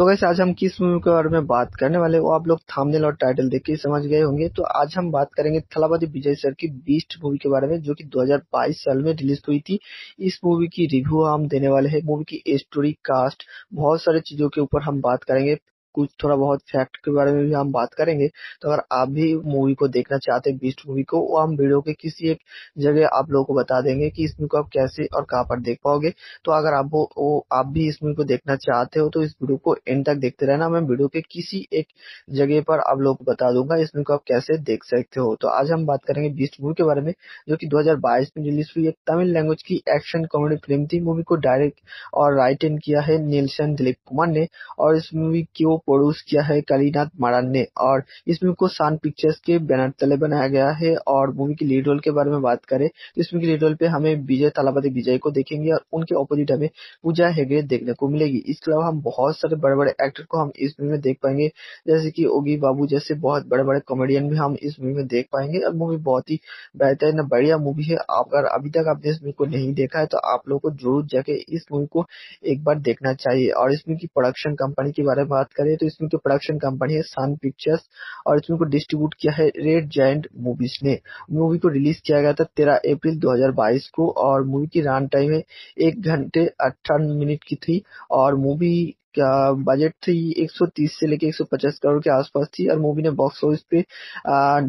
तो वैसे आज हम किस मूवी के बारे में बात करने वाले वो आप लोग थामनेल और टाइटल देख के समझ गए होंगे। तो आज हम बात करेंगे थलापति विजय सर की बीस्ट मूवी के बारे में, जो कि 2022 साल में रिलीज़ हुई थी। इस मूवी की रिव्यू हम देने वाले हैं मूवी की स्टोरी कास्ट बहुत सारी चीज़ों के ऊपर हम बात करेंगे। कुछ थोड़ा बहुत फैक्ट के बारे में भी हम बात करेंगे तो अगर आप भी मूवी को देखना चाहते हैं बीस्ट मूवी को वो हम वीडियो के किसी एक जगह आप लोगों को बता देंगे कि इस मूवी को आप कैसे और कहाँ पर देख पाओगे। तो अगर आप वो, वो आप भी इस मूवी को देखना चाहते हो तो इस वीडियो को एंड तक देखते रहना। मैं वीडियो के किसी एक जगह पर आप लोगों को बता दूँगा इस मूवी को आप कैसे देख सकते हो। तो आज हम बात करेंगे बीस्ट मूवी के बारे में जो की दो में रिलीज़ हुई। एक तमिल लैंग्वेज की एक्शन कॉमेडी फ़िल्म थी। मूवी को डायरेक्ट और राइट किया है नीलशन दिलीप कुमार ने। और इस मूवी की प्रोड्यूस किया है कालीनाथ मारान ने और इस मूवी को सान पिक्चर्स के बैनर तले बनाया गया है और मूवी की लीड रोल के बारे में बात करें तो इस मूवी की लीड रोल पे हमें विजय तलापति विजय को देखेंगे और उनके ऑपोजिट हमें पूजा हेगड़े देखने को मिलेगी। इसके अलावा हम बहुत सारे बड़े बड़े एक्टर को हम इस मूवी में देख पाएँगे, जैसे की ओगी बाबू जैसे बहुत बड़े बड़े कॉमेडियन भी हम इस मूवी में देख पाएँगे। और मूवी बहुत ही बेहतरीन बढ़िया मूवी है। अगर अभी तक आपने इस मूवी को नहीं देखा है तो आप लोग को ज़रूर जाके इस मूवी को एक बार देखना चाहिए। और इस मूवी की प्रोडक्शन कंपनी के बारे में बात करें तो इसमें जो प्रोडक्शन कंपनी है सन पिक्चर्स और इसमें को डिस्ट्रीब्यूट किया है रेड जैंड मूवीज़ ने। मूवी को रिलीज़ किया गया था तेरह अप्रैल 2022 को और मूवी की रन टाइम है एक घंटे अट्ठान मिनट की थी और मूवी क्या बजट थी? 130 से लेके 150 करोड़ के आसपास थी और मूवी ने बॉक्स ऑफ़िस पे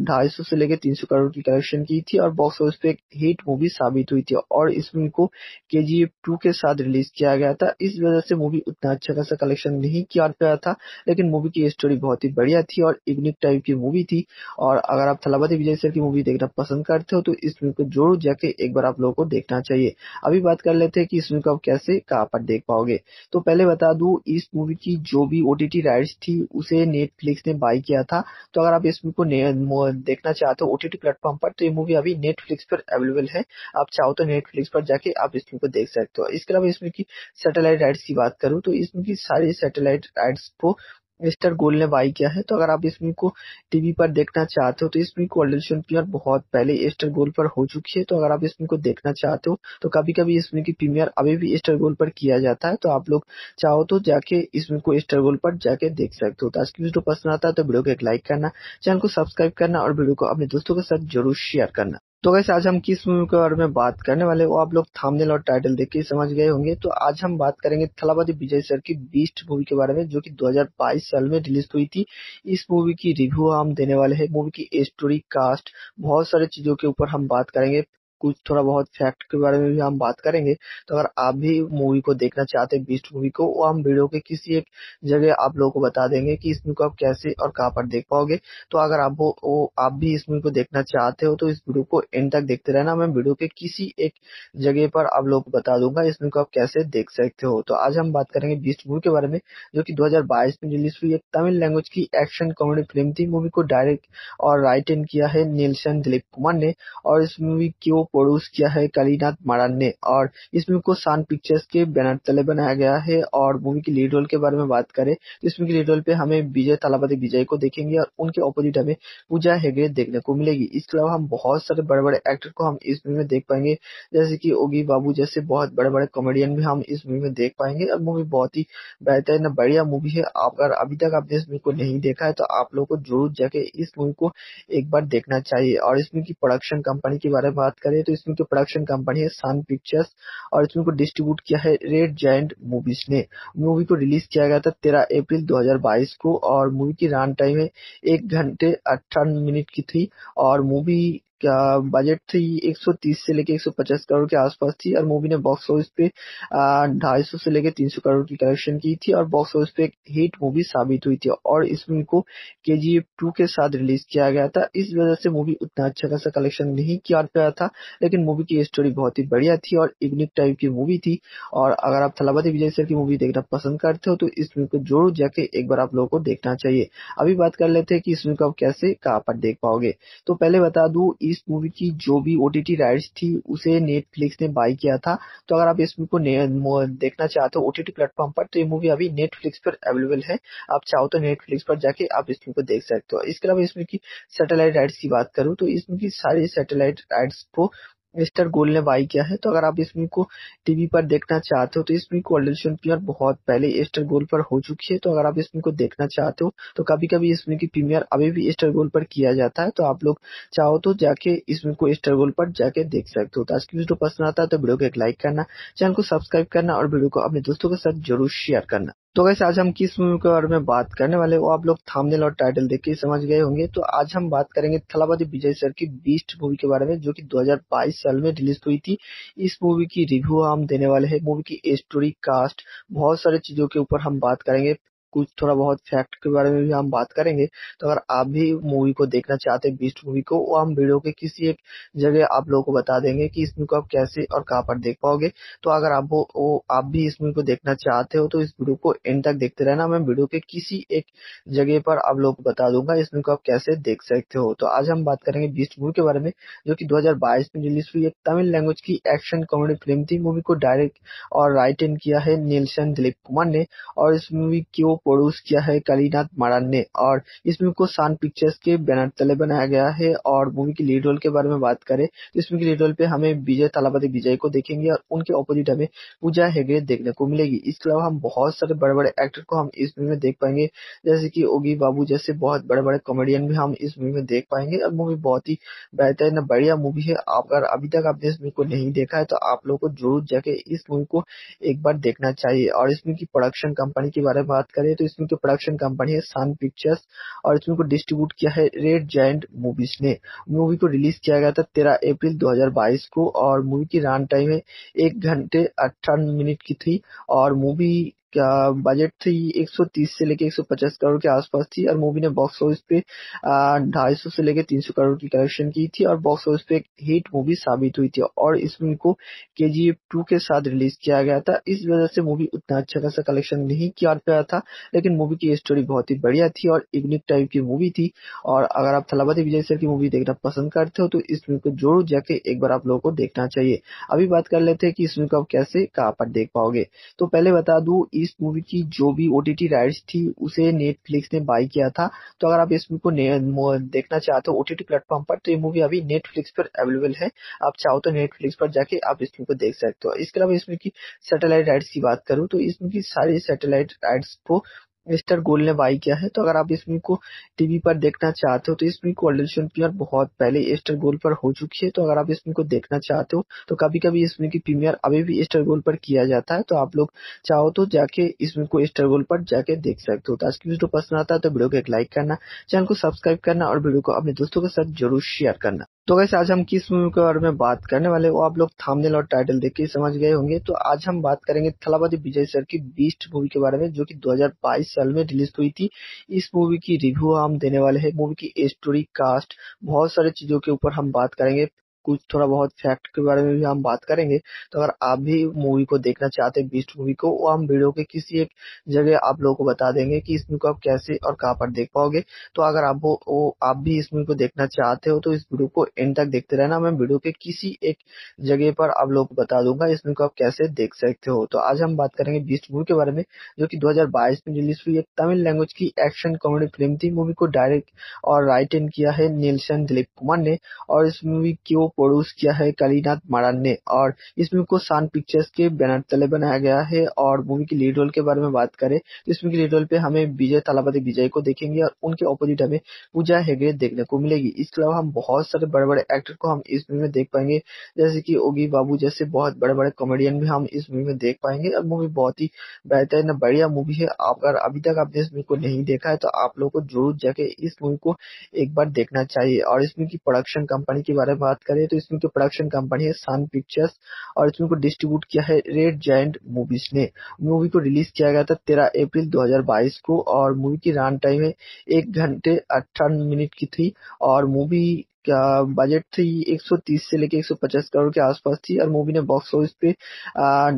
ढाई सौ से लेके 300 करोड़ की कलेक्शन की थी और बॉक्स ऑफ़िस पे एक हिट मूवी साबित हुई थी और इस मूवी को के जी टू के साथ रिलीज़ किया गया था। इस वजह से मूवी उतना अच्छा खासा कलेक्शन नहीं किया गया था, लेकिन मूवी की स्टोरी बहुत ही बढ़िया थी और यूनिक टाइप की मूवी थी और अगर आप थलापति विजय सर की मूवी देखना पसंद करते हो तो इस मूवी को ज़रूर जाके एक बार आप लोगों को देखना चाहिए। अभी बात कर लेते हैं कि इस मूवी को आप कैसे, कहाँ पर देख पाओगे। तो पहले बता दू इस मूवी की जो भी ओटीटी राइट्स थी, उसे नेटफ्लिक्स ने बाई किया था। तो अगर आप इस मूवी को देखना चाहते हो ओटीटी प्लेटफॉर्म पर तो ये मूवी अभी नेटफ्लिक्स पर अवेलेबल है। आप चाहो तो नेटफ्लिक्स पर जाके आप इस मूवी को देख सकते हो। इसके अलावा इसमें की सैटेलाइट राइट्स की बात करूँ तो इसमें की सारी सैटेलाइट राइट्स को मिस्टर गोल ने बाई किया है। तो अगर आप इस इसमें को टीवी पर देखना चाहते हो तो इस इसमें को ऑडिशन प्रीमियर बहुत पहले ईस्टर गोल पर हो चुकी है। तो अगर आप इस इसमें को देखना चाहते हो तो कभी कभी इस इसमें की प्रीमियर अभी भी ईस्टर गोल पर किया जाता है। तो आप लोग चाहो तो जाके इस इसमें को ईस्टर गोल पर जाके देख सकते हो। तो आज की वीडियो पसंद आता है तो वीडियो को एक लाइक करना, चैनल को सब्सक्राइब करना और वीडियो को अपने दोस्तों के साथ ज़रूर शेयर करना। तो वैसे आज हम किस मूवी के बारे में बात करने वाले वो आप लोग थामनेल और टाइटल देख के समझ गए होंगे। तो आज हम बात करेंगे थलापति विजय सर की बीस्ट मूवी के बारे में, जो कि 2022 साल में रिलीज़ हुई थी। इस मूवी की रिव्यू हम देने वाले हैं, मूवी की स्टोरी कास्ट बहुत सारी चीज़ों के ऊपर हम बात करेंगे। कुछ थोड़ा बहुत फैक्ट के बारे में भी हम बात करेंगे तो अगर आप भी मूवी को देखना चाहते हैं बीस्ट मूवी को वो हम वीडियो के किसी एक जगह आप लोगों को बता देंगे कि इस मूवी को आप कैसे और कहाँ पर देख पाओगे। तो अगर आप वो, वो आप भी इस मूवी को देखना चाहते हो तो इस वीडियो को एंड तक देखते रहना। मैं वीडियो के किसी एक जगह पर आप लोगों को बता दूँगा इस मूवी को आप कैसे देख सकते हो। तो आज हम बात करेंगे बीस्ट मूवी के बारे में जो की दो हज़ार बाईस में रिलीज़ हुई एक तमिल लैंग्वेज की एक्शन कॉमेडी फ़िल्म थी। मूवी को डायरेक्ट और राइट किया है नीलशन दिलीप कुमार ने और इस मूवी की प्रोड्यूस किया है कालीनाथ मारान ने और इस मूवी को सान पिक्चर्स के बैनर तले बनाया गया है और मूवी की लीड रोल के बारे में बात करें तो इस मूवी की लीड रोल पे हमें विजय, तलापति विजय को देखेंगे और उनके ऑपोजिट हमें पूजा हेगड़े देखने को मिलेगी। इसके अलावा हम बहुत सारे बड़े बड़े एक्टर को हम इस मूवी में देख पाएँगे, जैसे की ओगी बाबू जैसे बहुत बड़े बड़े कॉमेडियन भी हम इस मूवी में देख पाएँगे। और मूवी बहुत ही बेहतरीन बढ़िया मूवी है। अगर अभी तक आपने इस मूवी को नहीं देखा है तो आप लोग को ज़रूर जाके इस मूवी को एक बार देखना चाहिए और इस की प्रोडक्शन कंपनी के बारे में बात करें तो इसमें जो प्रोडक्शन कंपनी है सन पिक्चर्स और इसमें को डिस्ट्रीब्यूट किया है रेड जैंट मूवीज़ ने। मूवी को रिलीज़ किया गया था तेरह अप्रैल 2022 को और मूवी की रन टाइम है एक घंटे अट्ठान मिनट की थी और मूवी क्या बजट थी? 130 से लेके 150 करोड़ के आसपास थी और मूवी ने बॉक्स ऑफ़िस पे ढाई सौ से लेके 300 करोड़ की कलेक्शन की थी और बॉक्स ऑफ़िस पे एक हिट मूवी साबित हुई थी और इस मूवी को के जी टू के साथ रिलीज़ किया गया था। इस वजह से मूवी उतना अच्छा खासा कलेक्शन नहीं किया गया था, लेकिन मूवी की स्टोरी बहुत ही बढ़िया थी और यूनिक टाइप की मूवी थी और अगर आप थलापति विजय सर की मूवी देखना पसंद करते हो तो इस मूवी को ज़रूर जाके एक बार आप लोगों को देखना चाहिए। अभी बात कर लेते हैं कि इस मूवी को आप कैसे कहाँ पर देख पाओगे। तो पहले बता दू इस मूवी की जो भी ओटीटी राइट्स थी, उसे नेटफ्लिक्स ने बाई किया था। तो अगर आप इस मूवी को देखना चाहते हो ओटीटी प्लेटफॉर्म पर तो ये मूवी अभी नेटफ्लिक्स पर अवेलेबल है। आप चाहो तो नेटफ्लिक्स पर जाके आप इस मूवी को देख सकते हो। इसके अलावा इसमें की सैटेलाइट राइट्स की बात करूँ तो इसमें की सारी सैटेलाइट राइट्स को मिस्टर गोल ने बाई किया है तो अगर आप इस मूवी को टीवी पर देखना चाहते हो तो इस मूवी को ऑलरेडी प्रीमियर बहुत पहले स्टार गोल पर हो चुकी है तो अगर आप इस मूवी को देखना चाहते हो तो कभी कभी इस मूवी की प्रीमियर अभी भी स्टार गोल पर किया जाता है तो आप लोग चाहो तो जाके इस मूवी को स्टार गोल पर जाके देख सकते हो। तो आज की वीडियो पसंद आता है तो वीडियो को एक लाइक करना, चैनल को सब्सक्राइब करना और वीडियो को अपने दोस्तों के साथ ज़रूर शेयर करना। तो वैसे आज हम किस मूवी के बारे में बात करने वाले वो आप लोग थामनेल और टाइटल देख के समझ गए होंगे। तो आज हम बात करेंगे थलापति विजय सर की बीस्ट मूवी के बारे में, जो कि 2022 साल में रिलीज़ हुई थी। इस मूवी की रिव्यू हम देने वाले हैं मूवी की स्टोरी कास्ट बहुत सारी चीज़ों के ऊपर हम बात करेंगे। कुछ थोड़ा बहुत फैक्ट के बारे में भी हम बात करेंगे तो अगर आप भी मूवी को देखना चाहते हैं बीस्ट मूवी को वो हम वीडियो के किसी एक जगह आप लोगों को बता देंगे कि इस मूवी को आप कैसे और कहाँ पर देख पाओगे। तो अगर आप वो, वो आप भी इस मूवी को देखना चाहते हो तो इस वीडियो को एंड तक देखते रहना। मैं वीडियो के किसी एक जगह पर आप लोग को बता दूँगा इस मूवी को आप कैसे देख सकते हो। तो आज हम बात करेंगे बीस्ट मूवी के बारे में जो की दो हज़ार बाईस में रिलीज़ हुई एक तमिल लैंग्वेज की एक्शन कॉमेडी फ़िल्म थी। मूवी को डायरेक्ट और राइट किया है नीलशन दिलीप कुमार ने और इस मूवी की प्रोड्यूस किया है कालीनाथ मारान ने और इस मूवी को सान पिक्चर्स के बैनर तले बनाया गया है और मूवी की लीड रोल के बारे में बात करें तो इस मूवी की लीड रोल पे हमें विजय तालापति विजय को देखेंगे और उनके ऑपोजिट हमें पूजा हेगड़े देखने को मिलेगी। इसके अलावा हम बहुत सारे बड़े बड़े एक्टर को हम इस मूवी में देख पाएँगे, जैसे की ओगी बाबू जैसे बहुत बड़े बड़े कॉमेडियन भी हम इस मूवी में देख पाएँगे। और मूवी बहुत ही बेहतरीन बढ़िया मूवी है। अगर अभी तक आपने इस मूवी को नहीं देखा है तो आप लोगों को ज़रूर जाके इस मूवी को एक बार देखना चाहिए। और इसमें की प्रोडक्शन कंपनी के बारे में बात करें तो इसमें की प्रोडक्शन कंपनी है सन पिक्चर्स और इसमें को डिस्ट्रीब्यूट किया है रेड जॉइंट मूवीज़ ने। मूवी को रिलीज़ किया गया था तेरह अप्रैल 2022 को और मूवी की रन टाइम है एक घंटे अट्ठान मिनट की थी और मूवी क्या बजट थी? 130 से लेके 150 करोड़ के आसपास थी और मूवी ने बॉक्स ऑफ़िस पे ढाई सौ से लेके 300 करोड़ की कलेक्शन की थी और बॉक्स ऑफ़िस पे एक हिट मूवी साबित हुई थी और इस मूवी को के जी एफ़ टू के साथ रिलीज़ किया गया था। इस वजह से मूवी उतना अच्छा खासा कलेक्शन नहीं किया गया था, लेकिन मूवी की स्टोरी बहुत ही बढ़िया थी और यूनिक टाइप की मूवी थी। और अगर आप थलापति विजय सर की मूवी देखना पसंद करते हो तो इस मूवी को ज़रूर जाके एक बार आप लोगों को देखना चाहिए। अभी बात कर लेते हैं कि इस मूवी को आप कैसे, कहाँ पर देख पाओगे। तो पहले बता दू इस मूवी की जो भी ओटीटी राइट्स थी, उसे नेटफ्लिक्स ने बाई किया था। तो अगर आप इस मूवी को देखना चाहते हो ओटीटी प्लेटफॉर्म पर तो ये मूवी अभी नेटफ्लिक्स पर अवेलेबल है। आप चाहो तो नेटफ्लिक्स पर जाके आप इस मूवी को देख सकते हो। इसके अलावा इसमें की सैटेलाइट राइट्स की बात करूँ तो इसमें की सारी सैटेलाइट राइट्स को मिस्टर गोल ने बाई किया है। तो अगर आप इस मूवी को टीवी पर देखना चाहते हो तो इस मूवी को ऑलरेडी प्रीमियर बहुत पहले स्टार गोल पर हो चुकी है। तो अगर आप इस मूवी को देखना चाहते हो तो कभी कभी इस मूवी की प्रीमियर अभी भी स्टार गोल पर किया जाता है। तो आप लोग चाहो तो जाके इस मूवी को स्टार गोल पर जाके देख सकते हो। तो आज की वीडियो पसंद आता है तो वीडियो को एक लाइक करना, चैनल को सब्सक्राइब करना और वीडियो को अपने दोस्तों के साथ ज़रूर शेयर करना। तो वैसे आज हम किस मूवी के बारे में बात करने वाले वो आप लोग थामनेल और टाइटल देख के समझ गए होंगे। तो आज हम बात करेंगे थलापति विजय सर की बीस्ट मूवी के बारे में, जो कि 2022 साल में रिलीज़ हुई थी। इस मूवी की रिव्यू हम देने वाले हैं, मूवी की स्टोरी कास्ट बहुत सारी चीज़ों के ऊपर हम बात करेंगे। कुछ थोड़ा बहुत फैक्ट के बारे में भी हम बात करेंगे तो अगर आप भी मूवी को देखना चाहते हैं बीस्ट मूवी को वो हम वीडियो के किसी एक जगह आप लोगों को बता देंगे कि इस मूवी को आप कैसे और कहाँ पर देख पाओगे। तो अगर आप वो, वो आप भी इस मूवी को देखना चाहते हो तो इस वीडियो को एंड तक देखते रहना। मैं वीडियो के किसी एक जगह पर आप लोगों को बता दूँगा इस मूवी को आप कैसे देख सकते हो। तो आज हम बात करेंगे बीस्ट मूवी के बारे में जो की दो हज़ार बाईस में रिलीज़ हुई। एक तमिल लैंग्वेज की एक्शन कॉमेडी फ़िल्म थी। मूवी को डायरेक्ट और राइट किया है नीलशन दिलीप कुमार ने और इस मूवी की प्रोड्यूस किया है कालीनाथ मारान ने और इस मूवी को सान पिक्चर्स के बैनर तले बनाया गया है और मूवी की लीड रोल के बारे में बात करें तो इस मूवी की लीड रोल पे हमें विजय, तालापति विजय को देखेंगे और उनके ऑपोजिट हमें पूजा हेगड़े देखने को मिलेगी। इसके अलावा हम बहुत सारे बड़े बड़े एक्टर को हम इस मूवी में देख पाएँगे, जैसे की ओगी बाबू जैसे बहुत बड़े बड़े कॉमेडियन भी हम इस मूवी में देख पाएँगे। और मूवी बहुत ही बेहतरीन बढ़िया मूवी है। अगर अभी तक आपने इस मूवी को नहीं देखा है तो आप लोगों को ज़रूर जाके इस मूवी को एक बार देखना चाहिए और इसमें की प्रोडक्शन कंपनी के बारे में बात करें तो इसमें की प्रोडक्शन कंपनी है सन पिक्चर्स और इसमें को डिस्ट्रीब्यूट किया है रेड जैंड मूवीज़ ने। मूवी को रिलीज़ किया गया था तेरह अप्रैल 2022 को और मूवी की रन टाइम है एक घंटे अट्ठान मिनट की थी और मूवी क्या बजट थी? 130 से लेके 150 करोड़ के आसपास थी और मूवी ने बॉक्स ऑफ़िस पे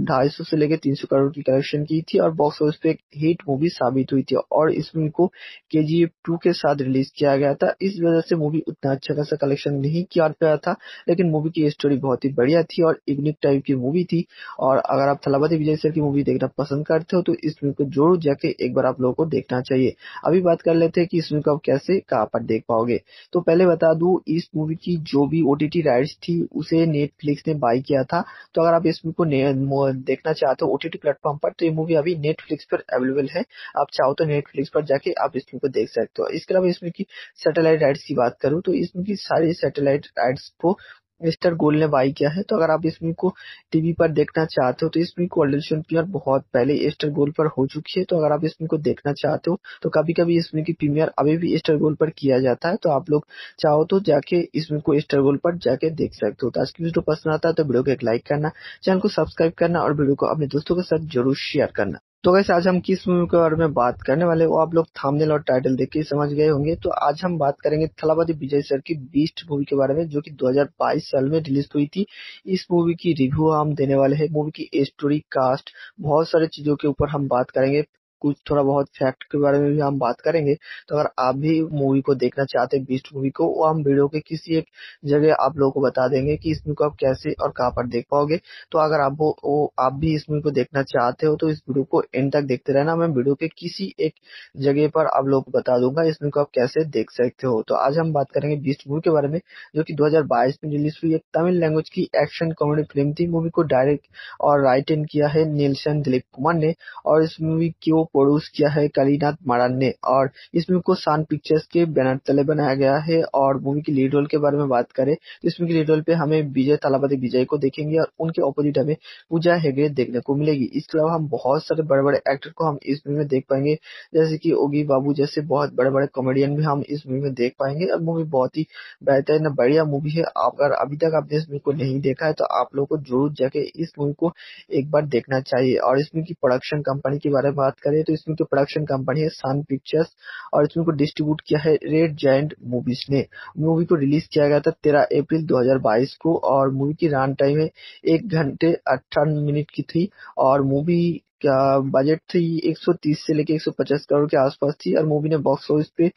ढाई सौ से लेके 300 करोड़ की कलेक्शन की थी और बॉक्स ऑफ़िस पे एक हिट मूवी साबित हुई थी और इस मूवी को के जी एफ़ टू के साथ रिलीज़ किया गया था। इस वजह से मूवी उतना अच्छा खासा कलेक्शन नहीं किया गया था, लेकिन मूवी की स्टोरी बहुत ही बढ़िया थी और यूनिक टाइप की मूवी थी। और अगर आप थलापति विजय सर की मूवी देखना पसंद करते हो तो इस मूवी को ज़रूर जाके एक बार आप लोगों को देखना चाहिए। अभी बात कर लेते हैं कि इस मूवी को आप कैसे, कहाँ पर देख पाओगे। तो पहले बता दू इस मूवी की जो भी ओटीटी राइट्स थी, उसे नेटफ्लिक्स ने बाय किया था। तो अगर आप इस मूवी को देखना चाहते हो ओटीटी प्लेटफॉर्म पर तो ये मूवी अभी नेटफ्लिक्स पर अवेलेबल है। आप चाहो तो नेटफ्लिक्स पर जाके आप इस मूवी को देख सकते हो। इसके अलावा इसमें की सैटेलाइट राइट्स की बात करूँ तो इसमें की सारी सैटेलाइट राइट्स को मिस्टर गोल ने बाई किया है। तो अगर आप इस इसमें को टीवी पर देखना चाहते हो तो इस इसमें को ऑडिशन प्रीमियर बहुत पहले ईस्टर गोल पर हो चुकी है। तो अगर आप इस इसमें को देखना चाहते हो तो कभी कभी इस इसमें की प्रीमियर अभी भी ईस्टर गोल पर किया जाता है। तो आप लोग चाहो तो जाके इस इसमें को ईस्टर गोल पर जाके देख सकते हो। तो आज की वीडियो पसंद आता है तो वीडियो को एक लाइक करना, चैनल को सब्सक्राइब करना और वीडियो को अपने दोस्तों के साथ ज़रूर शेयर करना। तो वैसे आज हम किस मूवी के बारे में बात करने वाले वो आप लोग थामनेल और टाइटल देख के समझ गए होंगे। तो आज हम बात करेंगे थलापति विजय सर की बीस्ट मूवी के बारे में, जो कि 2022 साल में रिलीज़ हुई थी। इस मूवी की रिव्यू हम देने वाले हैं मूवी की स्टोरी कास्ट बहुत सारी चीज़ों के ऊपर हम बात करेंगे। कुछ थोड़ा बहुत फैक्ट के बारे में भी हम बात करेंगे तो अगर आप भी मूवी को देखना चाहते हैं बीस्ट मूवी को वो हम वीडियो के किसी एक जगह आप लोगों को बता देंगे कि इस मूवी को आप कैसे और कहाँ पर देख पाओगे। तो अगर आप वो, वो आप भी इस मूवी को देखना चाहते हो तो इस वीडियो को एंड तक देखते रहना। मैं वीडियो के किसी एक जगह पर आप लोगों को बता दूँगा इस मूवी को आप कैसे देख सकते हो। तो आज हम बात करेंगे बीस्ट मूवी के बारे में जो की दो हज़ार बाईस में रिलीज़ हुई। एक तमिल लैंग्वेज की एक्शन कॉमेडी फ़िल्म थी। मूवी को डायरेक्ट और राइट किया है नीलशन दिलीप कुमार ने और इस मूवी को प्रोड्यूस किया है कालीनाथ मारान ने और इस मूवी को सान पिक्चर्स के बैनर तले बनाया गया है और मूवी की लीड रोल के बारे में बात करें तो इस मूवी की लीड रोल पे हमें विजय तलापति विजय को देखेंगे और उनके ऑपोजिट हमें पूजा हेगड़े देखने को मिलेगी। इसके अलावा हम बहुत सारे बड़े बड़े एक्टर को हम इस मूवी में देख पाएँगे, जैसे की ओगी बाबू जैसे बहुत बड़े बड़े कॉमेडियन भी हम इस मूवी में देख पाएँगे। और मूवी बहुत ही बेहतरीन बढ़िया मूवी है। अगर अभी तक आपने इस मूवी को नहीं देखा है तो आप लोग को ज़रूर जाके इस मूवी को एक बार देखना चाहिए और इस मूवी की प्रोडक्शन कंपनी के बारे में बात करें तो इसमें की प्रोडक्शन कंपनी है सन पिक्चर्स और इसमें को डिस्ट्रीब्यूट किया है रेड जैंड मूवीज़ ने। मूवी को रिलीज़ किया गया था तेरह अप्रैल 2022 को, और मूवी की रन टाइम है एक घंटे अट्ठान मिनट की थी, और मूवी बजट थी 130 से लेके 150 करोड़ के आसपास थी और मूवी ने बॉक्स ऑफ़िस पे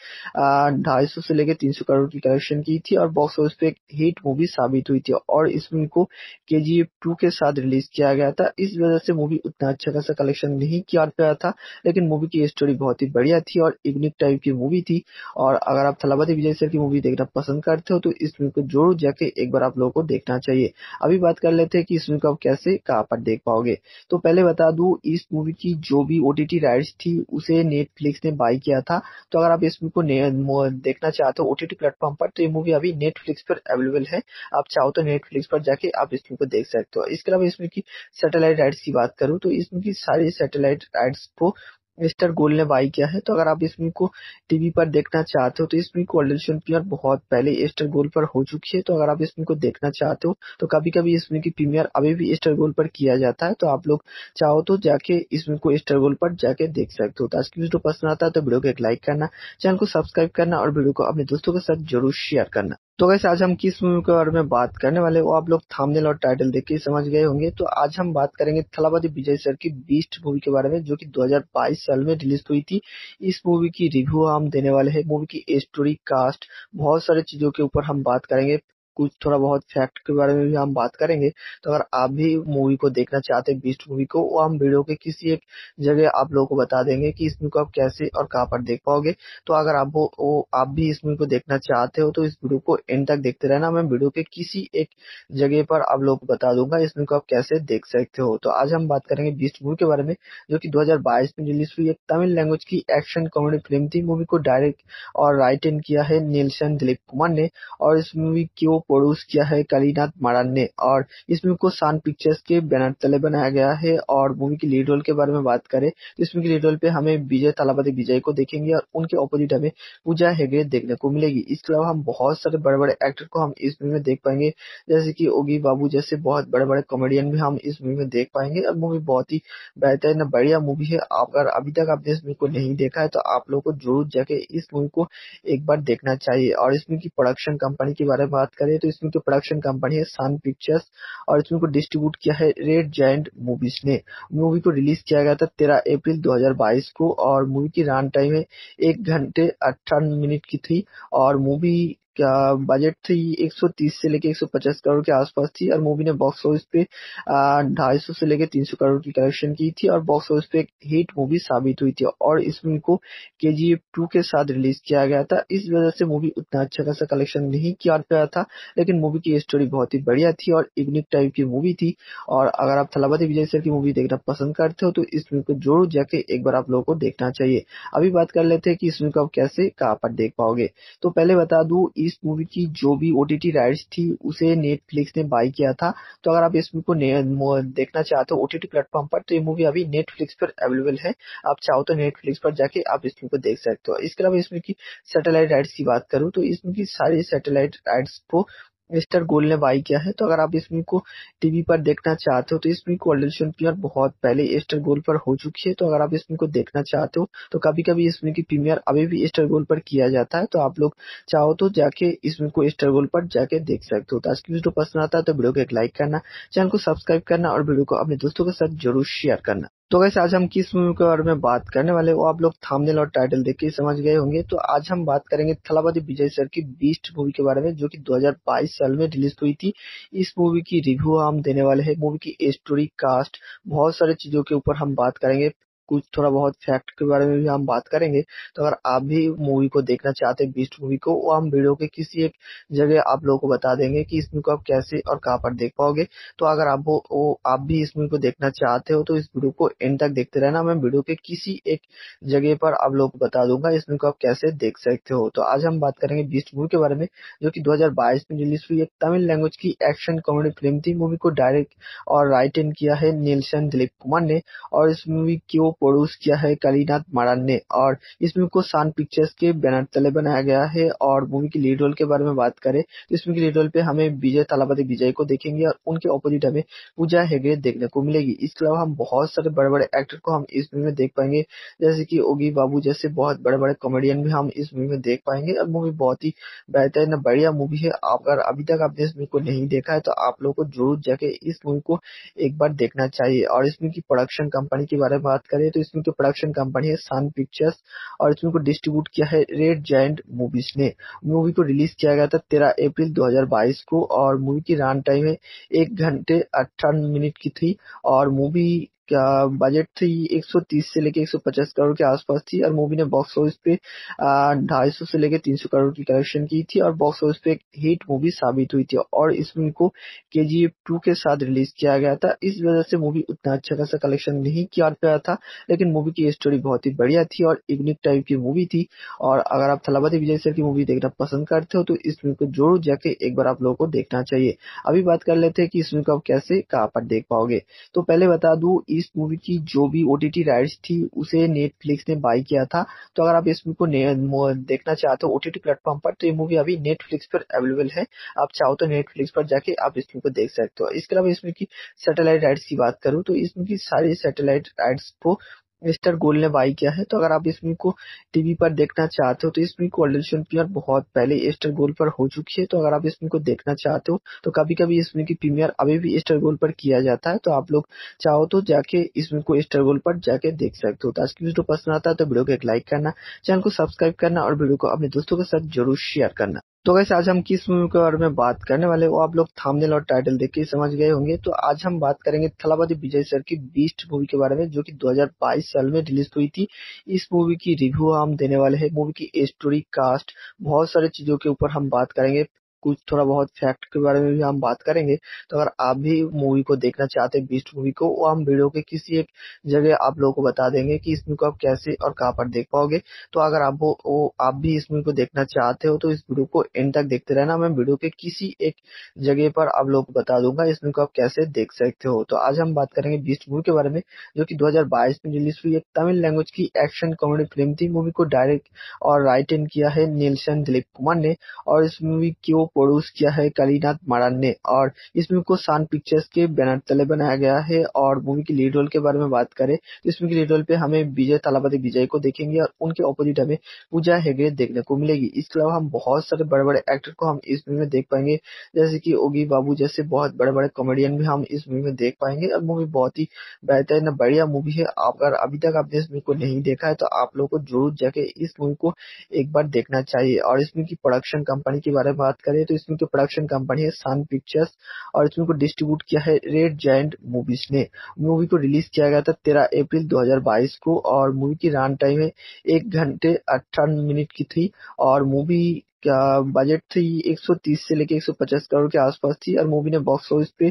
ढाई सौ से लेके 300 करोड़ की कलेक्शन की थी और बॉक्स ऑफ़िस पे एक हिट मूवी साबित हुई थी और इस मूवी को के जी एफ़ टू के साथ रिलीज़ किया गया था। इस वजह से मूवी उतना अच्छा खासा कलेक्शन नहीं किया गया था, लेकिन मूवी की स्टोरी बहुत ही बढ़िया थी और यूनिक टाइप की मूवी थी और अगर आप थलापति विजय सर की मूवी देखना पसंद करते हो तो इस मूवी को ज़रूर जाके एक बार आप लोगों को देखना चाहिए। अभी बात कर लेते हैं कि इस मूवी को आप कैसे कहाँ पर देख पाओगे। तो पहले बता दू इस मूवी की जो भी ओटीटी राइट्स थी, उसे नेटफ्लिक्स ने बाई किया था। तो अगर आप इस मूवी को देखना चाहते हो ओटीटी प्लेटफॉर्म पर तो ये मूवी अभी नेटफ्लिक्स पर अवेलेबल है। आप चाहो तो नेटफ्लिक्स पर जाके आप इस मूवी को देख सकते हो। इसके अलावा इसमें की सैटेलाइट राइट्स की बात करूँ तो इसमें की सारी सैटेलाइट राइट्स को मिस्टर गोल ने बाई किया है तो अगर आप इस इसमें को टीवी पर देखना चाहते हो तो इस इसमें को ऑडिशन प्रीमियर बहुत पहले ईस्टर गोल पर हो चुकी है तो अगर आप इस इसमें को देखना चाहते हो तो कभी कभी इस इसमें की प्रीमियर अभी भी ईस्टर गोल पर किया जाता है तो आप लोग चाहो तो जाके इस इसमें को ईस्टर गोल पर जाके देख सकते हो। तो आज की वीडियो पसंद आता है तो वीडियो को एक लाइक करना, चैनल को सब्सक्राइब करना और वीडियो को अपने दोस्तों के साथ ज़रूर शेयर करना। तो वैसे आज हम किस मूवी के बारे में बात करने वाले वो आप लोग थामनेल और टाइटल देख के समझ गए होंगे। तो आज हम बात करेंगे थलापति विजय सर की बीस्ट मूवी के बारे में, जो कि 2022 साल में रिलीज़ हुई थी। इस मूवी की रिव्यू हम देने वाले हैं, मूवी की स्टोरी कास्ट बहुत सारी चीज़ों के ऊपर हम बात करेंगे। कुछ थोड़ा बहुत फैक्ट के बारे में भी हम बात करेंगे तो अगर आप भी मूवी को देखना चाहते हैं बीस्ट मूवी को वो हम वीडियो के किसी एक जगह आप लोगों को बता देंगे कि इस मूवी को आप कैसे और कहाँ पर देख पाओगे। तो अगर आप वो, वो आप भी इस मूवी को देखना चाहते हो तो इस वीडियो को एंड तक देखते रहना। मैं वीडियो के किसी एक जगह पर आप लोगों को बता दूँगा इस मूवी को आप कैसे देख सकते हो। तो आज हम बात करेंगे बीस्ट मूवी के बारे में जो की दो हज़ार बाईस में रिलीज़ हुई। एक तमिल लैंग्वेज की एक्शन कॉमेडी फ़िल्म थी। मूवी को डायरेक्ट और राइट किया है नीलशन दिलीप कुमार ने। और इस मूवी को प्रोड्यूस किया है कालीनाथ मारान ने और इस मूवी को सान पिक्चर्स के बैनर तले बनाया गया है और मूवी की लीड रोल के बारे में बात करें तो इस मूवी की लीड रोल पे हमें विजय तालापति विजय को देखेंगे और उनके ऑपोजिट हमें पूजा हेगड़े देखने को मिलेगी। इसके अलावा हम बहुत सारे बड़े बड़े एक्टर को हम इस मूवी में देख पाएँगे, जैसे की ओगी बाबू जैसे बहुत बड़े बड़े कॉमेडियन भी हम इस मूवी में देख पाएँगे। और मूवी बहुत ही बेहतरीन बढ़िया मूवी है। अगर अभी तक आपने इस मूवी को नहीं देखा है तो आप लोग को ज़रूर जाके इस मूवी को एक बार देखना चाहिए और इस की प्रोडक्शन कंपनी के बारे में बात करें तो इसमें जो प्रोडक्शन कंपनी है सन पिक्चर्स और इसमें को डिस्ट्रीब्यूट किया है रेड जैंट मूवीज़ ने। मूवी को रिलीज़ किया गया था तेरह अप्रैल 2022 को और मूवी की रन टाइम है एक घंटे अट्ठान मिनट की थी और मूवी बजट थी? 130 से लेके 150 करोड़ के आसपास थी और मूवी ने बॉक्स ऑफ़िस पे ढाई सौ से लेके 300 करोड़ की कलेक्शन की थी और बॉक्स ऑफ़िस पे एक हिट मूवी साबित हुई थी और इस मूवी को के जी एफ़ टू के साथ रिलीज़ किया गया था। इस वजह से मूवी उतना अच्छा खासा कलेक्शन नहीं किया गया था, लेकिन मूवी की स्टोरी बहुत ही बढ़िया थी और यूनिक टाइप की मूवी थी। और अगर आप थलापति विजय सर की मूवी देखना पसंद करते हो तो इस मूवी को ज़रूर जाके एक बार आप लोगों को देखना चाहिए। अभी बात कर लेते हैं कि इस मूवी को आप कैसे, कहाँ पर देख पाओगे। तो पहले बता दू इस मूवी की जो भी ओटीटी राइट्स थी, उसे नेटफ्लिक्स ने बाई किया था। तो अगर आप इस मूवी को देखना चाहते हो ओटीटी प्लेटफॉर्म पर तो ये मूवी अभी नेटफ्लिक्स पर अवेलेबल है। आप चाहो तो नेटफ्लिक्स पर जाके आप इस मूवी को देख सकते हो। इसके अलावा इसमें की सैटेलाइट राइट्स की बात करूँ तो इसमें की सारी सैटेलाइट राइट्स को मिस्टर गोल ने बाई किया है। तो अगर आप इसमें को टीवी पर देखना चाहते हो तो इसमें को ऑडिशन प्रीमियर बहुत पहले स्टार गोल पर हो चुकी है। तो अगर आप इसमें को देखना चाहते हो तो कभी कभी इसमें की प्रीमियर अभी भी स्टार गोल पर किया जाता है। तो आप लोग चाहो तो जाके इसमें को स्टार गोल पर जाके देख सकते हो। तो आज की वीडियो पसंद आता है तो वीडियो को एक लाइक करना, चैनल को सब्सक्राइब करना और वीडियो को अपने दोस्तों के साथ ज़रूर शेयर करना। तो वैसे आज हम किस मूवी के बारे में बात करने वाले वो आप लोग थामनेल और टाइटल देख के समझ गए होंगे। तो आज हम बात करेंगे थलापति विजय सर की बीस्ट मूवी के बारे में, जो कि 2022 साल में रिलीज़ हुई थी। इस मूवी की रिव्यू हम देने वाले हैं मूवी की स्टोरी कास्ट बहुत सारी चीज़ों के ऊपर हम बात करेंगे। कुछ थोड़ा बहुत फैक्ट के बारे में भी हम बात करेंगे तो अगर आप भी मूवी को देखना चाहते हैं बीस्ट मूवी को वो हम वीडियो के किसी एक जगह आप लोगों को बता देंगे कि इस मूवी को आप कैसे और कहाँ पर देख पाओगे। तो अगर आप वो, वो आप भी इस मूवी को देखना चाहते हो तो इस वीडियो को एंड तक देखते रहना। मैं वीडियो के किसी एक जगह पर आप लोग को बता दूँगा इस मूवी को आप कैसे देख सकते हो। तो आज हम बात करेंगे बीस्ट मूवी के बारे में जो की दो हज़ार बाईस में रिलीज़ हुई। एक तमिल लैंग्वेज की एक्शन कॉमेडी फ़िल्म थी। मूवी को डायरेक्ट और राइट किया है नीलशन दिलीप कुमार ने। और इस मूवी की प्रोड्यूस किया है कालीनाथ मारान ने और इस मूवी को सान पिक्चर्स के बैनर तले बनाया गया है और मूवी की लीड रोल के बारे में बात करें तो इस मूवी की लीड रोल पे हमें विजय तालापति विजय को देखेंगे और उनके ऑपोजिट हमें पूजा हेगड़े देखने को मिलेगी। इसके अलावा हम बहुत सारे बड़े बड़े एक्टर को हम इस मूवी में देख पाएँगे, जैसे की ओगी बाबू जैसे बहुत बड़े बड़े कॉमेडियन भी हम इस मूवी में देख पाएँगे। और मूवी बहुत ही बेहतरीन बढ़िया मूवी है। अगर अभी तक आपने इस मूवी को नहीं देखा है तो आप लोग को ज़रूर जाके इस मूवी को एक बार देखना चाहिए। और इसमें की प्रोडक्शन कंपनी के बारे में बात करें तो इसमें प्रोडक्शन कंपनी है सन पिक्चर्स और इसमें को डिस्ट्रीब्यूट किया है रेड जॉइंट मूवीज़ ने। मूवी को रिलीज़ किया गया था तेरह अप्रैल 2022 को, और मूवी की रन टाइम है एक घंटे अट्ठान मिनट की थी, और मूवी क्या बजट थी? 130 से लेके 150 करोड़ के आसपास थी और मूवी ने बॉक्स ऑफ़िस पे ढाई सौ से लेके 300 करोड़ की कलेक्शन की थी और बॉक्स ऑफ़िस पे एक हिट मूवी साबित हुई थी और इस मूवी को के जी एफ़ टू के साथ रिलीज़ किया गया था। इस वजह से मूवी उतना अच्छा खासा कलेक्शन नहीं किया गया था, लेकिन मूवी की स्टोरी बहुत ही बढ़िया थी और यूनिक टाइप की मूवी थी और अगर आप थलापति विजय सर की मूवी देखना पसंद करते हो तो इस मूवी को ज़रूर जाके एक बार आप लोगों को देखना चाहिए। अभी बात कर लेते हैं कि इस मूवी को आप कैसे, कहाँ पर देख पाओगे। तो पहले बता दू इस मूवी की जो भी ओटीटी राइट्स थी, उसे नेटफ्लिक्स ने बाई किया था। तो अगर आप इस मूवी को देखना चाहते हो ओटीटी प्लेटफॉर्म पर तो ये मूवी अभी नेटफ्लिक्स पर अवेलेबल है। आप चाहो तो नेटफ्लिक्स पर जाके आप इस मूवी को देख सकते हो। इसके अलावा इसमें की सैटेलाइट राइट्स की बात करूँ तो इसमें की सारी सैटेलाइट राइट्स को मिस्टर गोल ने बाई किया है। तो अगर आप इस इसमें को टीवी पर देखना चाहते हो तो इस इसमें को ऑडिशन प्रीमियर बहुत पहले स्टार गोल पर हो चुकी है। तो अगर आप इस इसमें को देखना चाहते हो तो कभी कभी इस इसमें की प्रीमियर अभी भी स्टार गोल पर किया जाता है। तो आप लोग चाहो तो जाके इस इसमें को स्टार गोल पर जाके देख सकते हो। तो आज की वीडियो पसंद आता है तो वीडियो को एक लाइक करना, चैनल को सब्सक्राइब करना और वीडियो को अपने दोस्तों के साथ ज़रूर शेयर करना। तो वैसे आज हम किस मूवी के बारे में बात करने वाले वो आप लोग थामनेल और टाइटल देख के समझ गए होंगे। तो आज हम बात करेंगे थलापति विजय सर की बीस्ट मूवी के बारे में, जो कि 2022 साल में रिलीज़ हुई थी। इस मूवी की रिव्यू हम देने वाले हैं मूवी की स्टोरी कास्ट बहुत सारी चीज़ों के ऊपर हम बात करेंगे। कुछ थोड़ा बहुत फैक्ट के बारे में भी हम बात करेंगे तो अगर आप भी मूवी को देखना चाहते हैं बीस्ट मूवी को वो हम वीडियो के किसी एक जगह आप लोगों को बता देंगे कि इस मूवी को आप कैसे और कहाँ पर देख पाओगे। तो अगर आप वो, वो आप भी इस मूवी को देखना चाहते हो तो इस वीडियो को एंड तक देखते रहना। मैं वीडियो के किसी एक जगह पर आप लोगों को बता दूँगा इस मूवी को आप कैसे देख सकते हो। तो आज हम बात करेंगे बीस्ट मूवी के बारे में जो की दो हज़ार बाईस में रिलीज़ हुई। एक तमिल लैंग्वेज की एक्शन कॉमेडी फ़िल्म थी। मूवी को डायरेक्ट और राइट किया है नीलशन दिलीप कुमार ने। और इस मूवी की प्रोड्यूस किया है कालीनाथ मारान ने और इस मूवी को सान पिक्चर्स के बैनर तले बनाया गया है और मूवी की लीड रोल के बारे में बात करें तो इस मूवी की लीड रोल पे हमें विजय थालापति विजय को देखेंगे और उनके ऑपोजिट हमें पूजा हेगड़े देखने को मिलेगी। इसके अलावा हम बहुत सारे बड़े बड़े एक्टर को हम इस मूवी में देख पाएँगे, जैसे कि ओगी बाबू जैसे बहुत बड़े बड़े कॉमेडियन भी हम इस मूवी में देख पाएँगे। और मूवी बहुत ही बेहतरीन बढ़िया मूवी है। अगर अभी तक आपने इस मूवी को नहीं देखा है तो आप लोगों को ज़रूर जाके इस मूवी को एक बार देखना चाहिए और इस मूवी की प्रोडक्शन कंपनी के बारे में बात करें तो इसमें की प्रोडक्शन कंपनी है सन पिक्चर्स और इसमें को डिस्ट्रीब्यूट किया है रेड जैंड मूवीज़ ने। मूवी को रिलीज़ किया गया था तेरह अप्रैल 2022 को, और मूवी की रन टाइम है एक घंटे अट्ठान मिनट की थी, और मूवी का बजट थी? 130 से लेके 150 करोड़ के आसपास थी और मूवी ने बॉक्स ऑफ़िस पे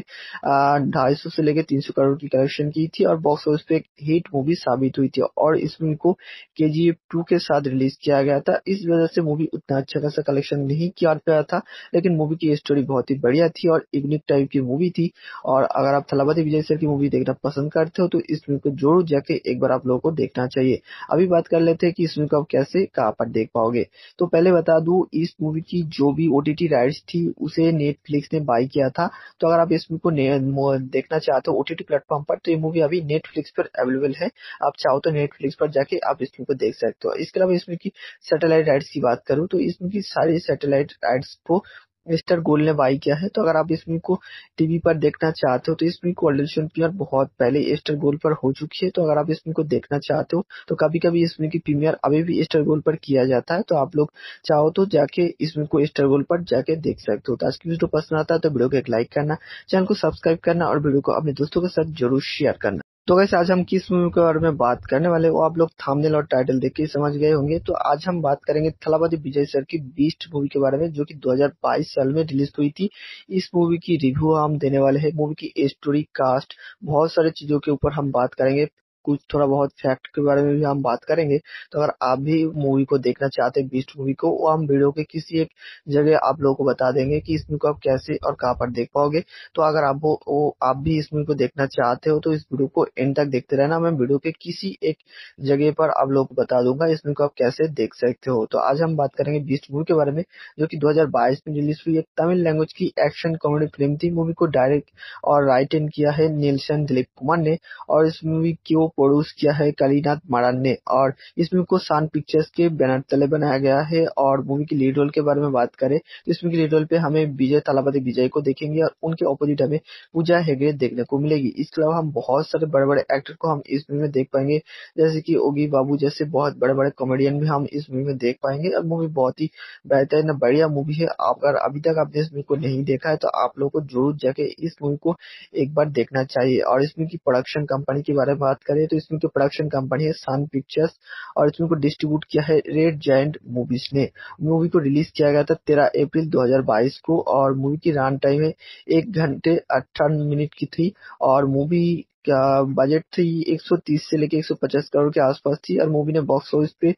ढाई सौ से लेके 300 करोड़ की कलेक्शन की थी और बॉक्स ऑफ़िस पे एक हिट मूवी साबित हुई थी और इस मूवी को के जी टू के साथ रिलीज़ किया गया था। इस वजह से मूवी उतना अच्छा खासा कलेक्शन नहीं किया गया था, लेकिन मूवी की स्टोरी बहुत ही बढ़िया थी और यूनिक टाइप की मूवी थी और अगर आप थलापति विजय सर की मूवी देखना पसंद करते हो तो इस मूवी को ज़रूर जाके एक बार आप लोगों को देखना चाहिए। अभी बात कर लेते हैं कि इस मूवी को आप कैसे कहाँ पर देख पाओगे। तो पहले बता दू इस मूवी की जो भी ओटीटी राइट्स थी, उसे नेटफ्लिक्स ने बाई किया था। तो अगर आप इस मूवी को देखना चाहते हो ओटीटी प्लेटफॉर्म पर तो ये मूवी अभी नेटफ्लिक्स पर अवेलेबल है। आप चाहो तो नेटफ्लिक्स पर जाके आप इस मूवी को देख सकते हो। इसके अलावा इसमें की सैटेलाइट राइट्स की बात करूँ तो इसमें की सारी सैटेलाइट राइट्स को मिस्टर गोल ने बाई किया है तो अगर आप इस मूवी को टीवी पर देखना चाहते हो तो इस मूवी को ऑलरेडी प्रीमियर बहुत पहले ईस्टर गोल पर हो चुकी है तो अगर आप इस मूवी को देखना चाहते हो तो कभी कभी इस मूवी की प्रीमियर अभी भी ईस्टर गोल पर किया जाता है तो आप लोग चाहो तो जाके इस मूवी को ईस्टर गोल पर जाके देख सकते हो। तो आज की वीडियो पसंद आता है तो वीडियो को एक लाइक करना, चैनल को सब्सक्राइब करना और वीडियो को अपने दोस्तों के साथ ज़रूर शेयर करना। तो वैसे आज हम किस मूवी के बारे में बात करने वाले वो आप लोग थामनेल और टाइटल देख के समझ गए होंगे। तो आज हम बात करेंगे थलापति विजय सर की बीस्ट मूवी के बारे में, जो कि 2022 साल में रिलीज़ हुई थी। इस मूवी की रिव्यू हम देने वाले हैं, मूवी की स्टोरी कास्ट बहुत सारी चीज़ों के ऊपर हम बात करेंगे। कुछ थोड़ा बहुत फैक्ट के बारे में भी हम बात करेंगे तो अगर आप भी मूवी को देखना चाहते हैं बीस्ट मूवी को वो हम वीडियो के किसी एक जगह आप लोगों को बता देंगे कि इस मूवी को आप कैसे और कहाँ पर देख पाओगे। तो अगर आप वो, वो आप भी इस मूवी को देखना चाहते हो तो इस वीडियो को एंड तक देखते रहना। मैं वीडियो के किसी एक जगह पर आप लोगों को बता दूँगा इस मूवी को आप कैसे देख सकते हो। तो आज हम बात करेंगे बीस्ट मूवी के बारे में जो की दो हज़ार बाईस में रिलीज़ हुई। एक तमिल लैंग्वेज की एक्शन कॉमेडी फ़िल्म थी। मूवी को डायरेक्ट और राइट इन किया है नीलशन दिलीप कुमार ने और इस मूवी को प्रोड्यूस किया है कालीनाथ मारान ने और इस मूवी को सान पिक्चर्स के बैनर तले बनाया गया है और मूवी की लीड रोल के बारे में बात करें तो इस मूवी की लीड रोल पे हमें विजय थालापति विजय को देखेंगे और उनके ऑपोजिट हमें पूजा हेगड़े देखने को मिलेगी। इसके अलावा हम बहुत सारे बड़े बड़े एक्टर को हम इस मूवी में देख पाएँगे, जैसे की ओगी बाबू जैसे बहुत बड़े बड़े कॉमेडियन भी हम इस मूवी में देख पाएँगे। और मूवी बहुत ही बेहतर बढ़िया मूवी है। अगर अभी तक आपने इस मूवी को नहीं देखा है तो आप लोगों को ज़रूर जाके इस मूवी को एक बार देखना चाहिए। और इस मूवी की प्रोडक्शन कंपनी के बारे में बात करें तो इस जो प्रोडक्शन कंपनी है सन पिक्चर्स और इसमें को डिस्ट्रीब्यूट किया है रेड जायंट मूवीज़ ने। मूवी को रिलीज़ किया गया था तेरह अप्रैल 2022 को और मूवी की रन टाइम है एक घंटे अट्ठान मिनट की थी और मूवी बजट थी 130 से लेके 150 करोड़ के आसपास थी और मूवी ने बॉक्स ऑफ़िस पे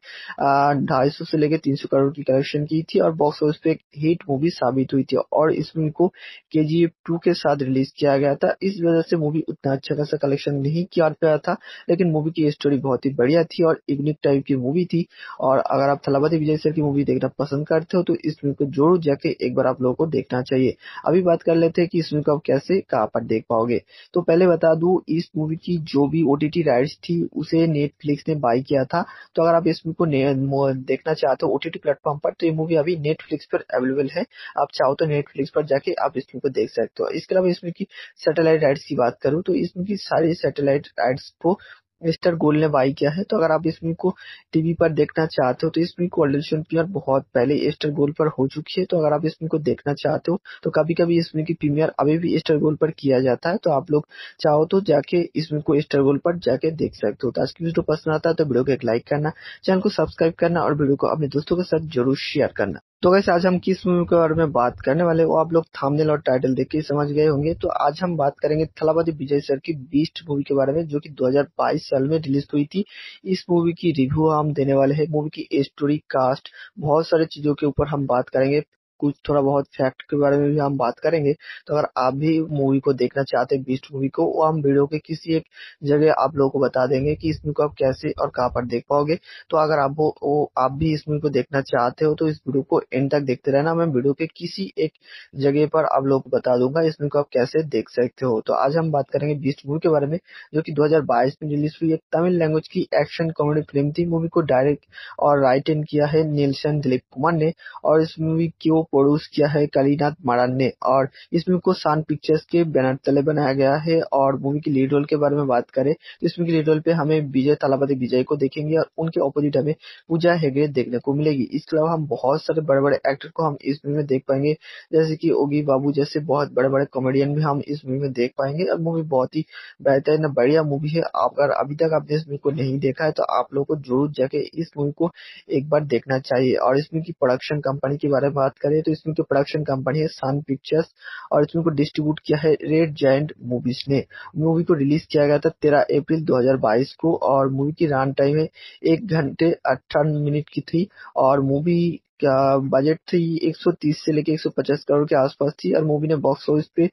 ढाई सौ से लेके 300 करोड़ की कलेक्शन की थी और बॉक्स ऑफ़िस पे एक हिट मूवी साबित हुई थी और इस मूवी को के जी टू के साथ रिलीज़ किया गया था। इस वजह से मूवी उतना अच्छा खासा कलेक्शन नहीं किया गया था, लेकिन मूवी की स्टोरी बहुत ही बढ़िया थी और यूनिक टाइप की मूवी थी और अगर आप थलापति विजय सर की मूवी देखना पसंद करते हो तो इस मूवी को ज़रूर जाके एक बार आप लोगों को देखना चाहिए। अभी बात कर लेते हैं कि इस मूवी को आप कैसे कहाँ पर देख पाओगे। तो पहले बता दू इस मूवी की जो भी ओटीटी राइट्स थी, उसे नेटफ्लिक्स ने बाई किया था। तो अगर आप इस मूवी को देखना चाहते हो ओटीटी प्लेटफॉर्म पर तो ये मूवी अभी नेटफ्लिक्स पर अवेलेबल है। आप चाहो तो नेटफ्लिक्स पर जाके आप इस मूवी को देख सकते हो। इसके अलावा इसमें की सैटेलाइट राइट्स की बात करूँ तो इसमें की सारी सैटेलाइट राइट्स को मिस्टर गोल ने बाई किया है। तो अगर आप इस मूवी को टीवी पर देखना चाहते हो तो इस मूवी को ऑलरेडी प्रीमियर बहुत पहले ईस्टर गोल पर हो चुकी है। तो अगर आप इस मूवी को देखना चाहते हो तो कभी कभी इस मूवी की प्रीमियर अभी भी ईस्टर गोल पर किया जाता है। तो आप लोग चाहो तो जाके इस मूवी को ईस्टर गोल पर जाके देख सकते हो। तो आज की वीडियो पसंद आता है तो वीडियो को एक लाइक करना, चैनल को सब्सक्राइब करना और वीडियो को अपने दोस्तों के साथ ज़रूर शेयर करना। तो वैसे आज हम किस मूवी के बारे में बात करने वाले वो आप लोग थामनेल और टाइटल देख के समझ गए होंगे। तो आज हम बात करेंगे थलापति विजय सर की बीस्ट मूवी के बारे में, जो कि 2022 साल में रिलीज़ हुई थी। इस मूवी की रिव्यू हम देने वाले हैं, मूवी की स्टोरी कास्ट बहुत सारी चीज़ों के ऊपर हम बात करेंगे। कुछ थोड़ा बहुत फैक्ट के बारे में भी हम बात करेंगे तो अगर आप भी मूवी को देखना चाहते हैं बीस्ट मूवी को वो हम वीडियो के किसी एक जगह आप लोगों को बता देंगे कि इस मूवी को आप कैसे और कहाँ पर देख पाओगे। तो अगर आप वो, वो आप भी इस मूवी को देखना चाहते हो तो इस वीडियो को एंड तक देखते रहना। मैं वीडियो के किसी एक जगह पर आप लोगों को बता दूँगा इस मूवी को आप कैसे देख सकते हो। तो आज हम बात करेंगे बीस्ट मूवी के बारे में जो की दो हज़ार बाईस में रिलीज़ हुई एक तमिल लैंग्वेज की एक्शन कॉमेडी फ़िल्म थी। मूवी को डायरेक्ट और राइट किया है नीलशन दिलीप कुमार ने और इस मूवी को प्रोड्यूस किया है कालीनाथ मारान ने और इस मूवी को सान पिक्चर्स के बैनर तले बनाया गया है और मूवी की लीड रोल के बारे में बात करें तो इस मूवी की लीड रोल पे हमें विजय तालापति विजय को देखेंगे और उनके ऑपोजिट हमें पूजा हेगड़े देखने को मिलेगी। इसके अलावा हम बहुत सारे बड़े बड़े एक्टर को हम इस मूवी में देख पाएँगे, जैसे की ओगी बाबू जैसे बहुत बड़े बड़े कॉमेडियन भी हम इस मूवी में देख पाएँगे। और मूवी बहुत ही बेहतरीन बढ़िया मूवी है। अगर अभी तक आपने इस मूवी को नहीं देखा है तो आप लोग को ज़रूर जाके इस मूवी को एक बार देखना चाहिए। और इसमें की प्रोडक्शन कंपनी के बारे में बात करें तो इसमें की प्रोडक्शन कंपनी है सन पिक्चर्स और इसमें को डिस्ट्रीब्यूट किया है रेड जैंट मूवीज़ ने। मूवी को रिलीज़ किया गया था तेरह अप्रैल 2022 को और मूवी की रन टाइम है एक घंटे अट्ठान मिनट की थी और मूवी क्या बजट थी? 130 से लेके 150 करोड़ के आसपास थी और मूवी ने बॉक्स ऑफ़िस पे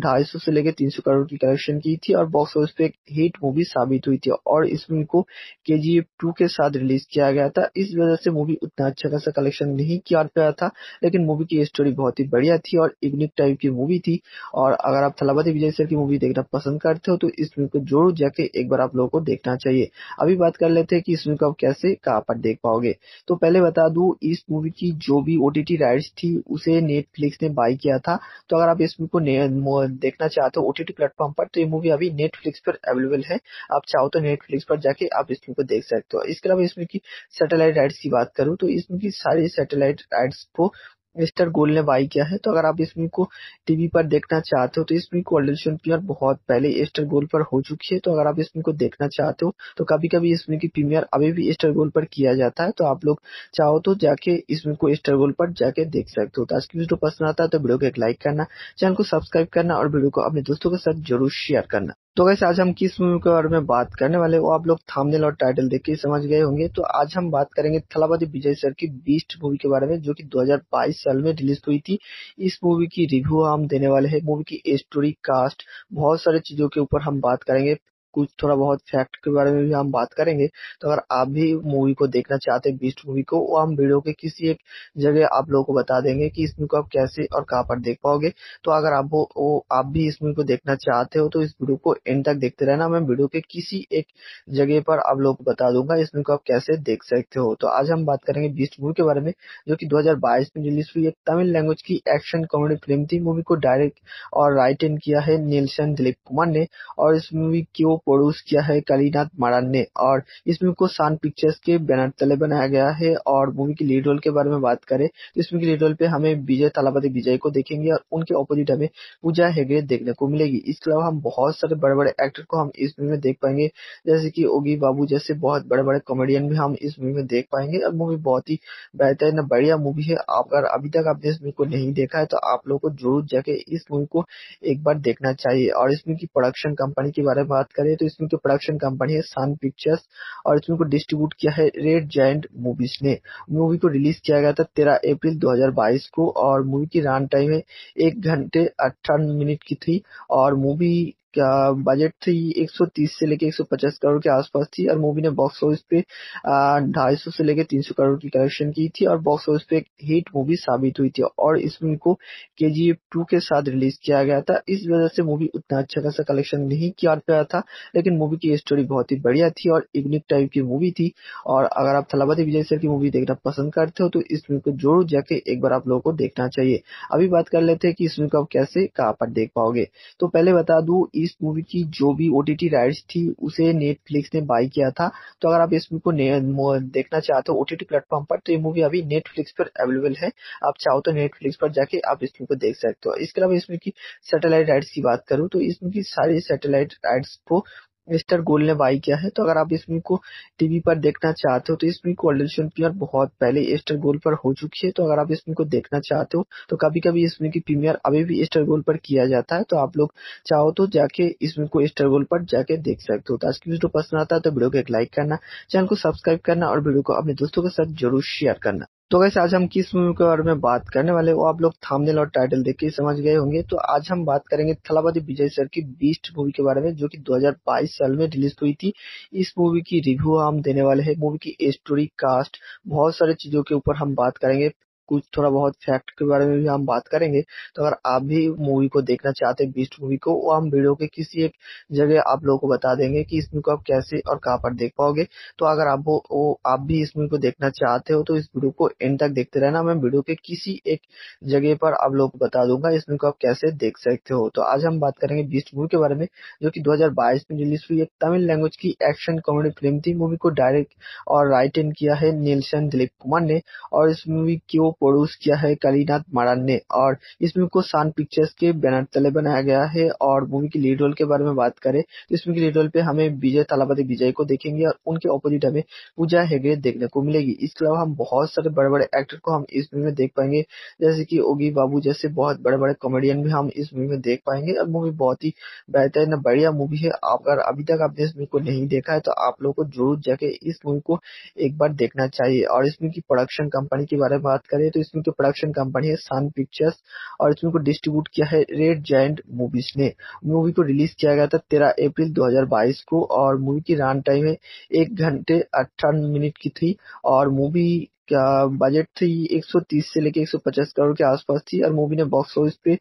ढाई सौ से लेके 300 करोड़ की कलेक्शन की थी और बॉक्स ऑफ़िस पे एक हिट मूवी साबित हुई थी और इस मूवी को के जी एफ़ टू के साथ रिलीज़ किया गया था। इस वजह से मूवी उतना अच्छा खासा कलेक्शन नहीं किया गया था, लेकिन मूवी की स्टोरी बहुत ही बढ़िया थी और यूनिक टाइप की मूवी थी और अगर आप थलापति विजय सर की मूवी देखना पसंद करते हो तो इस मूवी को ज़रूर जाके एक बार आप लोगों को देखना चाहिए। अभी बात कर लेते हैं कि इस मूवी को आप कैसे, कहाँ पर देख पाओगे। तो पहले बता दू इस मूवी की जो भी ओटीटी राइट्स थी, उसे नेटफ्लिक्स ने बाई किया था। तो अगर आप इस मूवी को देखना चाहते हो ओटीटी प्लेटफॉर्म पर तो ये मूवी अभी नेटफ्लिक्स पर अवेलेबल है। आप चाहो तो नेटफ्लिक्स पर जाके आप इस मूवी को देख सकते हो। इसके अलावा इसमें की सैटेलाइट राइट्स की बात करूँ तो इसमें की सारी सैटेलाइट राइट्स को मिस्टर गोल ने बाई किया है तो अगर आप इस मूवी को टीवी पर देखना चाहते हो तो इस मूवी को ऑडिशन प्रीमियर बहुत पहले स्टार गोल पर हो चुकी है तो अगर आप इस मूवी को देखना चाहते हो तो कभी कभी इस मूवी की प्रीमियर अभी भी स्टार गोल पर किया जाता है तो आप लोग चाहो तो जाके इस मूवी को स्टार गोल पर जाके देख सकते हो। तो आज की वीडियो पसंद आता है तो वीडियो को एक लाइक करना, चैनल को सब्सक्राइब करना और वीडियो को अपने दोस्तों के साथ ज़रूर शेयर करना। तो वैसे आज हम किस मूवी के बारे में बात करने वाले वो आप लोग थामनेल और टाइटल देख के समझ गए होंगे। तो आज हम बात करेंगे थलापति विजय सर की बीस्ट मूवी के बारे में, जो कि 2022 साल में रिलीज़ हुई थी। इस मूवी की रिव्यू हम देने वाले हैं, मूवी की स्टोरी कास्ट बहुत सारी चीज़ों के ऊपर हम बात करेंगे। कुछ थोड़ा बहुत फैक्ट के बारे में भी हम बात करेंगे तो अगर आप भी मूवी को देखना चाहते हैं बीस्ट मूवी को वो हम वीडियो के किसी एक जगह आप लोगों को बता देंगे कि इस मूवी को आप कैसे और कहाँ पर देख पाओगे। तो अगर आप वो, वो आप भी इस मूवी को देखना चाहते हो तो इस वीडियो को एंड तक देखते रहना। मैं वीडियो के किसी एक जगह पर आप लोगों को बता दूँगा इस मूवी को आप कैसे देख सकते हो। तो आज हम बात करेंगे बीस्ट मूवी के बारे में जो की दो हज़ार बाईस में रिलीज़ हुई। एक तमिल लैंग्वेज की एक्शन कॉमेडी फ़िल्म थी। मूवी को डायरेक्ट और राइट इन किया है नीलशन दिलीप कुमार ने। और इस मूवी को प्रोड्यूस किया है कालीनाथ मारान ने और इस मूवी को सान पिक्चर्स के बैनर तले बनाया गया है और मूवी की लीड रोल के बारे में बात करें तो इस मूवी की लीड रोल पे हमें विजय, तालापति विजय को देखेंगे और उनके ऑपोजिट हमें पूजा हेगड़े देखने को मिलेगी। इसके अलावा हम बहुत सारे बड़े बड़े एक्टर को हम इस मूवी में देख पाएँगे, जैसे की ओगी बाबू जैसे बहुत बड़े बड़े कॉमेडियन भी हम इस मूवी में देख पाएँगे। और मूवी बहुत ही बेहतरीन बढ़िया मूवी है। अगर अभी तक आपने इस मूवी को नहीं देखा है तो आप लोग को ज़रूर जाके इस मूवी को एक बार देखना चाहिए। और इसमें की प्रोडक्शन कंपनी के बारे में बात करें तो इसमें जो प्रोडक्शन कंपनी है सन पिक्चर्स और इसमें को डिस्ट्रीब्यूट किया है रेड जॉइंट मूवीज़ ने। मूवी को रिलीज़ किया गया था तेरह अप्रैल 2022 को और मूवी की रन टाइम है एक घंटे अट्ठान मिनट की थी और मूवी क्या बजट थी? 130 से लेके 150 करोड़ के आसपास थी और मूवी ने बॉक्स ऑफ़िस पे ढाई सौ से लेके 300 करोड़ की कलेक्शन की थी और बॉक्स ऑफ़िस पे एक हिट मूवी साबित हुई थी और इस मूवी को के जी एफ़ टू के साथ रिलीज़ किया गया था। इस वजह से मूवी उतना अच्छा खासा कलेक्शन नहीं किया गया था, लेकिन मूवी की स्टोरी बहुत ही बढ़िया थी और यूनिक टाइप की मूवी थी और अगर आप थलापति विजय सर की मूवी देखना पसंद करते हो तो इस मूवी को ज़रूर जाके एक बार आप लोगों को देखना चाहिए। अभी बात कर लेते हैं कि इस मूवी को आप कैसे, कहाँ पर देख पाओगे। तो पहले बता दू इस मूवी की जो भी ओटीटी राइट्स थी, उसे नेटफ्लिक्स ने बाय किया था। तो अगर आप इस मूवी को देखना चाहते हो ओटीटी प्लेटफॉर्म पर तो ये मूवी अभी नेटफ्लिक्स पर अवेलेबल है। आप चाहो तो नेटफ्लिक्स पर जाके आप इस मूवी को देख सकते हो। इसके अलावा इसमें की सैटेलाइट राइट्स की बात करूँ तो इसमें की सारी सैटेलाइट राइट्स को मिस्टर गोल ने बाई किया है। तो अगर आप इस मूवी को टीवी पर देखना चाहते हो तो इस मूवी को ऑडिशन प्रीमियर बहुत पहले स्टार गोल पर हो चुकी है। तो अगर आप इस मूवी को देखना चाहते हो तो कभी कभी इस मूवी की प्रीमियर अभी भी स्टार गोल पर किया जाता है। तो आप लोग चाहो तो जाके इस मूवी को स्टार गोल पर जाके देख सकते हो। तो आज की वीडियो पसंद आता है तो वीडियो को एक लाइक करना, चैनल को सब्सक्राइब करना और वीडियो को अपने दोस्तों के साथ ज़रूर शेयर करना। तो वैसे आज हम किस मूवी के बारे में बात करने वाले वो आप लोग थामनेल और टाइटल देख के समझ गए होंगे। तो आज हम बात करेंगे थलापति विजय सर की बीस्ट मूवी के बारे में, जो कि 2022 साल में रिलीज़ हुई थी। इस मूवी की रिव्यू हम देने वाले हैं मूवी की स्टोरी कास्ट बहुत सारी चीज़ों के ऊपर हम बात करेंगे। कुछ थोड़ा बहुत फैक्ट के बारे में भी हम बात करेंगे तो अगर आप भी मूवी को देखना चाहते हैं बीस्ट मूवी को वो हम वीडियो के किसी एक जगह आप लोगों को बता देंगे कि इस मूवी को आप कैसे और कहाँ पर देख पाओगे। तो अगर आप वो, वो आप भी इस मूवी को देखना चाहते हो तो इस वीडियो को एंड तक देखते रहना। मैं वीडियो के किसी एक जगह पर आप लोगों को बता दूँगा इस मूवी को आप कैसे देख सकते हो। तो आज हम बात करेंगे बीस्ट मूवी के बारे में जो की दो हज़ार बाईस में रिलीज़ हुई। एक तमिल लैंग्वेज की एक्शन कॉमेडी फ़िल्म थी। मूवी को डायरेक्ट और राइट किया है नीलशन दिलीप कुमार ने। और इस मूवी को प्रोड्यूस किया है कालीनाथ मारान ने और इस मूवी को सान पिक्चर्स के बैनर तले बनाया गया है और मूवी की लीड रोल के बारे में बात करें तो इस मूवी की लीड रोल पे हमें विजय थालापति विजय को देखेंगे और उनके ऑपोजिट हमें पूजा हेगड़े देखने को मिलेगी। इसके अलावा हम बहुत सारे बड़े बड़े एक्टर को हम इस मूवी में देख पाएँगे, जैसे की ओगी बाबू जैसे बहुत बड़े बड़े कॉमेडियन भी हम इस मूवी में देख पाएँगे। और मूवी बहुत ही बेहतरीन बढ़िया मूवी है। अगर अभी तक आपने इस मूवी को नहीं देखा है तो आप लोग को ज़रूर जाके इस मूवी को एक बार देखना चाहिए और इस मूवी की प्रोडक्शन कंपनी के बारे में बात करें तो इसमें जो प्रोडक्शन कंपनी है सन पिक्चर्स और इसमें को डिस्ट्रीब्यूट किया है रेड जैंड मूवीज़ ने। मूवी को रिलीज़ किया गया था तेरह अप्रैल 2022 को, और मूवी की रन टाइम है एक घंटे अट्ठान मिनट की थी, और मूवी क्या बजट थी 130 से लेके 150 करोड़ के आसपास थी और मूवी ने बॉक्स ऑफ़िस पे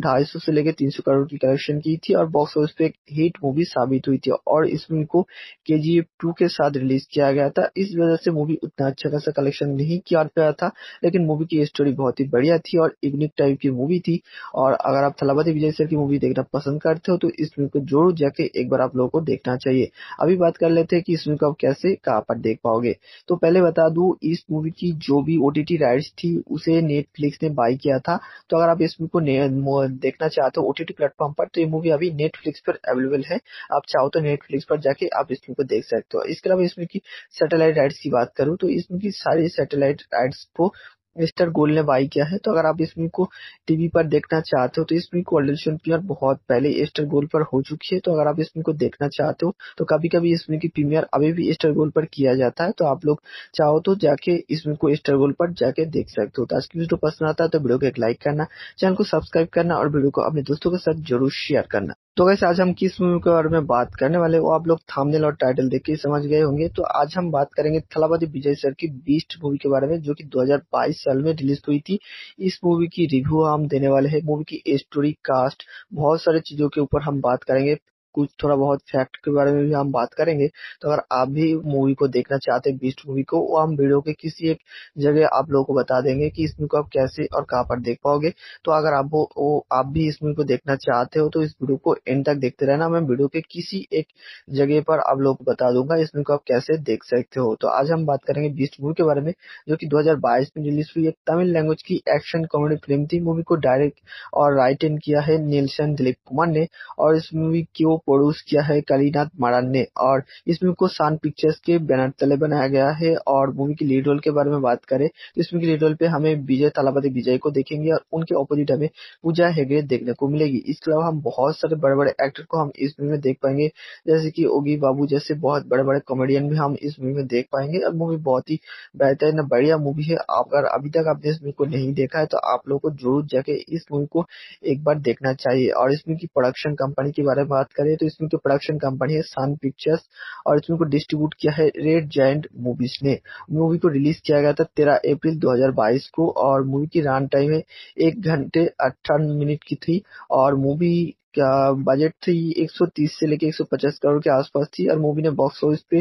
ढाई सौ से लेके 300 करोड़ की कलेक्शन की थी और बॉक्स ऑफ़िस पे एक हिट मूवी साबित हुई थी और इस मूवी को के जी टू के साथ रिलीज़ किया गया था। इस वजह से मूवी उतना अच्छा खासा कलेक्शन नहीं किया गया था, लेकिन मूवी की स्टोरी बहुत ही बढ़िया थी और यूनिक टाइप की मूवी थी और अगर आप थलापति विजय सर की मूवी देखना पसंद करते हो तो इस मूवी को ज़रूर जाके एक बार आप लोगों को देखना चाहिए। अभी बात कर लेते हैं कि इस मूवी को आप कैसे कहाँ पर देख पाओगे। तो पहले बता दू इस मूवी की जो भी ओटीटी राइट्स थी, उसे नेटफ्लिक्स ने बाई किया था। तो अगर आप इस मूवी को देखना चाहते हो ओटीटी प्लेटफॉर्म पर तो ये मूवी अभी नेटफ्लिक्स पर अवेलेबल है। आप चाहो तो नेटफ्लिक्स पर जाके आप इस मूवी को देख सकते हो। इसके अलावा इसमें की सैटेलाइट राइट्स की बात करूँ तो इसमें की सारी सैटेलाइट राइट्स को मिस्टर गोल ने बाई किया है तो अगर आप इस मूवी को टीवी पर देखना चाहते हो तो इस मूवी को प्रीमियर बहुत पहले ईस्टर गोल पर हो चुकी है तो अगर आप इस मूवी को देखना चाहते हो तो कभी कभी इस मूवी की प्रीमियर अभी भी ईस्टर गोल पर किया जाता है तो आप लोग चाहो तो जाके इस मूवी को ईस्टर गोल पर जाके देख सकते हो। तो आज की वीडियो पसंद आता है तो वीडियो को एक लाइक करना, चैनल को सब्सक्राइब करना और वीडियो को अपने दोस्तों के साथ ज़रूर शेयर करना। तो वैसे आज हम किस मूवी के बारे में बात करने वाले वो आप लोग थामनेल और टाइटल देख के समझ गए होंगे। तो आज हम बात करेंगे थलावादी विजय सर की बीस्ट मूवी के बारे में, जो कि 2022 साल में रिलीज़ हुई थी। इस मूवी की रिव्यू हम देने वाले हैं मूवी की स्टोरी कास्ट बहुत सारी चीज़ों के ऊपर हम बात करेंगे। कुछ थोड़ा बहुत फैक्ट के बारे में भी हम बात करेंगे तो अगर आप भी मूवी को देखना चाहते हैं बीस्ट मूवी को वो हम वीडियो के किसी एक जगह आप लोगों को बता देंगे कि इस मूवी को आप कैसे और कहाँ पर देख पाओगे। तो अगर आप वो, वो आप भी इस मूवी को देखना चाहते हो तो इस वीडियो को एंड तक देखते रहना। मैं वीडियो के किसी एक जगह पर आप लोगों को बता दूँगा इस मूवी को आप कैसे देख सकते हो। तो आज हम बात करेंगे बीस्ट मूवी के बारे में जो की दो हज़ार बाईस में रिलीज़ हुई। एक तमिल लैंग्वेज की एक्शन कॉमेडी फ़िल्म थी। मूवी को डायरेक्ट और राइट किया है नीलशन दिलीप कुमार ने। और इस मूवी को प्रोड्यूस किया है कालीनाथ मारान ने और इस मूवी को सान पिक्चर्स के बैनर तले बनाया गया है और मूवी की लीड रोल के बारे में बात करें तो इस मूवी की लीड रोल पे हमें विजय तालापति विजय को देखेंगे और उनके ऑपोजिट हमें पूजा हेगड़े देखने को मिलेगी। इसके अलावा हम बहुत सारे बड़े बड़े एक्टर को हम इस मूवी में देख पाएँगे, जैसे की ओगी बाबू जैसे बहुत बड़े बड़े कॉमेडियन भी हम इस मूवी में देख पाएँगे। और मूवी बहुत ही बेहतरीन बढ़िया मूवी है। अगर अभी तक आपने इस मूवी को नहीं देखा है तो आप लोग को ज़रूर जाके इस मूवी को एक बार देखना चाहिए और इस मूवी की प्रोडक्शन कंपनी के बारे में बात करें तो इसमें की प्रोडक्शन कंपनी है सन पिक्चर्स और इसमें को डिस्ट्रीब्यूट किया है रेड जायंट मूवीज़ ने। मूवी को रिलीज़ किया गया था तेरह अप्रैल 2022 को और मूवी की रन टाइम है एक घंटे अट्ठान मिनट की थी और मूवी क्या बजट थी? 130 से लेके 150 करोड़ के आसपास थी और मूवी ने बॉक्स ऑफ़िस पे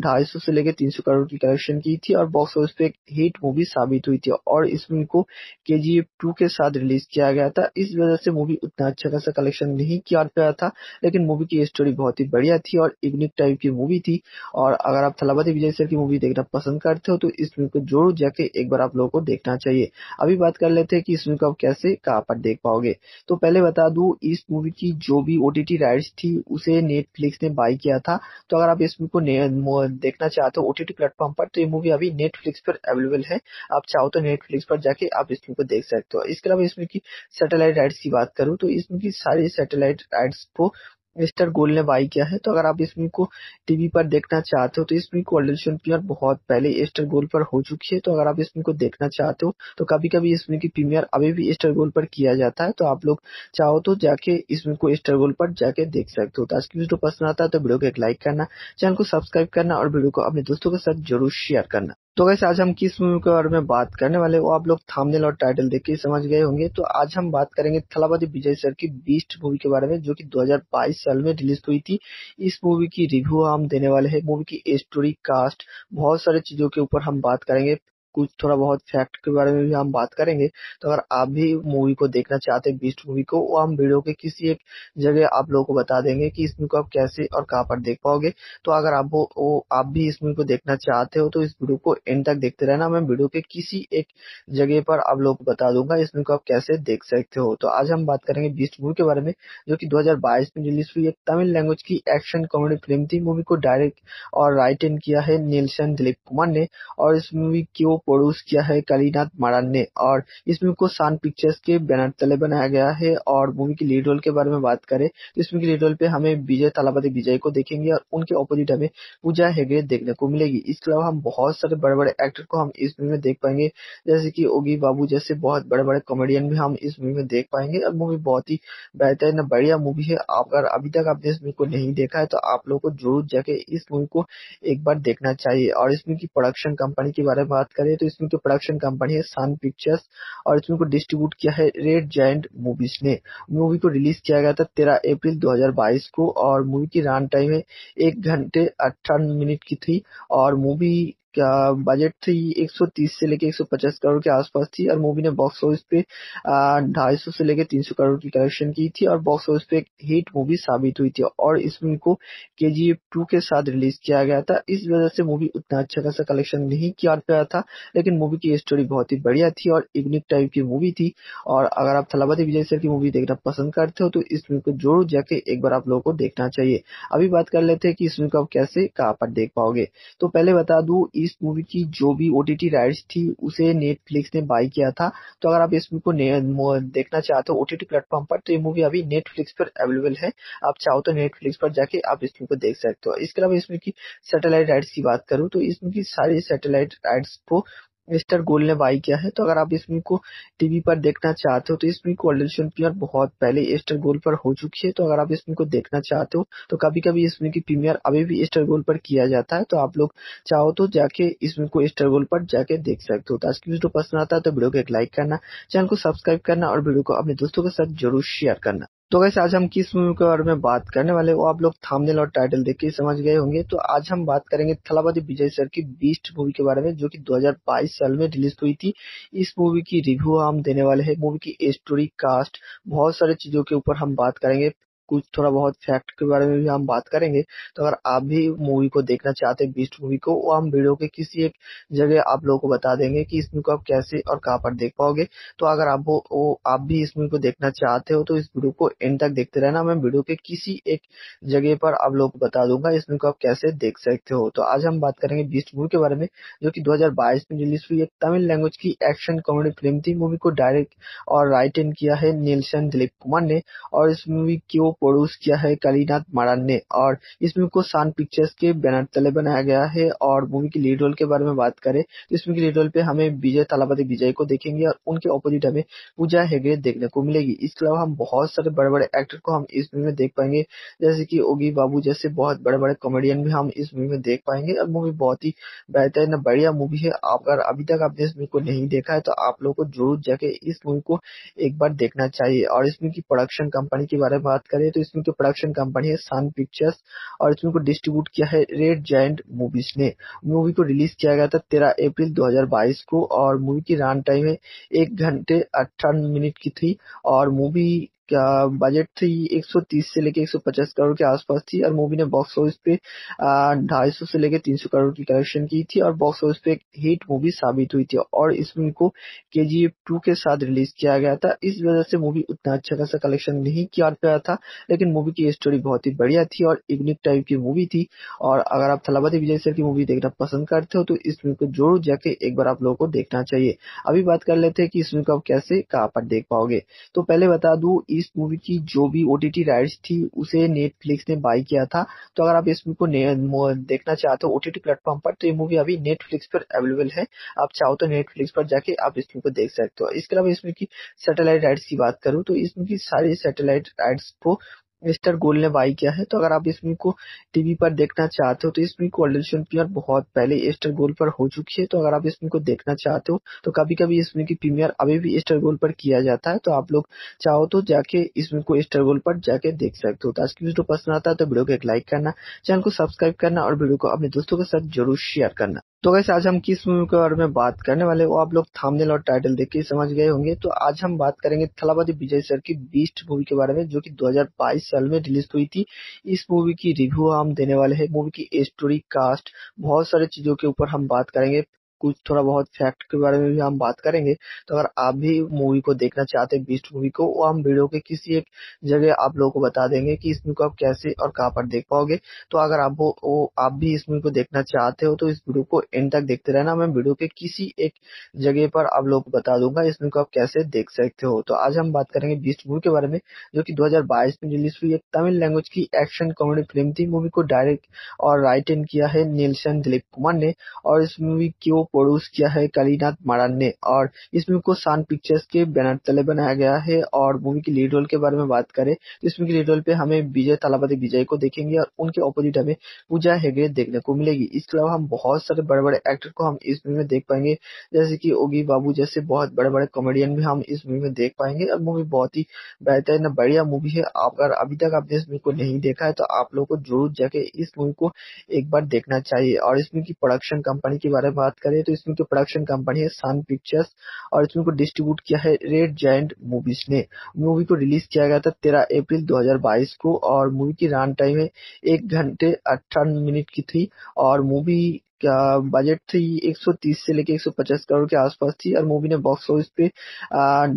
ढाई सौ से लेके 300 करोड़ की कलेक्शन की थी और बॉक्स ऑफ़िस पे एक हिट मूवी साबित हुई थी और इस मूवी को के जी टू के साथ रिलीज़ किया गया था। इस वजह से मूवी उतना अच्छा खासा कलेक्शन नहीं किया गया था, लेकिन मूवी की स्टोरी बहुत ही बढ़िया थी और यूनिक टाइप की मूवी थी और अगर आप थलापति विजय सर की मूवी देखना पसंद करते हो तो इस मूवी को ज़रूर जाके एक बार आप लोगों को देखना चाहिए। अभी बात कर लेते हैं कि इस मूवी को आप कैसे कहाँ पर देख पाओगे। तो पहले बता दू इस मूवी की जो भी ओटीटी राइट्स थी, उसे नेटफ्लिक्स ने बाई किया था। तो अगर आप इस मूवी को देखना चाहते हो ओटीटी प्लेटफॉर्म पर तो ये मूवी अभी नेटफ्लिक्स पर अवेलेबल है। आप चाहो तो नेटफ्लिक्स पर जाके आप इस मूवी को देख सकते हो। इसके अलावा इसमें की सैटेलाइट राइट्स की बात करूँ तो इसमें की सारी सैटेलाइट राइट्स को मिस्टर गोल ने बाई किया है तो अगर आप इस मूवी को टीवी पर देखना चाहते हो तो इस मूवी को ऑलरेडी प्रीमियर बहुत पहले स्टार गोल पर हो चुकी है तो अगर आप इस मूवी को देखना चाहते हो तो कभी कभी इस मूवी की प्रीमियर अभी भी स्टार गोल पर किया जाता है तो आप लोग चाहो तो जाके इस मूवी को स्टार गोल पर जाके देख सकते हो। तो आज की वीडियो पसंद आता है तो वीडियो को एक लाइक करना, चैनल को सब्सक्राइब करना और वीडियो को अपने दोस्तों के साथ ज़रूर शेयर करना। तो वैसे आज हम किस मूवी के बारे में बात करने वाले वो आप लोग थामनेल और टाइटल देख के समझ गए होंगे। तो आज हम बात करेंगे थलापति विजय सर की बीस्ट मूवी के बारे में, जो कि 2022 साल में रिलीज़ हुई थी। इस मूवी की रिव्यू हम देने वाले हैं, मूवी की स्टोरी कास्ट बहुत सारी चीज़ों के ऊपर हम बात करेंगे। कुछ थोड़ा बहुत फैक्ट के बारे में भी हम बात करेंगे तो अगर आप भी मूवी को देखना चाहते हैं बीस्ट मूवी को वो हम वीडियो के किसी एक जगह आप लोगों को बता देंगे कि इस मूवी को आप कैसे और कहाँ पर देख पाओगे। तो अगर आप वो, वो आप भी इस मूवी को देखना चाहते हो तो इस वीडियो को एंड तक देखते रहना। मैं वीडियो के किसी एक जगह पर आप लोग को बता दूँगा इस मूवी को आप कैसे देख सकते हो। तो आज हम बात करेंगे बीस्ट मूवी के बारे में जो की दो हज़ार बाईस में रिलीज़ हुई। एक तमिल लैंग्वेज की एक्शन कॉमेडी फ़िल्म थी। मूवी को डायरेक्ट और राइट किया है नीलशन दिलीप कुमार ने। और इस मूवी को प्रोड्यूस किया है कालीनाथ मारान ने और इस मूवी को सान पिक्चर्स के बैनर तले बनाया गया है और मूवी की लीड रोल के बारे में बात करें तो इस मूवी की लीड रोल पे हमें विजय तालापति विजय को देखेंगे और उनके ऑपोजिट हमें पूजा हेगड़े देखने को मिलेगी। इसके अलावा हम बहुत सारे बड़े बड़े एक्टर को हम इस मूवी में देख पाएँगे, जैसे की ओगी बाबू जैसे बहुत बड़े बड़े कॉमेडियन भी हम इस मूवी में देख पाएँगे। और मूवी बहुत ही बेहतरीन बढ़िया मूवी है। अगर अभी तक आपने इस मूवी को नहीं देखा है तो आप लोगों को ज़रूर जाके इस मूवी को एक बार देखना चाहिए। और इस मूवी की प्रोडक्शन कंपनी के बारे में बात करें तो इसमें जो प्रोडक्शन कंपनी है सन पिक्चर्स और इसमें को डिस्ट्रीब्यूट किया है रेड जैंड मूवीज़ ने। मूवी को रिलीज़ किया गया था तेरह अप्रैल 2022 को और मूवी की रन टाइम है एक घंटे अट्ठान मिनट की थी और मूवी क्या बजट थी? 130 से लेके 150 करोड़ के आसपास थी और मूवी ने बॉक्स ऑफ़िस पे ढाई सौ से लेके 300 करोड़ की कलेक्शन की थी और बॉक्स ऑफ़िस पे एक हिट मूवी साबित हुई थी और इस मूवी को के जी एफ़ टू के साथ रिलीज़ किया गया था। इस वजह से मूवी उतना अच्छा खासा कलेक्शन नहीं किया गया था, लेकिन मूवी की स्टोरी बहुत ही बढ़िया थी और यूनिक टाइप की मूवी थी। और अगर आप थलापति विजय सर की मूवी देखना पसंद करते हो तो इस मूवी को ज़रूर जाके एक बार आप लोगों को देखना चाहिए। अभी बात कर लेते हैं कि इस मूवी को आप कैसे, कहाँ पर देख पाओगे। तो पहले बता दू इस मूवी की जो भी ओटीटी राइट्स थी, उसे नेटफ्लिक्स ने बाई किया था। तो अगर आप इस मूवी को देखना चाहते हो ओटीटी प्लेटफॉर्म पर तो ये मूवी अभी नेटफ्लिक्स पर अवेलेबल है। आप चाहो तो नेटफ्लिक्स पर जाके आप इस मूवी को देख सकते हो। इसके अलावा इसमें की सैटेलाइट राइट्स की बात करूँ तो इसमें की सारी सैटेलाइट राइट्स को मिस्टर गोल ने बाई किया है तो अगर आप इस मूवी को टीवी पर देखना चाहते हो तो इस मूवी को ऑलरेडी सुन प्रीमियर बहुत पहले स्टार गोल पर हो चुकी है तो अगर आप इस मूवी को देखना चाहते हो तो कभी कभी इस मूवी की प्रीमियर अभी भी स्टार गोल पर किया जाता है तो आप लोग चाहो तो जाके इस मूवी को स्टार गोल पर जाके देख सकते हो। तो आज की वीडियो पसंद आता है तो वीडियो को एक लाइक करना, चैनल को सब्सक्राइब करना और वीडियो को अपने दोस्तों के साथ ज़रूर शेयर करना। तो वैसे आज हम किस मूवी के बारे में बात करने वाले वो आप लोग थामनेल और टाइटल देख के समझ गए होंगे। तो आज हम बात करेंगे थलाबादी विजय सर की बीस्ट मूवी के बारे में, जो कि 2022 साल में रिलीज़ हुई थी। इस मूवी की रिव्यू हम देने वाले हैं मूवी की स्टोरी कास्ट बहुत सारी चीज़ों के ऊपर हम बात करेंगे। कुछ थोड़ा बहुत फैक्ट के बारे में भी हम बात करेंगे तो अगर आप भी मूवी को देखना चाहते हैं बीस्ट मूवी को वो हम वीडियो के किसी एक जगह आप लोगों को बता देंगे कि इस मूवी को आप कैसे और कहाँ पर देख पाओगे। तो अगर आप वो, वो आप भी इस मूवी को देखना चाहते हो तो इस वीडियो को एंड तक देखते रहना। मैं वीडियो के किसी एक जगह पर आप लोगों को बता दूँगा इस मूवी को आप कैसे देख सकते हो। तो आज हम बात करेंगे बीस्ट मूवी के बारे में जो की दो हज़ार बाईस में रिलीज़ हुई। एक तमिल लैंग्वेज की एक्शन कॉमेडी फ़िल्म थी। मूवी को डायरेक्ट और राइट किया है नीलशन दिलीप कुमार ने। और इस मूवी को प्रोड्यूस किया है कालीनाथ मारान ने और इस मूवी को सान पिक्चर्स के बैनर तले बनाया गया है और मूवी की लीड रोल के बारे में बात करें तो इस मूवी की लीड रोल पे हमें विजय तालापति विजय को देखेंगे और उनके ऑपोजिट हमें पूजा हेगड़े देखने को मिलेगी। इसके अलावा हम बहुत सारे बड़े बड़े एक्टर को हम इस मूवी में देख पाएँगे, जैसे की ओगी बाबू जैसे बहुत बड़े बड़े कॉमेडियन भी हम इस मूवी में देख पाएँगे। और मूवी बहुत ही बेहतरीन बढ़िया मूवी है। अगर अभी तक आपने इस मूवी को नहीं देखा है तो आप लोगों को ज़रूर जाके इस मूवी को एक बार देखना चाहिए और इस मूवी की प्रोडक्शन कंपनी के बारे में बात करें तो इसमें की प्रोडक्शन कंपनी है सन पिक्चर्स और इसमें को डिस्ट्रीब्यूट किया है रेड जैंड मूवीज़ ने। मूवी को रिलीज़ किया गया था तेरह अप्रैल 2022 को और मूवी की रन टाइम है एक घंटे अट्ठान मिनट की थी और मूवी क्या बजट थी? 130 से लेके 150 करोड़ के आसपास थी और मूवी ने बॉक्स ऑफ़िस पे ढाई सौ से लेके 300 करोड़ की कलेक्शन की थी और बॉक्स ऑफ़िस पे एक हिट मूवी साबित हुई थी और इस मूवी को के जी टू के साथ रिलीज़ किया गया था। इस वजह से मूवी उतना अच्छा खासा कलेक्शन नहीं किया गया था, लेकिन मूवी की स्टोरी बहुत ही बढ़िया थी और यूनिक टाइप की मूवी थी और अगर आप थलापति विजय सर की मूवी देखना पसंद करते हो तो इस मूवी को ज़रूर जाके एक बार आप लोगों को देखना चाहिए। अभी बात कर लेते हैं कि इस मूवी को आप कैसे कहाँ पर देख पाओगे। तो पहले बता दू इस मूवी की जो भी ओटीटी राइट्स थी, उसे नेटफ्लिक्स ने बाई किया था। तो अगर आप इस मूवी को देखना चाहते हो ओटीटी प्लेटफॉर्म पर तो ये मूवी अभी नेटफ्लिक्स पर अवेलेबल है। आप चाहो तो नेटफ्लिक्स पर जाके आप इस मूवी को देख सकते हो। इसके अलावा इसमें की सैटेलाइट राइट्स की बात करूँ तो इसमें की सारी सैटेलाइट राइट्स को मिस्टर गोल ने बाई किया है। तो अगर आप इस इसमें को टीवी पर देखना चाहते हो तो इस इसमें को ऑडिशन प्रीमियर बहुत पहले ईस्टर गोल पर हो चुकी है। तो अगर आप इस इसमें को देखना चाहते हो तो कभी कभी इस इसमें की प्रीमियर अभी भी ईस्टर गोल पर किया जाता है। तो आप लोग चाहो तो जाके इस इसमें को ईस्टर गोल पर जाके देख सकते हो। तो आज की वीडियो पसंद आता है तो वीडियो को एक लाइक करना, चैनल को सब्सक्राइब करना और वीडियो को अपने दोस्तों के साथ ज़रूर शेयर करना। तो वैसे आज हम किस मूवी के बारे में बात करने वाले वो आप लोग थामनेल और टाइटल देख के समझ गए होंगे। तो आज हम बात करेंगे थलापति विजय सर की बीस्ट मूवी के बारे में, जो कि 2022 साल में रिलीज़ हुई थी। इस मूवी की रिव्यू हम देने वाले हैं मूवी की स्टोरी कास्ट बहुत सारी चीज़ों के ऊपर हम बात करेंगे। कुछ थोड़ा बहुत फैक्ट के बारे में भी हम बात करेंगे तो अगर आप भी मूवी को देखना चाहते हैं बीस्ट मूवी को वो हम वीडियो के किसी एक जगह आप लोगों को बता देंगे कि इस मूवी को आप कैसे और कहाँ पर देख पाओगे। तो अगर आप वो, वो आप भी इस मूवी को देखना चाहते हो तो इस वीडियो को एंड तक देखते रहना। मैं वीडियो के किसी एक जगह पर आप लोगों को बता दूँगा इस मूवी को आप कैसे देख सकते हो। तो आज हम बात करेंगे बीस्ट मूवी के बारे में जो की दो हज़ार बाईस में रिलीज़ हुई। एक तमिल लैंग्वेज की एक्शन कॉमेडी फ़िल्म थी। मूवी को डायरेक्ट और राइट इन किया है नीलशन दिलीप कुमार ने और इस मूवी को प्रोड्यूस किया है कालीनाथ मारान ने और इस मूवी को सान पिक्चर्स के बैनर तले बनाया गया है और मूवी की लीड रोल के बारे में बात करें तो इस मूवी की लीड रोल पे हमें विजय तलापति विजय को देखेंगे और उनके ऑपोजिट हमें पूजा हेगड़े देखने को मिलेगी। इसके अलावा हम बहुत सारे बड़े बड़े एक्टर को हम इस मूवी में देख पाएँगे, जैसे की ओगी बाबू जैसे बहुत बड़े बड़े कॉमेडियन भी हम इस मूवी में देख पाएँगे। और मूवी बहुत ही बेहतर बढ़िया मूवी है। अगर अभी तक आपने इस मूवी को नहीं देखा है तो आप लोग को ज़रूर जाके इस मूवी को एक बार देखना चाहिए और इस मूवी की प्रोडक्शन कंपनी के बारे में बात करें तो इसमें जो प्रोडक्शन कंपनी है सन पिक्चर्स और इसमें को डिस्ट्रीब्यूट किया है रेड जैंट मूवीज़ ने। मूवी को रिलीज़ किया गया था तेरह अप्रैल 2022 को, और मूवी की रन टाइम है एक घंटे अट्ठान मिनट की थी, और मूवी क्या बजट थी? 130 से लेके 150 करोड़ के आसपास थी और मूवी ने बॉक्स ऑफ़िस पे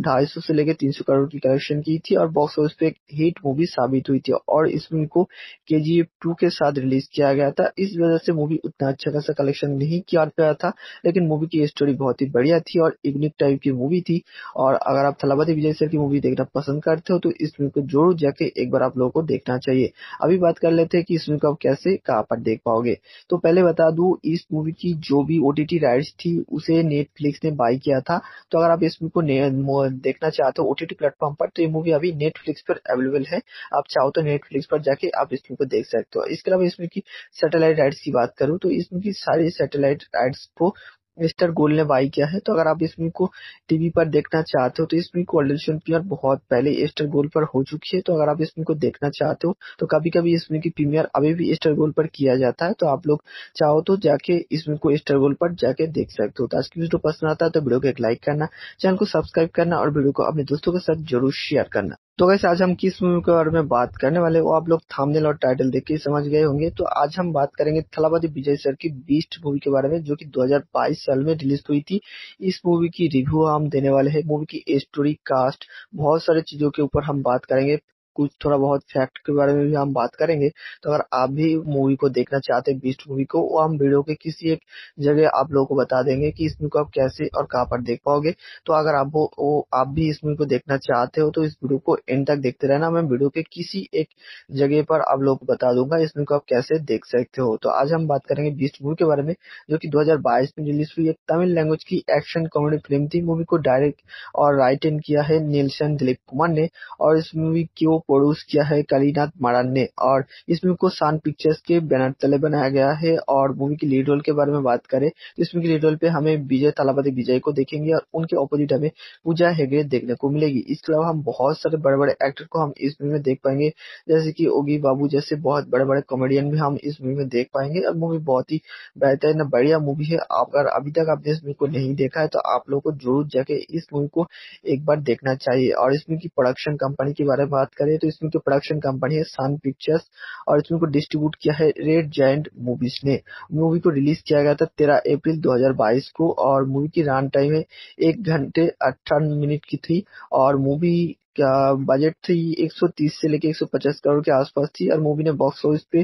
ढाई सौ से लेके 300 करोड़ की कलेक्शन की थी और बॉक्स ऑफ़िस पे एक हिट मूवी साबित हुई थी और इस मूवी को के जी टू के साथ रिलीज़ किया गया था। इस वजह से मूवी उतना अच्छा खासा कलेक्शन नहीं किया गया था, लेकिन मूवी की स्टोरी बहुत ही बढ़िया थी और यूनिक टाइप की मूवी थी और अगर आप थलापति विजय सर की मूवी देखना पसंद करते हो तो इस मूवी को ज़रूर जाके एक बार आप लोगों को देखना चाहिए। अभी बात कर लेते हैं कि इस मूवी को आप कैसे कहाँ पर देख पाओगे। तो पहले बता दू इस मूवी की जो भी ओटीटी राइट्स थी, उसे नेटफ्लिक्स ने बाई किया था। तो अगर आप इस मूवी को देखना चाहते हो ओटीटी प्लेटफॉर्म पर तो ये मूवी अभी नेटफ्लिक्स पर अवेलेबल है। आप चाहो तो नेटफ्लिक्स पर जाके आप इस मूवी को देख सकते हो। इसके अलावा इसमें की सैटेलाइट राइट्स की बात करूँ तो इसमें की सारी सैटेलाइट राइट्स को मिस्टर गोल ने बाई किया है तो अगर आप इस इसमें को टीवी पर देखना चाहते हो तो इस इसमें को ऑडिशन प्रीमियर बहुत पहले ईस्टर गोल पर हो चुकी है तो अगर आप इस इसमें को देखना चाहते हो तो कभी कभी इस इसमें की प्रीमियर अभी भी ईस्टर गोल पर किया जाता है तो आप लोग चाहो तो जाके इस इसमें को ईस्टर गोल पर जाके देख सकते हो। तो आज की वीडियो पसंद आता है तो वीडियो को एक लाइक करना, चैनल को सब्सक्राइब करना और वीडियो को अपने दोस्तों के साथ ज़रूर शेयर करना। तो वैसे आज हम किस मूवी के बारे में बात करने वाले वो आप लोग थामनेल और टाइटल देख के समझ गए होंगे। तो आज हम बात करेंगे थलापति विजय सर की बीस्ट मूवी के बारे में, जो कि 2022 साल में रिलीज़ हुई थी। इस मूवी की रिव्यू हम देने वाले हैं, मूवी की स्टोरी कास्ट बहुत सारी चीज़ों के ऊपर हम बात करेंगे। कुछ थोड़ा बहुत फैक्ट के बारे में भी हम बात करेंगे तो अगर आप भी मूवी को देखना चाहते हैं बीस्ट मूवी को वो हम वीडियो के किसी एक जगह आप लोगों को बता देंगे कि इस मूवी को आप कैसे और कहाँ पर देख पाओगे। तो अगर आप वो, वो आप भी इस मूवी को देखना चाहते हो तो इस वीडियो को एंड तक देखते रहना। मैं वीडियो के किसी एक जगह पर आप लोगों को बता दूँगा इस मूवी को आप कैसे देख सकते हो। तो आज हम बात करेंगे बीस्ट मूवी के बारे में जो की दो हज़ार बाईस में रिलीज़ हुई एक तमिल लैंग्वेज की एक्शन कॉमेडी फ़िल्म थी। मूवी को डायरेक्ट और राइट किया है नीलशन दिलीप कुमार ने। और इस मूवी को प्रोड्यूस किया है कालीनाथ मारान ने और इस मूवी को सान पिक्चर्स के बैनर तले बनाया गया है और मूवी की लीड रोल के बारे में बात करें तो इस मूवी की लीड रोल पे हमें विजय तालापति विजय को देखेंगे और उनके ऑपोजिट हमें पूजा हेगड़े देखने को मिलेगी। इसके अलावा हम बहुत सारे बड़े बड़े एक्टर को हम इस मूवी में देख पाएँगे, जैसे की ओगी बाबू जैसे बहुत बड़े बड़े कॉमेडियन भी हम इस मूवी में देख पाएँगे। और मूवी बहुत ही बेहतर बढ़िया मूवी है। अगर अभी तक आपने इस मूवी को नहीं देखा है तो आप लोग को ज़रूर जाके इस मूवी को एक बार देखना चाहिए और इस की प्रोडक्शन कंपनी के बारे में बात करें तो इसमें की प्रोडक्शन कंपनी है सन पिक्चर्स और इसमें को डिस्ट्रीब्यूट किया है रेड जैंट मूवीज़ ने। मूवी को रिलीज़ किया गया था तेरह अप्रैल 2022 को और मूवी की रन टाइम है एक घंटे अट्ठान मिनट की थी और मूवी बजट थी? 130 से लेके 150 करोड़ के आसपास थी और मूवी ने बॉक्स ऑफ़िस पे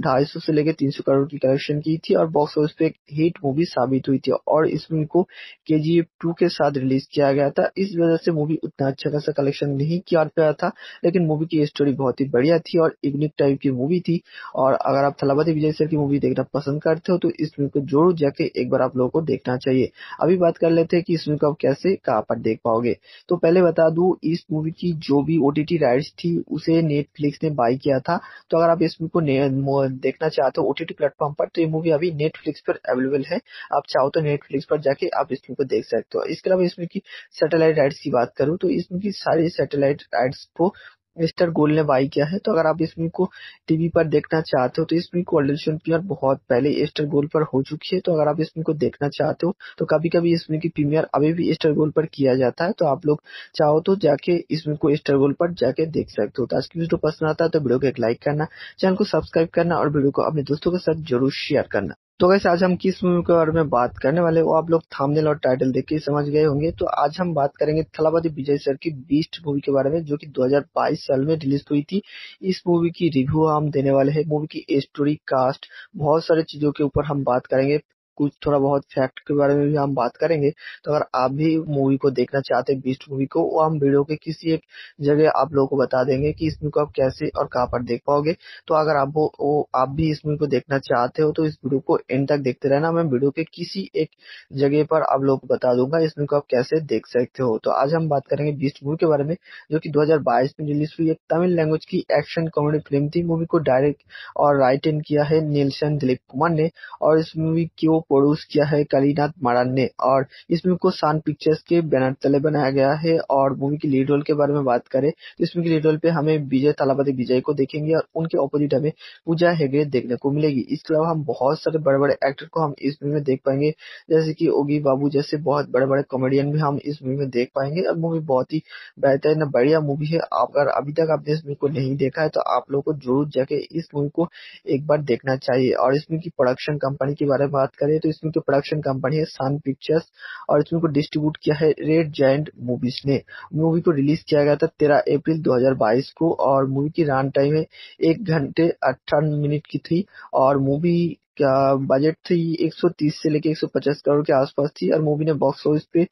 ढाई सौ से लेके 300 करोड़ की कलेक्शन की थी और बॉक्स ऑफ़िस पे एक हिट मूवी साबित हुई थी और इस मूवी को के जी टू के साथ रिलीज़ किया गया था। इस वजह से मूवी उतना अच्छा खासा कलेक्शन नहीं किया गया था, लेकिन मूवी की स्टोरी बहुत ही बढ़िया थी और यूनिक टाइप की मूवी थी और अगर आप थलापति विजय सर की मूवी देखना पसंद करते हो तो इस मूवी को ज़रूर जाके एक बार आप लोगों को देखना चाहिए। अभी बात कर लेते हैं कि इस मूवी को आप कैसे कहाँ पर देख पाओगे। तो पहले बता दू इस मूवी की जो भी ओटीटी राइट्स थी, उसे नेटफ्लिक्स ने बाई किया था। तो अगर आप इस मूवी को देखना चाहते हो ओटीटी प्लेटफॉर्म पर तो ये मूवी अभी नेटफ्लिक्स पर अवेलेबल है। आप चाहो तो नेटफ्लिक्स पर जाके आप इस मूवी को देख सकते हो। इसके अलावा इसमें की सैटेलाइट राइट्स की बात करूँ तो इसमें की सारी सैटेलाइट राइट्स को मिस्टर गोल ने बाई किया है तो अगर आप इस इसमें को टीवी पर देखना चाहते हो तो इस इसमें को ऑडिशन प्रीमियर बहुत पहले एस्टर गोल पर हो चुकी है तो अगर आप इस इसमें को देखना चाहते हो तो कभी कभी इस इसमें की प्रीमियर अभी भी एस्टर गोल पर किया जाता है तो आप लोग चाहो तो जाके इसमें को एस्टर गोल पर जाके देख सकते हो। तो आज की वीडियो पसंद आता है तो वीडियो को एक लाइक करना, चैनल को सब्सक्राइब करना और वीडियो को अपने दोस्तों के साथ ज़रूर शेयर करना। तो वैसे आज हम किस मूवी के बारे में बात करने वाले वो आप लोग थामनेल और टाइटल देख के समझ गए होंगे। तो आज हम बात करेंगे थलापति विजय सर की बीस्ट मूवी के बारे में, जो कि 2022 साल में रिलीज़ हुई थी। इस मूवी की रिव्यू हम देने वाले हैं मूवी की स्टोरी कास्ट बहुत सारी चीज़ों के ऊपर हम बात करेंगे। कुछ थोड़ा बहुत फैक्ट के बारे में भी हम बात करेंगे तो अगर आप भी मूवी को देखना चाहते हैं बीस्ट मूवी को वो हम वीडियो के किसी एक जगह आप लोगों को बता देंगे कि इस मूवी को आप कैसे और कहाँ पर देख पाओगे। तो अगर आप वो, वो आप भी इस मूवी को देखना चाहते हो तो इस वीडियो को एंड तक देखते रहना। मैं वीडियो के किसी एक जगह पर आप लोगों को बता दूँगा इस मूवी को आप कैसे देख सकते हो। तो आज हम बात करेंगे बीस्ट मूवी के बारे में जो की दो हज़ार बाईस में रिलीज़ हुई। एक तमिल लैंग्वेज की एक्शन कॉमेडी फ़िल्म थी। मूवी को डायरेक्ट और राइट किया है नीलशन दिलीप कुमार ने और इस मूवी की प्रोड्यूस किया है कालीनाथ मारान ने और इस मूवी को सान पिक्चर्स के बैनर तले बनाया गया है और मूवी की लीड रोल के बारे में बात करें तो इस मूवी की लीड रोल पे हमें विजय, तलापति विजय को देखेंगे और उनके ऑपोजिट हमें पूजा हेगड़े देखने को मिलेगी। इसके अलावा हम बहुत सारे बड़े बड़े एक्टर को हम इस मूवी में देख पाएँगे, जैसे की ओगी बाबू जैसे बहुत बड़े बड़े कॉमेडियन भी हम इस मूवी में देख पाएँगे। और मूवी बहुत ही बेहतरीन बढ़िया मूवी है। अगर अभी तक आपने इस मूवी को नहीं देखा है तो आप लोग को ज़रूर जाके इस मूवी को एक बार देखना चाहिए और इस मूवी की प्रोडक्शन कंपनी के बारे में बात करें तो इसमें जो प्रोडक्शन कंपनी है सन पिक्चर्स और इसमें को डिस्ट्रीब्यूट किया है रेड जैंड मूवीज़ ने। मूवी को रिलीज़ किया गया था तेरह अप्रैल 2022 को और मूवी की रन टाइम है एक घंटे अट्ठान मिनट की थी और मूवी क्या बजट थी? 130 से लेके 150 करोड़ के आसपास थी और मूवी ने बॉक्स ऑफ़िस पे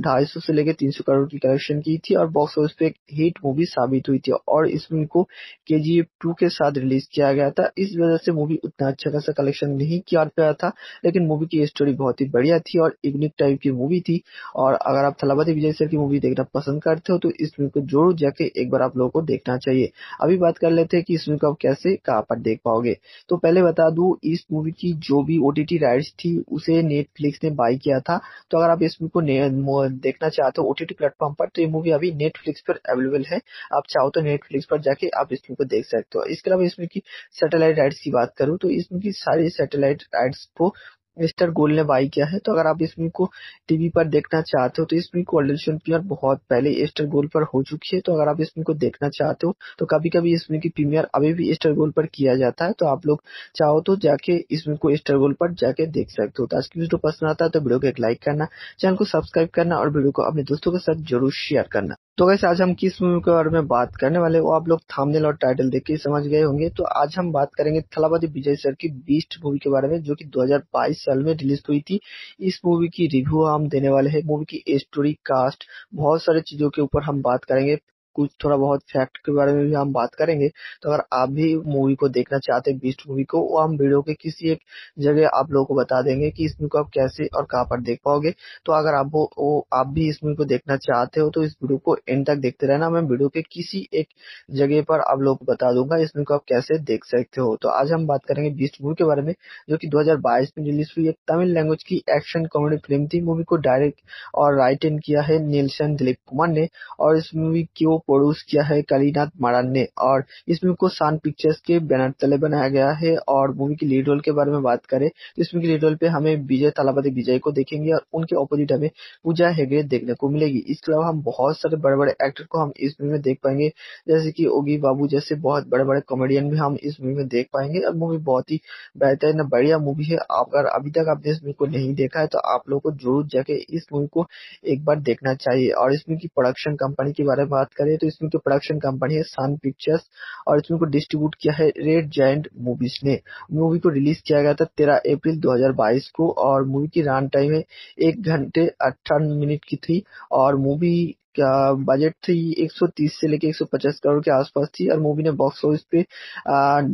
ढाई सौ से लेके 300 करोड़ की कलेक्शन की थी और बॉक्स ऑफ़िस पे एक हिट मूवी साबित हुई थी और इस मूवी को के जी एफ़ टू के साथ रिलीज़ किया गया था। इस वजह से मूवी उतना अच्छा खासा कलेक्शन नहीं किया गया था, लेकिन मूवी की स्टोरी बहुत ही बढ़िया थी और यूनिक टाइप की मूवी थी। और अगर आप थलापति विजय सर की मूवी देखना पसंद करते हो तो इस मूवी को ज़रूर जाके एक बार आप लोगों को देखना चाहिए। अभी बात कर लेते हैं कि इस मूवी को आप कैसे, कहाँ पर देख पाओगे। तो पहले बता दू इस मूवी की जो भी ओटीटी राइट्स थी, उसे नेटफ्लिक्स ने बाई किया था। तो अगर आप इस मूवी को देखना चाहते हो ओटीटी प्लेटफॉर्म पर तो ये मूवी अभी नेटफ्लिक्स पर अवेलेबल है। आप चाहो तो नेटफ्लिक्स पर जाके आप इस मूवी को देख सकते हो। इसके अलावा इसमें की सैटेलाइट राइट्स की बात करूँ तो इसमें की सारी सैटेलाइट राइट्स को मिस्टर गोल ने बाई किया है तो अगर आप इस इसमें को टीवी पर देखना चाहते हो तो इस इसमें को ऑडिशन प्रीमियर बहुत पहले एस्टर गोल पर हो चुकी है तो अगर आप इस इसमें को देखना चाहते हो तो कभी कभी इस इसमें की प्रीमियर अभी भी एस्टर गोल पर किया जाता है तो आप लोग चाहो तो जाके इस इसमें को एस्टर गोल पर जाके देख सकते हो। तो आज की वीडियो पसंद आता है तो वीडियो को एक लाइक करना, चैनल को सब्सक्राइब करना और वीडियो को अपने दोस्तों के साथ ज़रूर शेयर करना। तो वैसे आज हम किस मूवी के बारे में बात करने वाले वो आप लोग थामनेल और टाइटल देख के समझ गए होंगे। तो आज हम बात करेंगे थलापति विजय सर की बीस्ट मूवी के बारे में, जो कि 2022 साल में रिलीज़ हुई थी। इस मूवी की रिव्यू हम देने वाले हैं, मूवी की स्टोरी कास्ट बहुत सारी चीज़ों के ऊपर हम बात करेंगे। कुछ थोड़ा बहुत फैक्ट के बारे में भी हम बात करेंगे तो अगर आप भी मूवी को देखना चाहते हैं बीस्ट मूवी को वो हम वीडियो के किसी एक जगह आप लोगों को बता देंगे कि इस मूवी को आप कैसे और कहाँ पर देख पाओगे। तो अगर आप वो, वो आप भी इस मूवी को देखना चाहते हो तो इस वीडियो को एंड तक देखते रहना। मैं वीडियो के किसी एक जगह पर आप लोगों को बता दूँगा इस मूवी को आप कैसे देख सकते हो। तो आज हम बात करेंगे बीस्ट मूवी के बारे में जो की दो हज़ार बाईस में रिलीज़ हुई। एक तमिल लैंग्वेज की एक्शन कॉमेडी फ़िल्म थी। मूवी को डायरेक्ट और राइट किया है नीलशन दिलीप कुमार ने और इस मूवी की प्रोड्यूस किया है कालीनाथ मारान ने और इस मूवी को सान पिक्चर्स के बैनर तले बनाया गया है और मूवी की लीड रोल के बारे में बात करें तो इस मूवी की लीड रोल पे हमें विजय थालापति विजय को देखेंगे और उनके ऑपोजिट हमें पूजा हेगड़े देखने को मिलेगी। इसके अलावा हम बहुत सारे बड़े बड़े एक्टर को हम इस मूवी में देख पाएँगे, जैसे कि ओगी बाबू जैसे बहुत बड़े बड़े कॉमेडियन भी हम इस मूवी में देख पाएँगे। और मूवी बहुत ही बेहतरीन बढ़िया मूवी है। अगर अभी तक आपने इस मूवी को नहीं देखा है तो आप लोगों को ज़रूर जाके इस मूवी को एक बार देखना चाहिए और इस मूवी की प्रोडक्शन कंपनी के बारे में बात करें तो इस मूवी की प्रोडक्शन कंपनी है सन पिक्चर्स और इसमें को डिस्ट्रीब्यूट किया है रेड जैंड मूवीज़ ने। मूवी को रिलीज़ किया गया था तेरह अप्रैल 2022 को और मूवी की रन टाइम है एक घंटे अट्ठान मिनट की थी और मूवी क्या बजट थी? 130 से लेके 150 करोड़ के आसपास थी और मूवी ने बॉक्स ऑफ़िस पे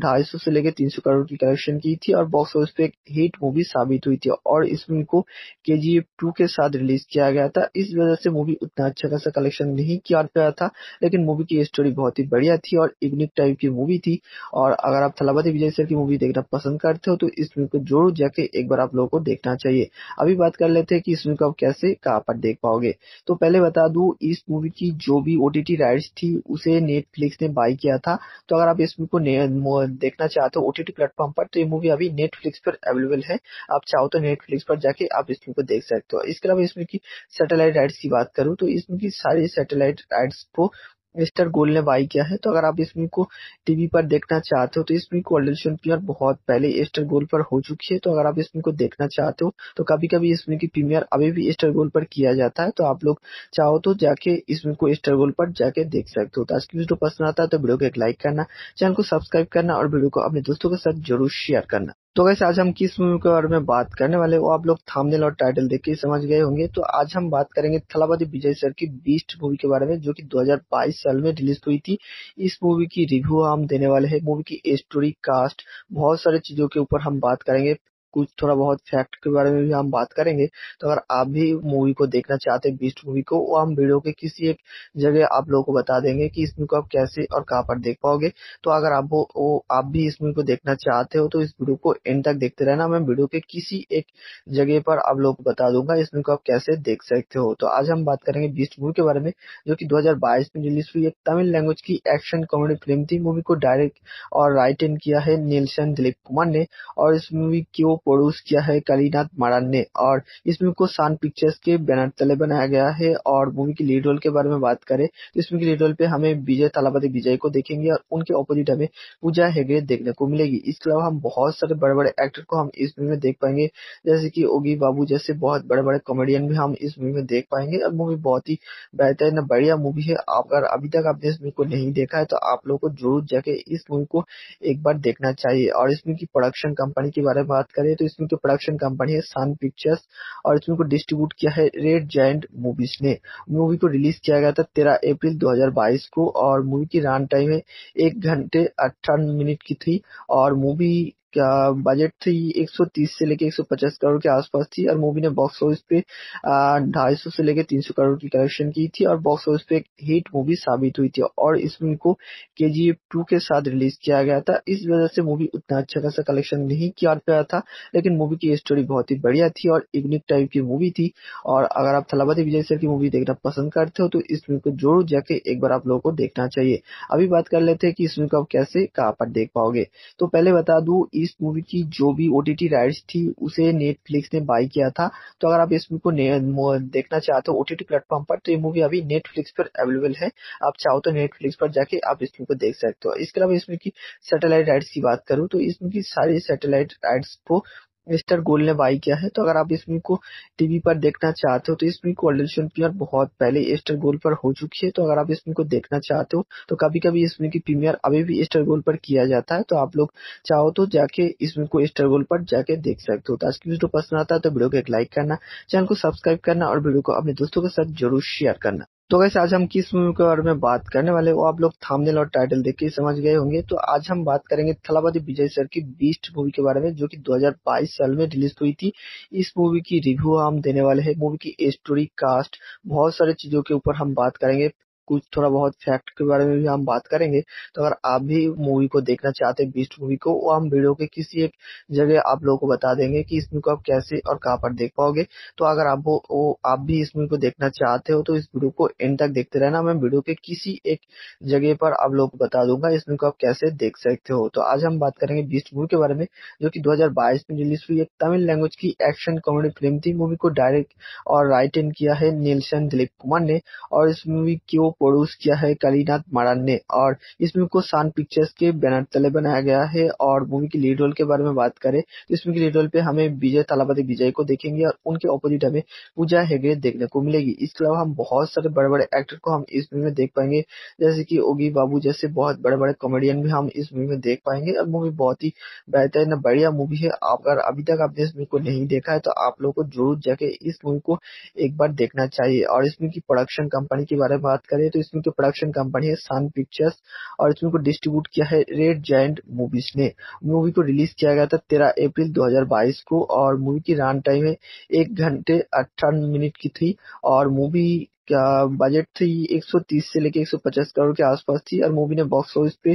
ढाई सौ से लेके 300 करोड़ की कलेक्शन की थी और बॉक्स ऑफ़िस पे एक हिट मूवी साबित हुई थी और इस मूवी को के जी टू के साथ रिलीज़ किया गया था। इस वजह से मूवी उतना अच्छा खासा कलेक्शन नहीं किया गया था, लेकिन मूवी की स्टोरी बहुत ही बढ़िया थी और यूनिक टाइप की मूवी थी। और अगर आप थलापति विजय सर की मूवी देखना पसंद करते हो तो इस मूवी को ज़रूर जाके एक बार आप लोगों को देखना चाहिए। अभी बात कर लेते हैं कि इस मूवी को आप कैसे कहाँ पर देख पाओगे। तो पहले बता दू इस मूवी की जो भी ओटीटी राइट्स थी, उसे नेटफ्लिक्स ने बाई किया था। तो अगर आप इस मूवी को देखना चाहते हो ओटीटी प्लेटफॉर्म पर तो ये मूवी अभी नेटफ्लिक्स पर अवेलेबल है। आप चाहो तो नेटफ्लिक्स पर जाके आप इस मूवी को देख सकते हो। इसके अलावा इसमें की सैटेलाइट राइट्स की बात करूँ तो इसमें की सारी सैटेलाइट राइट्स को मिस्टर गोल ने बाई किया है तो अगर आप इस मूवी को टीवी पर देखना चाहते हो तो इस मूवी को ऑलरेडी प्रीमियर बहुत पहले ईस्टर गोल पर हो चुकी है तो अगर आप इस मूवी को देखना चाहते हो तो कभी कभी इस मूवी की प्रीमियर अभी भी ईस्टर गोल पर किया जाता है तो आप लोग चाहो तो जाके इस मूवी को ईस्टर गोल पर जाके देख सकते हो। तो आज की वीडियो पसंद आता है तो वीडियो को एक लाइक करना, चैनल को सब्सक्राइब करना और वीडियो को अपने दोस्तों के साथ ज़रूर शेयर करना। तो वैसे आज हम किस मूवी के बारे में बात करने वाले वो आप लोग थामनेल और टाइटल देख के समझ गए होंगे। तो आज हम बात करेंगे थलापति विजय सर की बीस्ट मूवी के बारे में, जो कि 2022 साल में रिलीज़ हुई थी। इस मूवी की रिव्यू हम देने वाले हैं मूवी की स्टोरी कास्ट बहुत सारी चीज़ों के ऊपर हम बात करेंगे। कुछ थोड़ा बहुत फैक्ट के बारे में भी हम बात करेंगे तो अगर आप भी मूवी को देखना चाहते हैं बीस्ट मूवी को वो हम वीडियो के किसी एक जगह आप लोगों को बता देंगे कि इस मूवी को आप कैसे और कहाँ पर देख पाओगे। तो अगर आप वो, वो आप भी इस मूवी को देखना चाहते हो तो इस वीडियो को एंड तक देखते रहना। मैं वीडियो के किसी एक जगह पर आप लोगों को बता दूँगा इस मूवी को आप कैसे देख सकते हो। तो आज हम बात करेंगे बीस्ट मूवी के बारे में जो की दो हज़ार बाईस में रिलीज़ हुई। एक तमिल लैंग्वेज की एक्शन कॉमेडी फ़िल्म थी। मूवी को डायरेक्ट और राइट किया है नीलशन दिलीप कुमार ने और इस मूवी की प्रोड्यूस किया है कालीनाथ मारान ने और इस मूवी को सान पिक्चर्स के बैनर तले बनाया गया है और मूवी की लीड रोल के बारे में बात करें तो इस मूवी की लीड रोल पे हमें विजय थालापति विजय को देखेंगे और उनके ऑपोजिट हमें पूजा हेगड़े देखने को मिलेगी। इसके अलावा हम बहुत सारे बड़े बड़े एक्टर को हम इस मूवी में देख पाएँगे, जैसे की ओगी बाबू जैसे बहुत बड़े बड़े कॉमेडियन भी हम इस मूवी में देख पाएँगे। और मूवी बहुत ही बेहतरीन बढ़िया मूवी है। अगर अभी तक आपने इस मूवी को नहीं देखा है तो आप लोगों को ज़रूर जाके इस मूवी को एक बार देखना चाहिए। और इस मूवी की प्रोडक्शन कंपनी के बारे में बात करें तो इसमें की प्रोडक्शन कंपनी है सन पिक्चर्स और इसमें को डिस्ट्रीब्यूट किया है रेड जैंट मूवीज़ ने। मूवी को रिलीज़ किया गया था तेरह अप्रैल 2022 को, और मूवी की रन टाइम है एक घंटे अट्ठान मिनट की थी, और मूवी बजट थी 130 से लेके 150 करोड़ के आसपास थी और मूवी ने बॉक्स ऑफ़िस पे ढाई सौ से लेके 300 करोड़ की कलेक्शन की थी और बॉक्स ऑफ़िस पे एक हिट मूवी साबित हुई थी और इस मूवी को के जी टू के साथ रिलीज़ किया गया था। इस वजह से मूवी उतना अच्छा खासा कलेक्शन नहीं किया गया था, लेकिन मूवी की स्टोरी बहुत ही बढ़िया थी और यूनिक टाइप की मूवी थी और अगर आप थलापति विजय सर की मूवी देखना पसंद करते हो तो इस मूवी को ज़रूर जाके एक बार आप लोगों को देखना चाहिए। अभी बात कर लेते हैं कि इस मूवी को आप कैसे कहाँ पर देख पाओगे। तो पहले बता दू इस मूवी की जो भी ओटीटी राइट्स थी, उसे नेटफ्लिक्स ने बाई किया था। तो अगर आप इस मूवी को देखना चाहते हो ओटीटी प्लेटफॉर्म पर तो ये मूवी अभी नेटफ्लिक्स पर अवेलेबल है। आप चाहो तो नेटफ्लिक्स पर जाके आप इस मूवी को देख सकते हो। इसके अलावा इसमें की सैटेलाइट राइट्स की बात करूँ तो इसमें की सारी सैटेलाइट राइट्स को मिस्टर गोल ने बाई किया है तो अगर आप इस मूवी को टीवी पर देखना चाहते हो तो इस मूवी को ऑलरेडी प्रीमियर बहुत पहले ईस्टर गोल पर हो चुकी है तो अगर आप इस मूवी को देखना चाहते हो तो कभी कभी इस मूवी की प्रीमियर अभी भी ईस्टर गोल पर किया जाता है तो आप लोग चाहो तो जाके इस मूवी को ईस्टर गोल पर जाके देख सकते हो। तो आज की वीडियो पसंद आता है तो वीडियो को एक लाइक करना, चैनल को सब्सक्राइब करना और वीडियो को अपने दोस्तों के साथ ज़रूर शेयर करना। तो वैसे आज हम किस मूवी के बारे में बात करने वाले वो आप लोग थामनेल और टाइटल देख के समझ गए होंगे। तो आज हम बात करेंगे थलापति विजय सर की बीस्ट मूवी के बारे में, जो कि 2022 साल में रिलीज़ हुई थी। इस मूवी की रिव्यू हम देने वाले हैं, मूवी की स्टोरी कास्ट बहुत सारी चीज़ों के ऊपर हम बात करेंगे। कुछ थोड़ा बहुत फैक्ट के बारे में भी हम बात करेंगे तो अगर आप भी मूवी को देखना चाहते हैं बीस्ट मूवी को वो हम वीडियो के किसी एक जगह आप लोगों को बता देंगे कि इस मूवी को आप कैसे और कहाँ पर देख पाओगे। तो अगर आप वो, वो आप भी इस मूवी को देखना चाहते हो तो इस वीडियो को एंड तक देखते रहना। मैं वीडियो के किसी एक जगह पर आप लोगों को बता दूँगा इस मूवी को आप कैसे देख सकते हो। तो आज हम बात करेंगे बीस्ट मूवी के बारे में जो की दो हज़ार बाईस में रिलीज़ हुई। एक तमिल लैंग्वेज की एक्शन कॉमेडी फ़िल्म थी। मूवी को डायरेक्ट और राइट किया है नीलशन दिलीप कुमार ने और इस मूवी को प्रोड्यूस किया है कालीनाथ मारान ने और इस मूवी को सान पिक्चर्स के बैनर तले बनाया गया है और मूवी की लीड रोल के बारे में बात करें तो इस मूवी की लीड रोल पे हमें विजय, तालापति विजय को देखेंगे और उनके ऑपोजिट हमें पूजा हेगड़े देखने को मिलेगी। इसके अलावा हम बहुत सारे बड़े बड़े एक्टर को हम इस मूवी में देख पाएँगे, जैसे की ओगी बाबू जैसे बहुत बड़े बड़े कॉमेडियन भी हम इस मूवी में देख पाएँगे। और मूवी बहुत ही बेहतरीन बढ़िया मूवी है। अगर अभी तक आपने इस मूवी को नहीं देखा है तो आप लोगों को ज़रूर जाके इस मूवी को एक बार देखना चाहिए और इसमें की प्रोडक्शन कंपनी के बारे में बात करें तो इसमें प्रोडक्शन कंपनी है सन पिक्चर्स और इसमें को डिस्ट्रीब्यूट किया है रेड जॉइंट मूवीज़ ने। मूवी को रिलीज़ किया गया था तेरह अप्रैल 2022 को और मूवी की रन टाइम है एक घंटे अट्ठान मिनट की थी और मूवी क्या बजट थी? 130 से लेके 150 करोड़ के आसपास थी और मूवी ने बॉक्स ऑफ़िस पे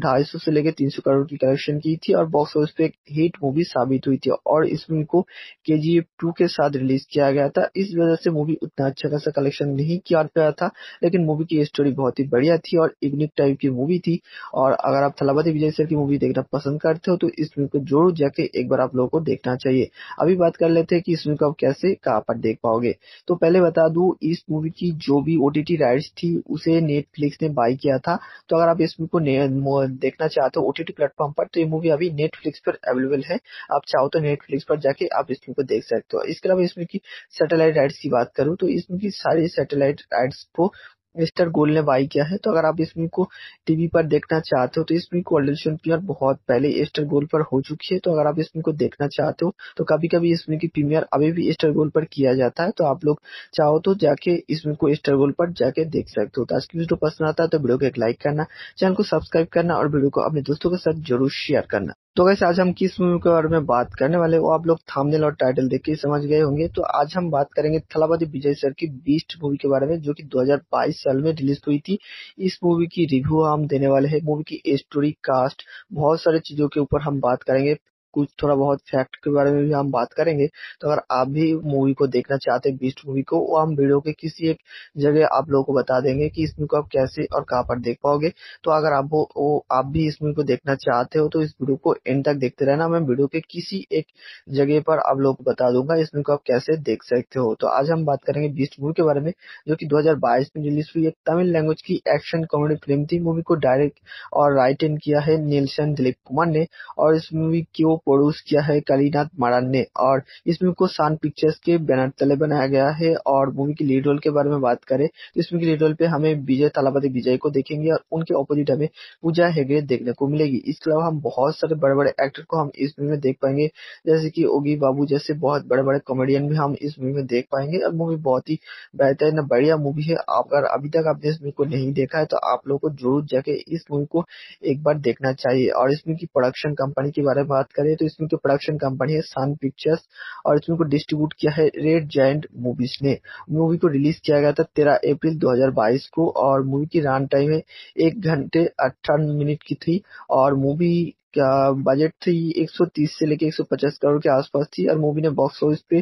ढाई सौ से लेके 300 करोड़ की कलेक्शन की थी और बॉक्स ऑफ़िस पे एक हिट मूवी साबित हुई थी और इस मूवी को के जी एफ़ टू के साथ रिलीज़ किया गया था। इस वजह से मूवी उतना अच्छा खासा कलेक्शन नहीं किया गया था, लेकिन मूवी की स्टोरी बहुत ही बढ़िया थी और यूनिक टाइप की मूवी थी। और अगर आप थलापति विजय सर की मूवी देखना पसंद करते हो तो इस मूवी को ज़रूर जाके एक बार आप लोगों को देखना चाहिए। अभी बात कर लेते हैं कि इस मूवी को आप कैसे, कहाँ पर देख पाओगे। तो पहले बता दू इस मूवी की जो भी ओटीटी राइट्स थी, उसे नेटफ्लिक्स ने बाई किया था। तो अगर आप इस मूवी को देखना चाहते हो ओटीटी प्लेटफॉर्म पर तो ये मूवी अभी नेटफ्लिक्स पर अवेलेबल है। आप चाहो तो नेटफ्लिक्स पर जाके आप इस मूवी को देख सकते हो। इसके अलावा इसमें की सैटेलाइट राइट्स की बात करूँ तो इसमें की सारी सैटेलाइट राइट्स को मिस्टर गोल ने बाई किया है। तो अगर आप इस इसमें को टीवी पर देखना चाहते हो तो इस इसमें को ऑडिशन प्रीमियर बहुत पहले स्टार गोल पर हो चुकी है। तो अगर आप इस इसमें को देखना चाहते हो तो कभी कभी इस इसमें की प्रीमियर अभी भी स्टार गोल पर किया जाता है। तो आप लोग चाहो तो जाके इस इसमें को स्टार गोल पर जाके देख सकते हो। तो आज की वीडियो पसंद आता है तो वीडियो को एक लाइक करना, चैनल को सब्सक्राइब करना और वीडियो को अपने दोस्तों के साथ ज़रूर शेयर करना। तो वैसे आज हम किस मूवी के बारे में बात करने वाले वो आप लोग थामनेल और टाइटल देख के समझ गए होंगे। तो आज हम बात करेंगे थलापति विजय सर की बीस्ट मूवी के बारे में, जो कि 2022 साल में रिलीज़ हुई थी। इस मूवी की रिव्यू हम देने वाले हैं मूवी की स्टोरी कास्ट बहुत सारी चीज़ों के ऊपर हम बात करेंगे। कुछ थोड़ा बहुत फैक्ट के बारे में भी हम बात करेंगे तो अगर आप भी मूवी को देखना चाहते हैं बीस्ट मूवी को वो हम वीडियो के किसी एक जगह आप लोगों को बता देंगे कि इस मूवी को आप कैसे और कहाँ पर देख पाओगे। तो अगर आप वो, वो आप भी इस मूवी को देखना चाहते हो तो इस वीडियो को एंड तक देखते रहना। मैं वीडियो के किसी एक जगह पर आप लोगों को बता दूँगा इस मूवी को आप कैसे देख सकते हो। तो आज हम बात करेंगे बीस्ट मूवी के बारे में जो की दो हज़ार बाईस में रिलीज़ हुई। एक तमिल लैंग्वेज की एक्शन कॉमेडी फ़िल्म थी। मूवी को डायरेक्ट और राइट किया है नीलशन दिलीप कुमार ने। और इस मूवी को प्रोड्यूस किया है कलीनाथ मारान ने और इस मूवी को सान पिक्चर्स के बैनर तले बनाया गया है और मूवी की लीड रोल के बारे में बात करें तो इस मूवी की लीड रोल पे हमें विजय तलापति विजय को देखेंगे और उनके ऑपोजिट हमें पूजा हेगड़े देखने को मिलेगी। इसके अलावा हम बहुत सारे बड़े बड़े एक्टर को हम इस मूवी में देख पाएँगे, जैसे की ओगी बाबू जैसे बहुत बड़े बड़े कॉमेडियन भी हम इस मूवी में देख पाएँगे। और मूवी बहुत ही बेहतरीन बढ़िया मूवी है। अगर अभी तक आपने इस मूवी को नहीं देखा है तो आप लोगों को ज़रूर जाके इस मूवी को एक बार देखना चाहिए और इसमें की प्रोडक्शन कंपनी के बारे में बात करें तो इसमें की प्रोडक्शन कंपनी है सन पिक्चर्स और इसमें को डिस्ट्रीब्यूट किया है रेड जैंड मूवीज़ ने। मूवी को रिलीज़ किया गया था तेरह अप्रैल 2022 को और मूवी की रन टाइम है एक घंटे अट्ठान मिनट की थी और मूवी क्या बजट थी? 130 से लेके 150 करोड़ के आसपास थी और मूवी ने बॉक्स ऑफ़िस पे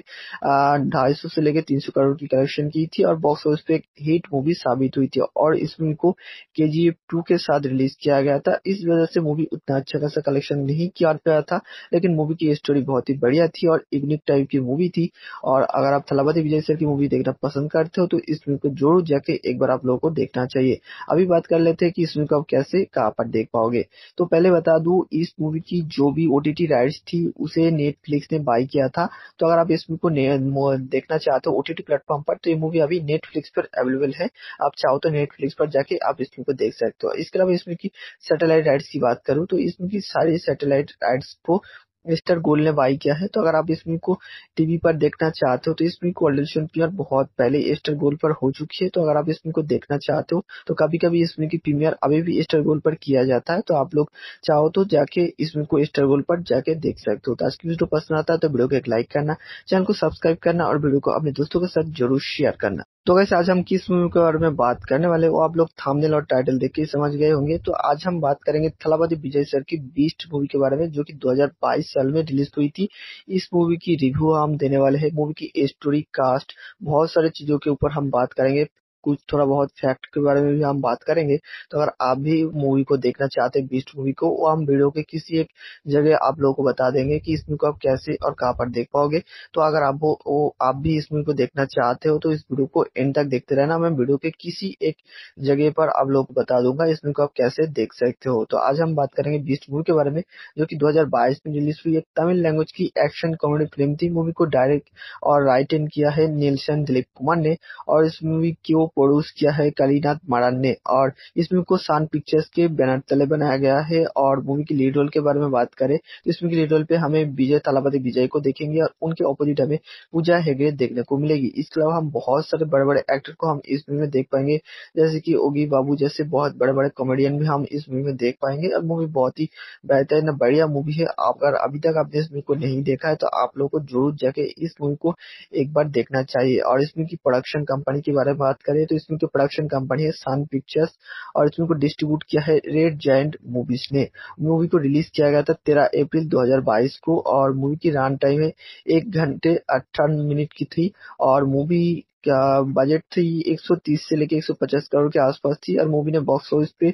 ढाई सौ से लेके 300 करोड़ की कलेक्शन की थी और बॉक्स ऑफ़िस पे एक हिट मूवी साबित हुई थी और इस मूवी को के जी टू के साथ रिलीज़ किया गया था। इस वजह से मूवी उतना अच्छा खासा कलेक्शन नहीं किया गया था, लेकिन मूवी की स्टोरी बहुत ही बढ़िया थी और यूनिक टाइप की मूवी थी। और अगर आप थलापति विजय सर की मूवी देखना पसंद करते हो तो इस मूवी को ज़रूर जाके एक बार आप लोगों को देखना चाहिए। अभी बात कर लेते हैं कि इस मूवी को आप कैसे, कहाँ पर देख पाओगे। तो पहले बता दू इस मूवी की जो भी ओटीटी राइट्स थी, उसे नेटफ्लिक्स ने बाय किया था। तो अगर आप इस मूवी को देखना चाहते हो ओटीटी प्लेटफॉर्म पर तो ये मूवी अभी नेटफ्लिक्स पर अवेलेबल है। आप चाहो तो नेटफ्लिक्स पर जाके आप इस मूवी को देख सकते हो। इसके अलावा इसमें की सैटेलाइट राइट्स की बात करूँ तो इसमें की सारी सैटेलाइट राइट्स को मिस्टर गोल ने बाई किया है। तो अगर आप इस इसमें को टीवी पर देखना चाहते हो तो इस इसमें को ऑडिशन प्रीमियर बहुत पहले स्टार गोल पर हो चुकी है। तो अगर आप इस इसमें को देखना चाहते हो तो कभी कभी इस इसमें की प्रीमियर अभी भी स्टार गोल पर किया जाता है। तो आप लोग चाहो तो जाके इस इसमें को स्टार गोल पर जाके देख सकते हो। तो आज की वीडियो पसंद आता है तो वीडियो को एक लाइक करना, चैनल को सब्सक्राइब करना और वीडियो को अपने दोस्तों के साथ ज़रूर शेयर करना। तो वैसे आज हम किस मूवी के बारे में बात करने वाले वो आप लोग थामनेल और टाइटल देख के समझ गए होंगे। तो आज हम बात करेंगे थलापति विजय सर की बीस्ट मूवी के बारे में, जो कि 2022 साल में रिलीज़ हुई थी। इस मूवी की रिव्यू हम देने वाले हैं मूवी की स्टोरी कास्ट बहुत सारी चीज़ों के ऊपर हम बात करेंगे। कुछ थोड़ा बहुत फैक्ट के बारे में भी हम बात करेंगे तो अगर आप भी मूवी को देखना चाहते हैं बीस्ट मूवी को वो हम वीडियो के किसी एक जगह आप लोगों को बता देंगे कि इस मूवी को आप कैसे और कहाँ पर देख पाओगे। तो अगर आप वो, वो आप भी इस मूवी को देखना चाहते हो तो इस वीडियो को एंड तक देखते रहना। मैं वीडियो के किसी एक जगह पर आप लोगों को बता दूँगा इस मूवी को आप कैसे देख सकते हो। तो आज हम बात करेंगे बीस्ट मूवी के बारे में जो की दो हज़ार बाईस में रिलीज़ हुई एक तमिल लैंग्वेज की एक्शन कॉमेडी फ़िल्म थी। मूवी को डायरेक्ट और राइट किया है नीलशन दिलीप कुमार ने और इस मूवी की प्रोड्यूस किया है कालीनाथ मारान ने और इस मूवी को सान पिक्चर्स के बैनर तले बनाया गया है और मूवी की लीड रोल के बारे में बात करें तो इस मूवी की लीड रोल पे हमें विजय तालापति विजय को देखेंगे और उनके ऑपोजिट हमें पूजा हेगड़े देखने को मिलेगी। इसके अलावा हम बहुत सारे बड़े बड़े एक्टर को हम इस मूवी में देख पाएँगे, जैसे की ओगी बाबू जैसे बहुत बड़े बड़े कॉमेडियन भी हम इस मूवी में देख पाएँगे। और मूवी बहुत ही बेहतरीन बढ़िया मूवी है। अगर अभी तक आपने इस मूवी को नहीं देखा है तो आप लोगों को ज़रूर जाके इस मूवी को एक बार देखना चाहिए और इस मूवी की प्रोडक्शन कंपनी के बारे में बात करें तो इसमें की प्रोडक्शन कंपनी है सन पिक्चर्स और इसमें को डिस्ट्रीब्यूट किया है रेड जैंड मूवीज़ ने। मूवी को रिलीज़ किया गया था तेरह अप्रैल 2022 को, और मूवी की रन टाइम है एक घंटे अट्ठान मिनट की थी, और मूवी क्या बजट थी? 130 से लेके 150 करोड़ के आसपास थी और मूवी ने बॉक्स ऑफ़िस पे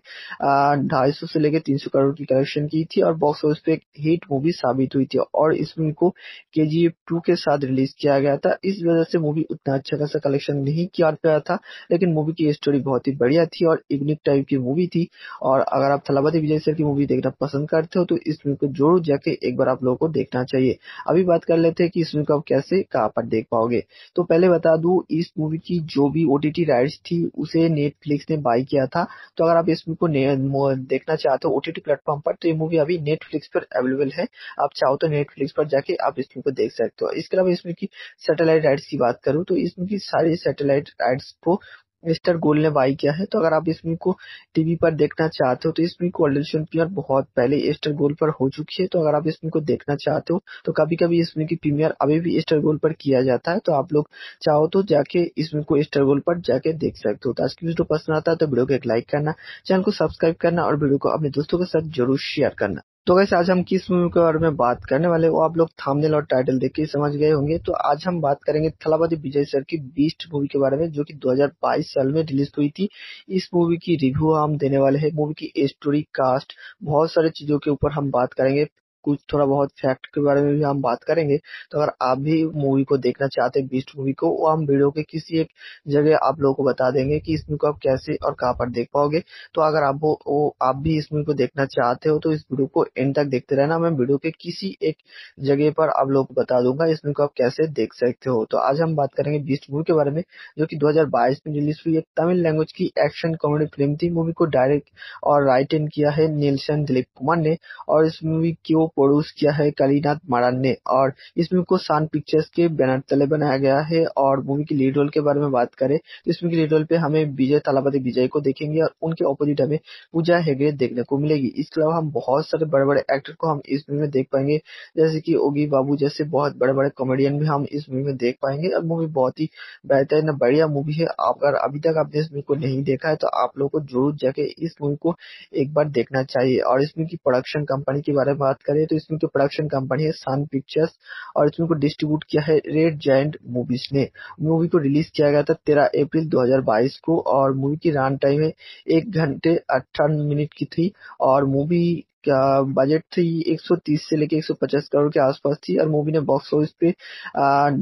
ढाई सौ से लेके 300 करोड़ की कलेक्शन की थी और बॉक्स ऑफ़िस पे एक हिट मूवी साबित हुई थी और इस मूवी को के जी टू के साथ रिलीज़ किया गया था। इस वजह से मूवी उतना अच्छा खासा कलेक्शन नहीं किया गया था, लेकिन मूवी की स्टोरी बहुत ही बढ़िया थी और यूनिक टाइप की मूवी थी। और अगर आप थलापति विजय सर की मूवी देखना पसंद करते हो तो इस मूवी को ज़रूर जाके एक बार आप लोगों को देखना चाहिए। अभी बात कर लेते हैं कि इस मूवी को आप कैसे कहाँ पर देख पाओगे। तो पहले बता दू इस मूवी की जो भी ओटीटी राइट्स थी, उसे नेटफ्लिक्स ने बाई किया था। तो अगर आप इस मूवी को देखना चाहते हो ओटीटी प्लेटफॉर्म पर तो ये मूवी अभी नेटफ्लिक्स पर अवेलेबल है। आप चाहो तो नेटफ्लिक्स पर जाके आप इस मूवी को देख सकते हो। इसके अलावा इसमें की सैटेलाइट राइट्स की बात करूँ तो इसमें की सारी सैटेलाइट राइट्स को मिस्टर गोल ने बाई किया है तो अगर आप इस मूवी को टीवी पर देखना चाहते हो तो इस मूवी को ऑलरेडी प्रीमियर बहुत पहले ईस्टर गोल पर हो चुकी है तो अगर आप इस मूवी को देखना चाहते हो तो कभी कभी इस मूवी की प्रीमियर अभी भी ईस्टर गोल पर किया जाता है तो आप लोग चाहो तो जाके इस मूवी को ईस्टर गोल पर जाके देख सकते हो। तो आज की वीडियो पसंद आता है तो वीडियो को एक लाइक करना, चैनल को सब्सक्राइब करना और वीडियो को अपने दोस्तों के साथ ज़रूर शेयर करना। तो वैसे आज हम किस मूवी के बारे में बात करने वाले वो आप लोग थामनेल और टाइटल देख के समझ गए होंगे। तो आज हम बात करेंगे थलापति विजय सर की बीस्ट मूवी के बारे में, जो कि 2022 साल में रिलीज़ हुई थी। इस मूवी की रिव्यू हम देने वाले हैं, मूवी की स्टोरी कास्ट बहुत सारी चीज़ों के ऊपर हम बात करेंगे। कुछ थोड़ा बहुत फैक्ट के बारे में भी हम बात करेंगे तो अगर आप भी मूवी को देखना चाहते हैं बीस्ट मूवी को हम वीडियो के किसी एक जगह आप लोगों को बता देंगे कि इस मूवी को आप कैसे और कहाँ पर देख पाओगे। तो अगर आप वो, वो आप भी इस मूवी को देखना चाहते हो तो इस वीडियो को एंड तक देखते रहना। मैं वीडियो के किसी एक जगह पर आप लोगों को बता दूँगा इस मूवी को आप कैसे देख सकते हो। तो आज हम बात करेंगे बीस्ट मूवी के बारे में जो की दो हज़ार बाईस में रिलीज़ हुई एक तमिल लैंग्वेज की एक्शन कॉमेडी फ़िल्म थी। मूवी को डायरेक्ट और राइट किया है नीलशन दिलीप कुमार ने और इस मूवी की प्रोड्यूस किया है कालीनाथ मारान ने और इस मूवी को सान पिक्चर्स के बैनर तले बनाया गया है और मूवी की लीड रोल के बारे में बात करें तो इस मूवी की लीड रोल पे हमें विजय तालापति विजय को देखेंगे और उनके ऑपोजिट हमें पूजा हेगड़े देखने को मिलेगी। इसके अलावा हम बहुत सारे बड़े बड़े एक्टर को हम इस मूवी में देख पाएँगे, जैसे की ओगी बाबू जैसे बहुत बड़े बड़े कॉमेडियन भी हम इस मूवी में देख पाएँगे। और मूवी बहुत ही बेहतरीन बढ़िया मूवी है। अगर अभी तक आपने इस मूवी को नहीं देखा है तो आप लोगों को ज़रूर जाके इस मूवी को एक बार देखना चाहिए। और इस मूवी की प्रोडक्शन कंपनी के बारे में बात करें तो इसमें की प्रोडक्शन कंपनी है सन पिक्चर्स और इसमें को डिस्ट्रीब्यूट किया है रेड जैंट मूवीज़ ने। मूवी को रिलीज़ किया गया था तेरह अप्रैल 2022 को और मूवी की रन टाइम है एक घंटे अट्ठान मिनट की थी और मूवी क्या बजट थी? 130 से लेके 150 करोड़ के आसपास थी और मूवी ने बॉक्स ऑफ़िस पे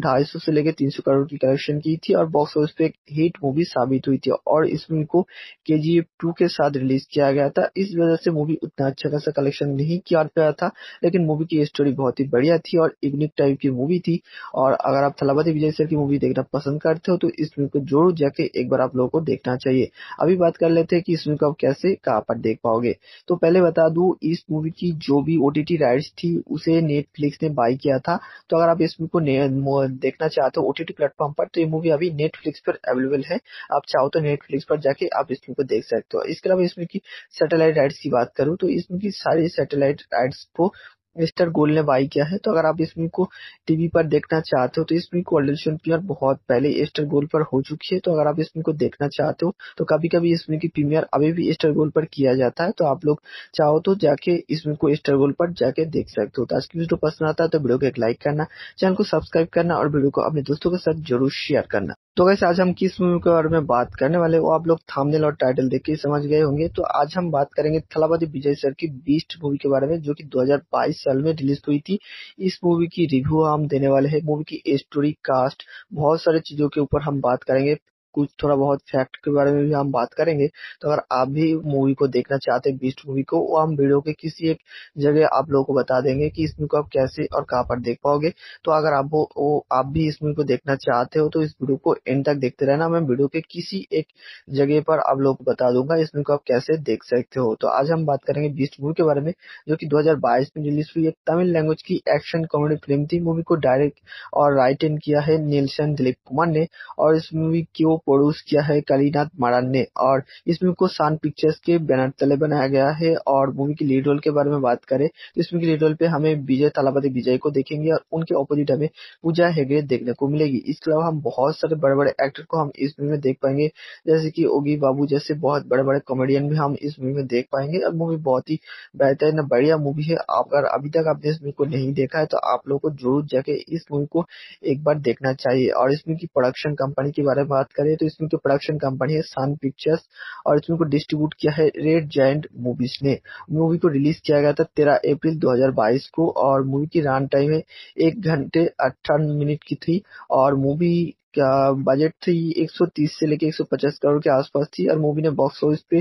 ढाई सौ से लेके 300 करोड़ की कलेक्शन की थी और बॉक्स ऑफ़िस पे एक हिट मूवी साबित हुई थी और इस मूवी को के जी एफ़ टू के साथ रिलीज़ किया गया था। इस वजह से मूवी उतना अच्छा खासा कलेक्शन नहीं किया गया था, लेकिन मूवी की स्टोरी बहुत ही बढ़िया थी और यूनिक टाइप की मूवी थी। और अगर आप थलापति विजय सर की मूवी देखना पसंद करते हो तो इस मूवी को ज़रूर जाके एक बार आप लोगों को देखना चाहिए। अभी बात कर लेते हैं कि इस मूवी को आप कैसे, कहाँ पर देख पाओगे। तो पहले बता दू इस मूवी की जो भी ओटीटी राइट्स थी, उसे नेटफ्लिक्स ने बाई किया था। तो अगर आप इस मूवी को देखना चाहते हो ओटीटी प्लेटफॉर्म पर तो ये मूवी अभी नेटफ्लिक्स पर अवेलेबल है। आप चाहो तो नेटफ्लिक्स पर जाके आप इस मूवी को देख सकते हो। इसके अलावा इसमें की सैटेलाइट राइट्स की बात करूँ तो इसमें की सारी सैटेलाइट राइट्स को मिस्टर गोल ने बाई किया है तो अगर आप इस मूवी को टीवी पर देखना चाहते हो तो इस मूवी को ऑडिशन प्रीमियर बहुत पहले स्टार गोल पर हो चुकी है तो अगर आप इस मूवी को देखना चाहते हो तो कभी कभी इस मूवी की प्रीमियर अभी भी स्टार गोल पर किया जाता है तो आप लोग चाहो तो जाके इस मूवी को स्टार गोल पर जाके देख सकते हो। तो आज की वीडियो पसंद आता है तो वीडियो को एक लाइक करना, चैनल को सब्सक्राइब करना और वीडियो को अपने दोस्तों के साथ ज़रूर शेयर करना। तो वैसे आज हम किस मूवी के बारे में बात करने वाले वो आप लोग थामनेल और टाइटल देख के समझ गए होंगे। तो आज हम बात करेंगे थलापति विजय सर की बीस्ट मूवी के बारे में, जो कि 2022 साल में रिलीज़ हुई थी। इस मूवी की रिव्यू हम देने वाले हैं, मूवी की स्टोरी कास्ट बहुत सारी चीज़ों के ऊपर हम बात करेंगे। कुछ थोड़ा बहुत फैक्ट के बारे में भी हम बात करेंगे तो अगर आप भी मूवी को देखना चाहते हैं बीस्ट मूवी को वो हम वीडियो के किसी एक जगह आप लोगों को बता देंगे कि इस मूवी को आप कैसे और कहाँ पर देख पाओगे। तो अगर आप वो, वो आप भी इस मूवी को देखना चाहते हो तो इस वीडियो को एंड तक देखते रहना। मैं वीडियो के किसी एक जगह पर आप लोगों को बता दूँगा इस मूवी को आप कैसे देख सकते हो। तो आज हम बात करेंगे बीस्ट मूवी के बारे में जो की दो हज़ार बाईस में रिलीज़ हुई। एक तमिल लैंग्वेज की एक्शन कॉमेडी फ़िल्म थी। मूवी को डायरेक्ट और राइट किया है नीलशन दिलीप कुमार ने। और इस मूवी की प्रोड्यूस किया है कालीनाथ मारान ने और इस मूवी को सान पिक्चर्स के बैनर तले बनाया गया है और मूवी की लीड रोल के बारे में बात करें तो इस मूवी की लीड रोल पे हमें विजय, तालापति विजय को देखेंगे और उनके ऑपोजिट हमें पूजा हेगड़े देखने को मिलेगी। इसके अलावा हम बहुत सारे बड़े बड़े एक्टर को हम इस मूवी में देख पाएँगे, जैसे की ओगी बाबू जैसे बहुत बड़े बड़े कॉमेडियन भी हम इस मूवी में देख पाएँगे। और मूवी बहुत ही बेहतरीन बढ़िया मूवी है। अगर अभी तक आपने इस मूवी को नहीं देखा है तो आप लोगों को ज़रूर जाके इस मूवी को एक बार देखना चाहिए। और इस मूवी की प्रोडक्शन कंपनी के बारे में बात करें तो इसमें प्रोडक्शन कंपनी है सन पिक्चर्स और इसमें को डिस्ट्रीब्यूट किया है रेड जॉइंट मूवीज़ ने। मूवी को रिलीज़ किया गया था तेरह अप्रैल 2022 को और मूवी की रन टाइम है एक घंटे अट्ठान मिनट की थी और मूवी क्या बजट थी? 130 से लेके 150 करोड़ के आसपास थी और मूवी ने बॉक्स ऑफ़िस पे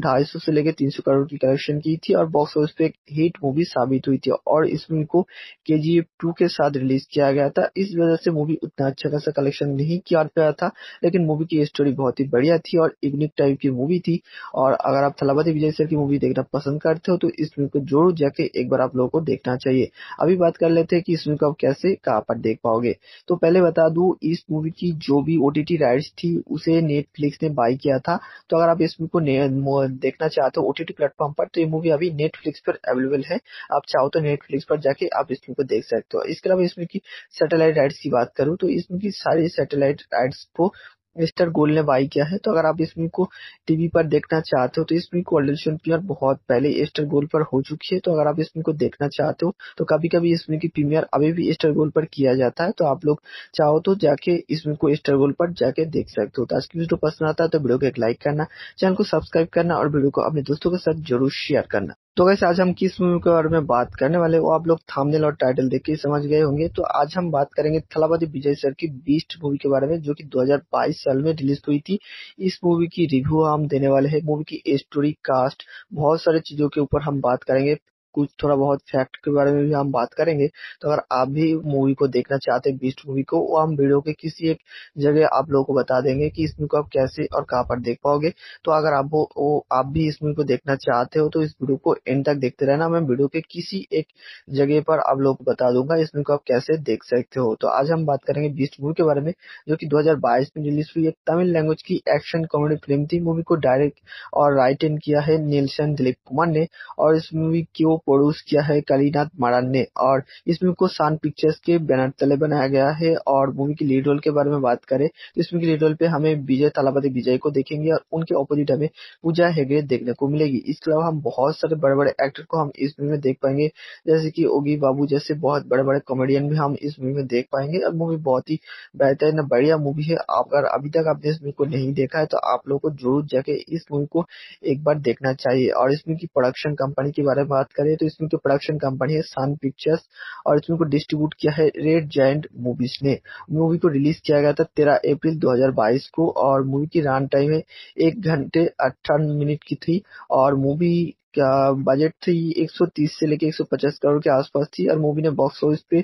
ढाई सौ से लेके 300 करोड़ की कलेक्शन की थी और बॉक्स ऑफ़िस पे एक हिट मूवी साबित हुई थी और इस मूवी को के जी एफ़ टू के साथ रिलीज़ किया गया था। इस वजह से मूवी उतना अच्छा खासा कलेक्शन नहीं किया गया था, लेकिन मूवी की स्टोरी बहुत ही बढ़िया थी और यूनिक टाइप की मूवी थी और अगर आप थलापति विजय सर की मूवी देखना पसंद करते हो तो इस मूवी को ज़रूर जाके एक बार आप लोगों को देखना चाहिए। अभी बात कर लेते हैं कि इस मूवी को आप कैसे, कहाँ पर देख पाओगे। तो पहले बता दू इस मूवी की जो भी ओटीटी राइट्स थी, उसे नेटफ्लिक्स ने बाय किया था। तो अगर आप इस मूवी को देखना चाहते हो ओटीटी प्लेटफॉर्म पर तो ये मूवी अभी नेटफ्लिक्स पर अवेलेबल है। आप चाहो तो नेटफ्लिक्स पर जाके आप इस मूवी को देख सकते हो। इसके अलावा इसमें की सैटेलाइट राइट्स की बात करूँ तो इसमें की सारी सैटेलाइट राइट्स को मिस्टर गोल ने बाई किया है। तो अगर आप इस मूवी को टीवी पर देखना चाहते हो तो इस मूवी को ऑडिशन प्रीमियर बहुत पहले स्टार गोल पर हो चुकी है। तो अगर आप इस मूवी को देखना चाहते हो तो कभी कभी इस मूवी की प्रीमियर अभी भी स्टार गोल पर किया जाता है। तो आप लोग चाहो तो जाके इस मूवी को स्टार गोल पर जाके देख सकते हो। तो आज की वीडियो पसंद आता है तो वीडियो को एक लाइक करना, चैनल को सब्सक्राइब करना और वीडियो को अपने दोस्तों के साथ ज़रूर शेयर करना। तो वैसे आज हम किस मूवी के बारे में बात करने वाले वो आप लोग थामनेल और टाइटल देख के समझ गए होंगे। तो आज हम बात करेंगे थलापति विजय सर की बीस्ट मूवी के बारे में, जो कि 2022 साल में रिलीज़ हुई थी। इस मूवी की रिव्यू हम देने वाले हैं मूवी की स्टोरी कास्ट बहुत सारी चीज़ों के ऊपर हम बात करेंगे। कुछ थोड़ा बहुत फैक्ट के बारे में भी हम बात करेंगे तो अगर आप भी मूवी को देखना चाहते हैं बीस्ट मूवी को वो हम वीडियो के किसी एक जगह आप लोगों को बता देंगे कि इस मूवी को आप कैसे और कहाँ पर देख पाओगे। तो अगर आप वो, वो आप भी इस मूवी को देखना चाहते हो तो इस वीडियो को एंड तक देखते रहना। मैं वीडियो के किसी एक जगह पर आप लोगों को बता दूँगा इस मूवी को आप कैसे देख सकते हो। तो आज हम बात करेंगे बीस्ट मूवी के बारे में जो की दो हज़ार बाईस में रिलीज़ हुई। एक तमिल लैंग्वेज की एक्शन कॉमेडी फ़िल्म थी। मूवी को डायरेक्ट और राइट किया है नीलशन दिलीप कुमार ने। और इस मूवी की प्रोड्यूस किया है कलीनाथ मारान ने और इस मूवी को सान पिक्चर्स के बैनर तले बनाया गया है और मूवी की लीड रोल के बारे में बात करें तो इस मूवी की लीड रोल पे हमें विजय तलापति विजय को देखेंगे और उनके ऑपोजिट हमें पूजा हेगड़े देखने को मिलेगी। इसके अलावा हम बहुत सारे बड़े बड़े एक्टर को हम इस मूवी में देख पाएँगे, जैसे की ओगी बाबू जैसे बहुत बड़े बड़े कॉमेडियन भी हम इस मूवी में देख पाएँगे। और मूवी बहुत ही बेहतरीन बढ़िया मूवी है। अगर अभी तक आपने इस मूवी को नहीं देखा है तो आप लोगों को ज़रूर जाके इस मूवी को एक बार देखना चाहिए। और इस मूवी की प्रोडक्शन कंपनी के बारे में बात करें तो इसमें की प्रोडक्शन कंपनी है सन पिक्चर्स और इसमें को डिस्ट्रीब्यूट किया है रेड जैंड मूवीज़ ने। मूवी को रिलीज़ किया गया था तेरह अप्रैल 2022 को और मूवी की रन टाइम है एक घंटे अट्ठान मिनट की थी और मूवी क्या बजट थी? 130 से लेके 150 करोड़ के आसपास थी और मूवी ने बॉक्स ऑफ़िस पे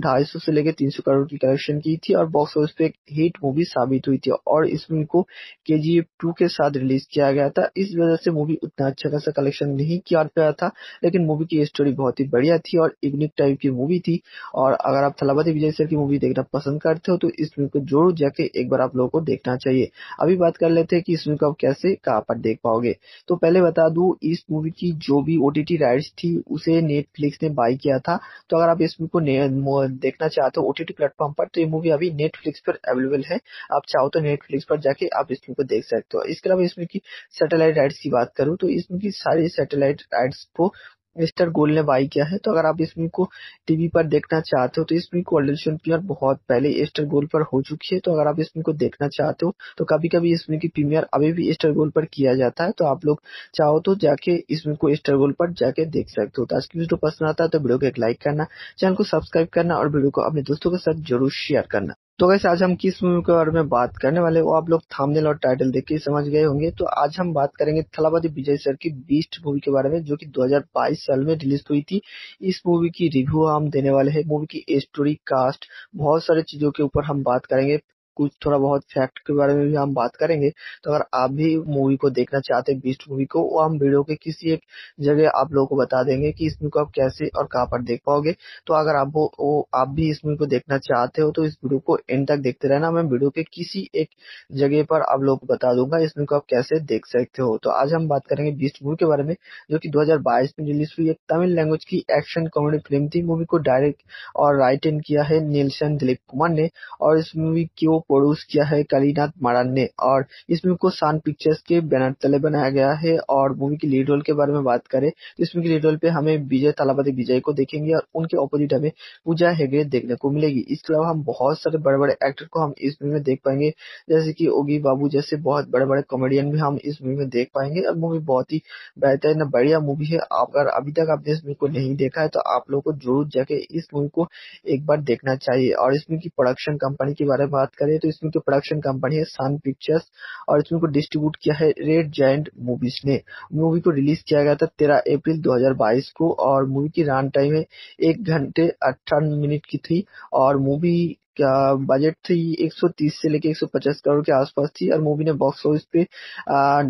ढाई सौ से लेके 300 करोड़ की कलेक्शन की थी और बॉक्स ऑफ़िस पे एक हिट मूवी साबित हुई थी और इस मूवी को के जी टू के साथ रिलीज़ किया गया था। इस वजह से मूवी उतना अच्छा खासा कलेक्शन नहीं किया गया था, लेकिन मूवी की स्टोरी बहुत ही बढ़िया थी और इग्निक टाइप की मूवी थी और अगर आप थलापति विजय सर की मूवी देखना पसंद करते हो तो इस मूवी को ज़रूर जाके एक बार आप लोगों को देखना चाहिए। अभी बात कर लेते हैं कि इस मूवी को आप कैसे कहाँ पर देख पाओगे। तो पहले बता दू इस मूवी की जो भी ओटीटी राइट्स थी, उसे नेटफ्लिक्स ने बाई किया था। तो अगर आप इस मूवी को देखना चाहते हो ओटीटी प्लेटफॉर्म पर तो ये मूवी अभी नेटफ्लिक्स पर अवेलेबल है। आप चाहो तो नेटफ्लिक्स पर जाके आप इस मूवी को देख सकते हो। इसके अलावा इसमें की सैटेलाइट राइट्स की बात करूँ तो इसमें की सारी सैटेलाइट राइट्स को मिस्टर गोल ने बाई किया है। तो अगर आप इस इसमें को टीवी पर देखना चाहते हो तो इस इसमें को ऑडिशन प्रीमियर बहुत पहले ईस्टर गोल पर हो चुकी है। तो अगर आप इस इसमें को देखना चाहते हो तो कभी कभी इस इसमें की प्रीमियर अभी भी ईस्टर गोल पर किया जाता है। तो आप लोग चाहो तो जाके इस इसमें को ईस्टर गोल पर जाके देख सकते हो। तो आज की वीडियो पसंद आता है तो वीडियो को एक लाइक करना, चैनल को सब्सक्राइब करना और वीडियो को अपने दोस्तों के साथ ज़रूर शेयर करना। तो वैसे आज हम किस मूवी के बारे में बात करने वाले वो आप लोग थामनेल और टाइटल देख के समझ गए होंगे। तो आज हम बात करेंगे थलापति विजय सर की बीस्ट मूवी के बारे में, जो कि 2022 साल में रिलीज़ हुई थी। इस मूवी की रिव्यू हम देने वाले हैं, मूवी की स्टोरी कास्ट बहुत सारी चीज़ों के ऊपर हम बात करेंगे। कुछ थोड़ा बहुत फैक्ट के बारे में भी हम बात करेंगे तो अगर आप भी मूवी को देखना चाहते हैं बीस्ट मूवी को वो हम वीडियो के किसी एक जगह आप लोगों को बता देंगे कि इस मूवी को आप कैसे और कहाँ पर देख पाओगे। तो अगर आप वो, वो आप भी इस मूवी को देखना चाहते हो तो इस वीडियो को एंड तक देखते रहना। मैं वीडियो के किसी एक जगह पर आप लोगों को बता दूँगा इस मूवी को आप कैसे देख सकते हो। तो आज हम बात करेंगे बीस्ट मूवी के बारे में जो की दो हज़ार बाईस में रिलीज़ हुई। एक तमिल लैंग्वेज की एक्शन कॉमेडी फ़िल्म थी। मूवी को डायरेक्ट और राइट किया है नीलशन दिलीप कुमार ने। और इस मूवी को प्रोड्यूस किया है कालीनाथ मारान ने और इस मूवी को सान पिक्चर्स के बैनर तले बनाया गया है और मूवी की लीड रोल के बारे में बात करें तो इस मूवी की लीड रोल पे हमें विजय, तालापति विजय को देखेंगे और उनके ऑपोजिट हमें पूजा हेगड़े देखने को मिलेगी। इसके अलावा हम बहुत सारे बड़े बड़े एक्टर को हम इस मूवी में देख पाएँगे, जैसे की ओगी बाबू जैसे बहुत बड़े बड़े कॉमेडियन भी हम इस मूवी में देख पाएँगे। और मूवी बहुत ही बेहतर बढ़िया मूवी है। अगर अभी तक आपने इस मूवी को नहीं देखा है तो आप लोगों को ज़रूर जाके इस मूवी को एक बार देखना चाहिए। और इस मूवी की प्रोडक्शन कंपनी के बारे में बात करें तो इसमें जो प्रोडक्शन कंपनी है सन पिक्चर्स और इसमें को डिस्ट्रीब्यूट किया है रेड जैंट मूवीज़ ने। मूवी को रिलीज़ किया गया था तेरह अप्रैल 2022 को और मूवी की रन टाइम है एक घंटे अट्ठान मिनट की थी और मूवी क्या बजट थी? 130 से लेके 150 करोड़ के आसपास थी और मूवी ने बॉक्स ऑफ़िस पे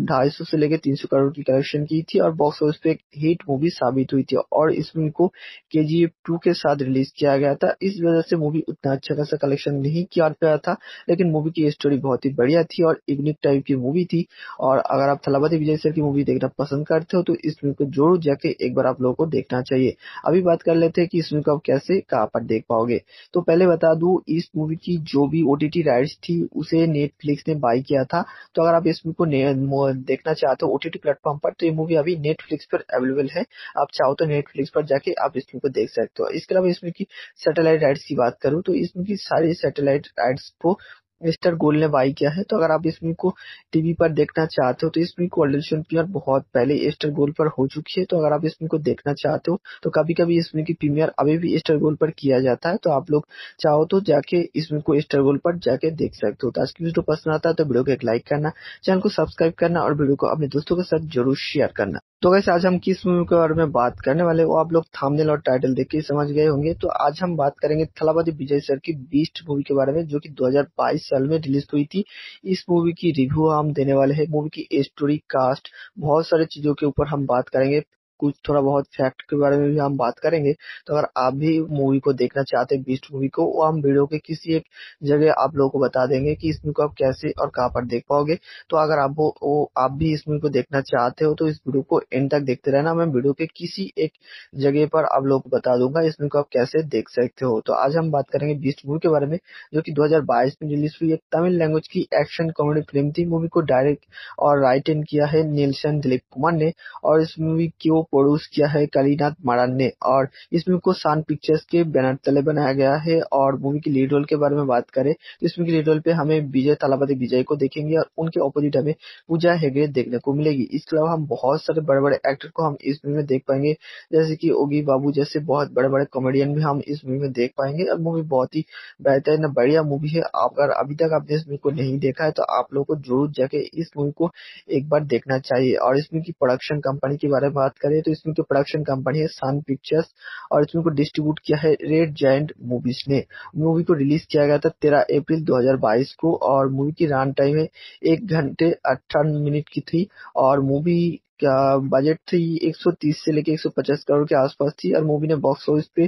ढाई सौ से लेके 300 करोड़ की कलेक्शन की थी और बॉक्स ऑफ़िस पे एक हिट मूवी साबित हुई थी और इस मूवी को के जी टू के साथ रिलीज़ किया गया था। इस वजह से मूवी उतना अच्छा खासा कलेक्शन नहीं किया गया था, लेकिन मूवी की स्टोरी बहुत ही बढ़िया थी और यूनिक टाइप की मूवी थी और अगर आप थलापति विजय सर की मूवी देखना पसंद करते हो तो इस मूवी को ज़रूर जाके एक बार आप लोगों को देखना चाहिए। अभी बात कर लेते हैं कि इस मूवी को आप कैसे कहाँ पर देख पाओगे। तो पहले बता दू इस मूवी की जो भी ओटीटी राइट्स थी, उसे नेटफ्लिक्स ने बाय किया था। तो अगर आप इस मूवी को देखना चाहते हो ओटीटी प्लेटफॉर्म पर तो ये मूवी अभी नेटफ्लिक्स पर अवेलेबल है। आप चाहो तो नेटफ्लिक्स पर जाके आप इस मूवी को देख सकते हो। इसके अलावा इसमें की सैटेलाइट राइट्स की बात करूँ तो इसमें की सारी सैटेलाइट राइट्स को मिस्टर गोल ने बाई किया है तो अगर आप इस इसमें को टीवी पर देखना चाहते हो तो इस इसमें को ऑडिशन प्रीमियर बहुत पहले ईस्टर गोल पर हो चुकी है तो अगर आप इस इसमें को देखना चाहते हो तो कभी कभी इस इसमें की प्रीमियर अभी भी ईस्टर गोल पर किया जाता है तो आप लोग चाहो तो जाके इसमें को ईस्टर गोल पर जाके देख सकते हो। तो आज की वीडियो पसंद आता है तो वीडियो को एक लाइक करना, चैनल को सब्सक्राइब करना और वीडियो को अपने दोस्तों के साथ ज़रूर शेयर करना। तो वैसे आज हम किस मूवी के बारे में बात करने वाले वो आप लोग थामनेल और टाइटल देख के समझ गए होंगे। तो आज हम बात करेंगे थलापति विजय सर की बीस्ट मूवी के बारे में, जो कि 2022 साल में रिलीज़ हुई थी। इस मूवी की रिव्यू हम देने वाले हैं मूवी की स्टोरी कास्ट बहुत सारी चीज़ों के ऊपर हम बात करेंगे। कुछ थोड़ा बहुत फैक्ट के बारे में भी हम बात करेंगे तो अगर आप भी मूवी को देखना चाहते हैं बीस्ट मूवी को वो हम वीडियो के किसी एक जगह आप लोगों को बता देंगे कि इस मूवी को आप कैसे और कहाँ पर देख पाओगे। तो अगर आप वो, वो आप भी इस मूवी को देखना चाहते हो तो इस वीडियो को एंड तक देखते रहना। मैं वीडियो के किसी एक जगह पर आप लोगों को बता दूँगा इस मूवी को आप कैसे देख सकते हो। तो आज हम बात करेंगे बीस्ट मूवी के बारे में जो की दो हज़ार बाईस में रिलीज़ हुई। एक तमिल लैंग्वेज की एक्शन कॉमेडी फ़िल्म थी। मूवी को डायरेक्ट और राइट किया है नीलशन दिलीप कुमार ने। और इस मूवी को प्रोड्यूस किया है कालीनाथ मारान ने और इस मूवी को सान पिक्चर्स के बैनर तले बनाया गया है और मूवी की लीड रोल के बारे में बात करें तो इस मूवी की लीड रोल पे हमें विजय तालापति विजय को देखेंगे और उनके ऑपोजिट हमें पूजा हेगड़े देखने को मिलेगी। इसके अलावा हम बहुत सारे बड़े बड़े एक्टर को हम इस मूवी में देख पाएँगे, जैसे की ओगी बाबू जैसे बहुत बड़े बड़े कॉमेडियन भी हम इस मूवी में देख पाएँगे। और मूवी बहुत ही बेहतरीन बढ़िया मूवी है। अगर अभी तक आपने इस मूवी को नहीं देखा है तो आप लोग को ज़रूर जाके इस मूवी को एक बार देखना चाहिए। और इस मूवी की प्रोडक्शन कंपनी के बारे में बात करें तो इसमें प्रोडक्शन कंपनी है सन पिक्चर्स और इसमें को डिस्ट्रीब्यूट किया है रेड जॉइंट मूवीज़ ने। मूवी को रिलीज़ किया गया था तेरह अप्रैल 2022 को और मूवी की रन टाइम है एक घंटे अट्ठान मिनट की थी और मूवी का बजट थी? 130 से लेके 150 करोड़ के आसपास थी और मूवी ने बॉक्स ऑफ़िस पे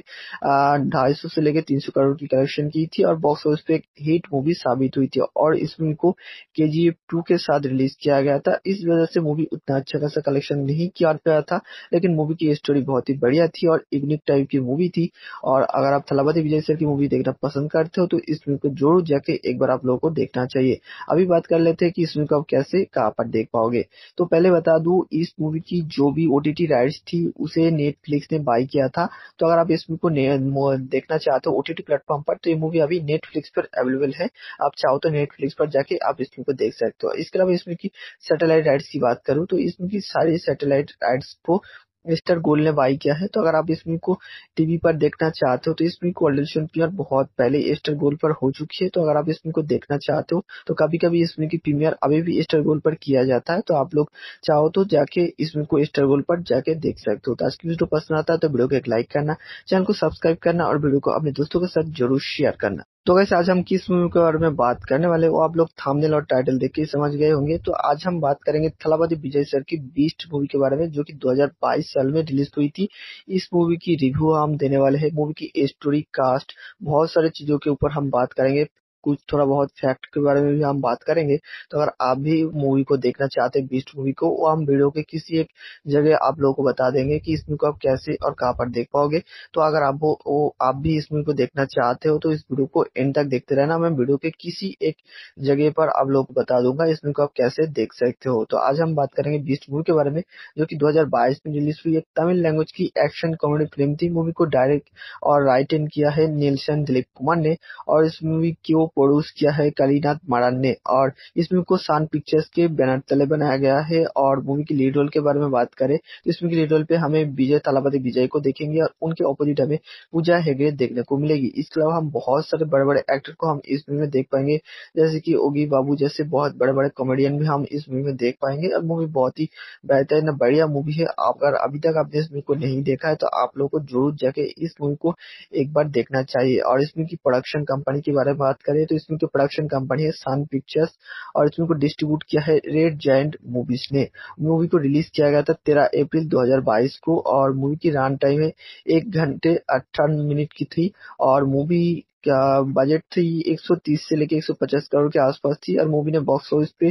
ढाई सौ से लेके 300 करोड़ की कलेक्शन की थी और बॉक्स ऑफ़िस पे एक हिट मूवी साबित हुई थी और इस मूवी को के जी एफ़ टू के साथ रिलीज़ किया गया था। इस वजह से मूवी उतना अच्छा खासा कलेक्शन नहीं किया गया था, लेकिन मूवी की स्टोरी बहुत ही बढ़िया थी और यूनिक टाइप की मूवी थी। और अगर आप थलापति विजय सर की मूवी देखना पसंद करते हो तो इस मूवी को ज़रूर जाके एक बार आप लोगों को देखना चाहिए। अभी बात कर लेते हैं कि इस मूवी को आप कैसे, कहाँ पर देख पाओगे। तो पहले बता दू इस मूवी की जो भी ओटीटी राइट्स थी, उसे नेटफ्लिक्स ने बाई किया था। तो अगर आप इस मूवी को देखना चाहते हो ओटीटी प्लेटफॉर्म पर तो ये मूवी अभी नेटफ्लिक्स पर अवेलेबल है। आप चाहो तो नेटफ्लिक्स पर जाके आप इस मूवी को देख सकते हो। इसके अलावा इसमें की सैटेलाइट राइट्स की बात करूँ तो इसमें की सारी सैटेलाइट राइट्स को मिस्टर गोल ने बाई किया है तो अगर आप इस मूवी को टीवी पर देखना चाहते हो तो इस मूवी को प्रीमियर बहुत पहले स्टार गोल पर हो चुकी है तो अगर आप इस मूवी को देखना चाहते हो तो कभी कभी इस मूवी की प्रीमियर अभी भी स्टार गोल पर किया जाता है तो आप लोग चाहो तो जाके इस मूवी को स्टार गोल पर जाके देख सकते हो। तो आज की वीडियो पसंद आता है तो वीडियो को एक लाइक करना, चैनल को सब्सक्राइब करना और वीडियो को अपने दोस्तों के साथ ज़रूर शेयर करना। तो वैसे आज हम किस मूवी के बारे में बात करने वाले वो आप लोग थामनेल और टाइटल देख के समझ गए होंगे। तो आज हम बात करेंगे थलापति विजय सर की बीस्ट मूवी के बारे में, जो कि 2022 साल में रिलीज़ हुई थी। इस मूवी की रिव्यू हम देने वाले हैं मूवी की स्टोरी कास्ट बहुत सारी चीज़ों के ऊपर हम बात करेंगे। कुछ थोड़ा बहुत फैक्ट के बारे में भी हम बात करेंगे तो अगर आप भी मूवी को देखना चाहते हैं बीस्ट मूवी को वो हम वीडियो के किसी एक जगह आप लोगों को बता देंगे कि इस मूवी को आप कैसे और कहाँ पर देख पाओगे। तो अगर आप वो, वो आप भी इस मूवी को देखना चाहते हो तो इस वीडियो को एंड तक देखते रहना। मैं वीडियो के किसी एक जगह पर आप लोगों को बता दूँगा इस मूवी को आप कैसे देख सकते हो। तो आज हम बात करेंगे बीस्ट मूवी के बारे में जो की दो हज़ार बाईस में रिलीज़ हुई। एक तमिल लैंग्वेज की एक्शन कॉमेडी फ़िल्म थी। मूवी को डायरेक्ट और राइट किया है नीलशन दिलीप कुमार ने और इस मूवी की प्रोड्यूस किया है कालीनाथ मारान ने और इस मूवी को सान पिक्चर्स के बैनर तले बनाया गया है और मूवी की लीड रोल के बारे में बात करें तो इस मूवी की लीड रोल पे हमें विजय तालापति विजय को देखेंगे और उनके ऑपोजिट हमें पूजा हेगड़े देखने को मिलेगी। इसके अलावा हम बहुत सारे बड़े बड़े एक्टर को हम इस मूवी में देख पाएँगे, जैसे की ओगी बाबू जैसे बहुत बड़े बड़े कॉमेडियन भी हम इस मूवी में देख पाएँगे। और मूवी बहुत ही बेहतरीन बढ़िया मूवी है। अगर अभी तक आपने इस मूवी को नहीं देखा है तो आप लोगों को ज़रूर जाके इस मूवी को एक बार देखना चाहिए। और इसमें की प्रोडक्शन कंपनी के बारे में बात करें तो इसमें प्रोडक्शन कंपनी है सन पिक्चर्स और इसमें को डिस्ट्रीब्यूट किया है रेड जॉइंट मूवीज़ ने। मूवी को रिलीज़ किया गया था तेरह अप्रैल 2022 को, और मूवी की रन टाइम है एक घंटे अट्ठान मिनट की थी, और मूवी का बजट थी? 130 से लेके 150 करोड़ के आसपास थी और मूवी ने बॉक्स ऑफ़िस पे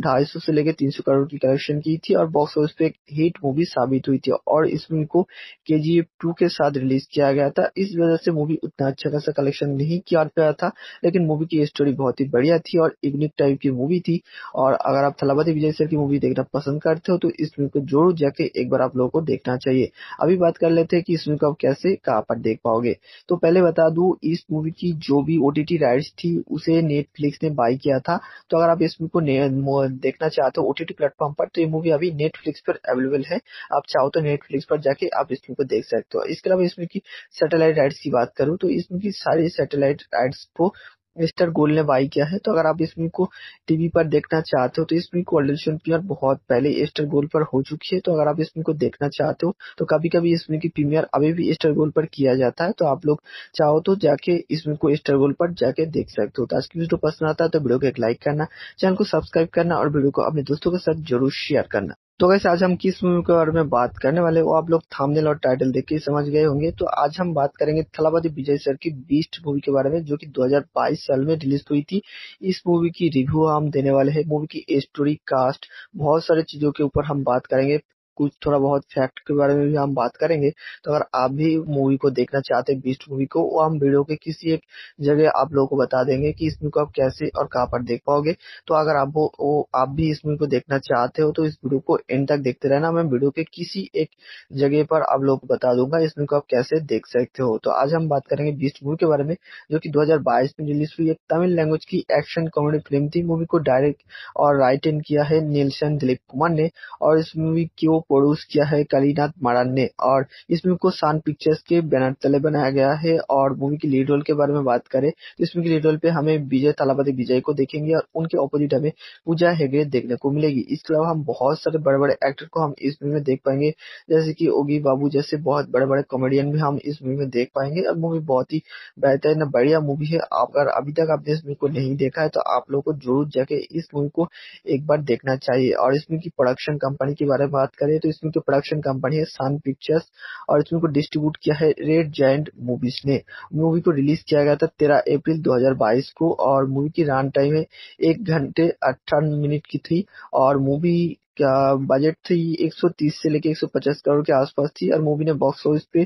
ढाई सौ से लेके 300 करोड़ की कलेक्शन की थी और बॉक्स ऑफ़िस पे एक हिट मूवी साबित हुई थी और इस मूवी को के जी एफ़ टू के साथ रिलीज़ किया गया था। इस वजह से मूवी उतना अच्छा खासा कलेक्शन नहीं किया गया था, लेकिन मूवी की स्टोरी बहुत ही बढ़िया थी और यूनिक टाइप की मूवी थी और अगर आप थलापति विजय सर की मूवी देखना पसंद करते हो तो इस मूवी को ज़रूर जाके एक बार आप लोगों को देखना चाहिए। अभी बात कर लेते हैं कि इस मूवी को आप कैसे, कहाँ पर देख पाओगे। तो पहले बता दू इस मूवी की जो भी ओटीटी राइट्स थी, उसे नेटफ्लिक्स ने बाय किया था। तो अगर आप इस मूवी को देखना चाहते हो ओटीटी प्लेटफॉर्म पर तो ये मूवी अभी नेटफ्लिक्स पर अवेलेबल है। आप चाहो तो नेटफ्लिक्स पर जाके आप इस मूवी को देख सकते हो। इसके अलावा इसमें की सैटेलाइट राइट्स की बात करूँ तो इसमें की सारी सैटेलाइट राइट्स को मिस्टर गोल ने बाई किया है। तो अगर आप इस मूवी को टीवी पर देखना चाहते हो तो इस मूवी को प्रीमियर बहुत पहले स्टार गोल पर हो चुकी है। तो अगर आप इस मूवी को देखना चाहते हो तो कभी कभी इस मूवी की प्रीमियर अभी भी स्टार गोल पर किया जाता है। तो आप लोग चाहो तो जाके इस मूवी को स्टार गोल पर जाके देख सकते हो। तो आज की वीडियो पसंद आता है तो वीडियो को एक लाइक करना, चैनल को सब्सक्राइब करना और वीडियो को अपने दोस्तों के साथ ज़रूर शेयर करना। तो वैसे आज हम किस मूवी के बारे में बात करने वाले वो आप लोग थामनेल और टाइटल देख के समझ गए होंगे। तो आज हम बात करेंगे थलापति विजय सर की बीस्ट मूवी के बारे में, जो कि 2022 साल में रिलीज़ हुई थी। इस मूवी की रिव्यू हम देने वाले हैं मूवी की स्टोरी कास्ट बहुत सारी चीज़ों के ऊपर हम बात करेंगे। कुछ थोड़ा बहुत फैक्ट के बारे में भी हम बात करेंगे तो अगर आप भी मूवी को देखना चाहते हैं बीस्ट मूवी को वो हम वीडियो के किसी एक जगह आप लोगों को बता देंगे कि इस मूवी को आप कैसे और कहाँ पर देख पाओगे। तो अगर आप वो, वो आप भी इस मूवी को देखना चाहते हो तो इस वीडियो को एंड तक देखते रहना। मैं वीडियो के किसी एक जगह पर आप लोगों को बता दूँगा इस मूवी को आप कैसे देख सकते हो। तो आज हम बात करेंगे बीस्ट मूवी के बारे में जो की दो हज़ार बाईस में रिलीज़ हुई। एक तमिल लैंग्वेज की एक्शन कॉमेडी फ़िल्म थी। मूवी को डायरेक्ट और राइट किया है नीलशन दिलीप कुमार ने और इस मूवी की प्रोड्यूस किया है कालीनाथ मारान ने और इस मूवी को सान पिक्चर्स के बैनर तले बनाया गया है और मूवी की लीड रोल के बारे में बात करें तो इस मूवी की लीड रोल पे हमें विजय थालापति विजय को देखेंगे और उनके ऑपोजिट हमें पूजा हेगड़े देखने को मिलेगी। इसके अलावा हम बहुत सारे बड़े बड़े एक्टर को हम इस मूवी में देख पाएँगे, जैसे कि ओगी बाबू जैसे बहुत बड़े बड़े कॉमेडियन भी हम इस मूवी में देख पाएँगे। और मूवी बहुत ही बेहतरीन बढ़िया मूवी है। अगर अभी तक आपने इस मूवी को नहीं देखा है तो आप लोगों को ज़रूर जाके इस मूवी को एक बार देखना चाहिए और इस मूवी की प्रोडक्शन कंपनी के बारे में बात करें तो इसमें की प्रोडक्शन कंपनी है सन पिक्चर्स और इसमें को डिस्ट्रीब्यूट किया है रेड जैंड मूवीज़ ने। मूवी को रिलीज़ किया गया था तेरह अप्रैल 2022 को, और मूवी की रन टाइम है एक घंटे अट्ठान मिनट की थी, और मूवी बजट थी? 130 से लेके 150 करोड़ के आसपास थी और मूवी ने बॉक्स ऑफ़िस पे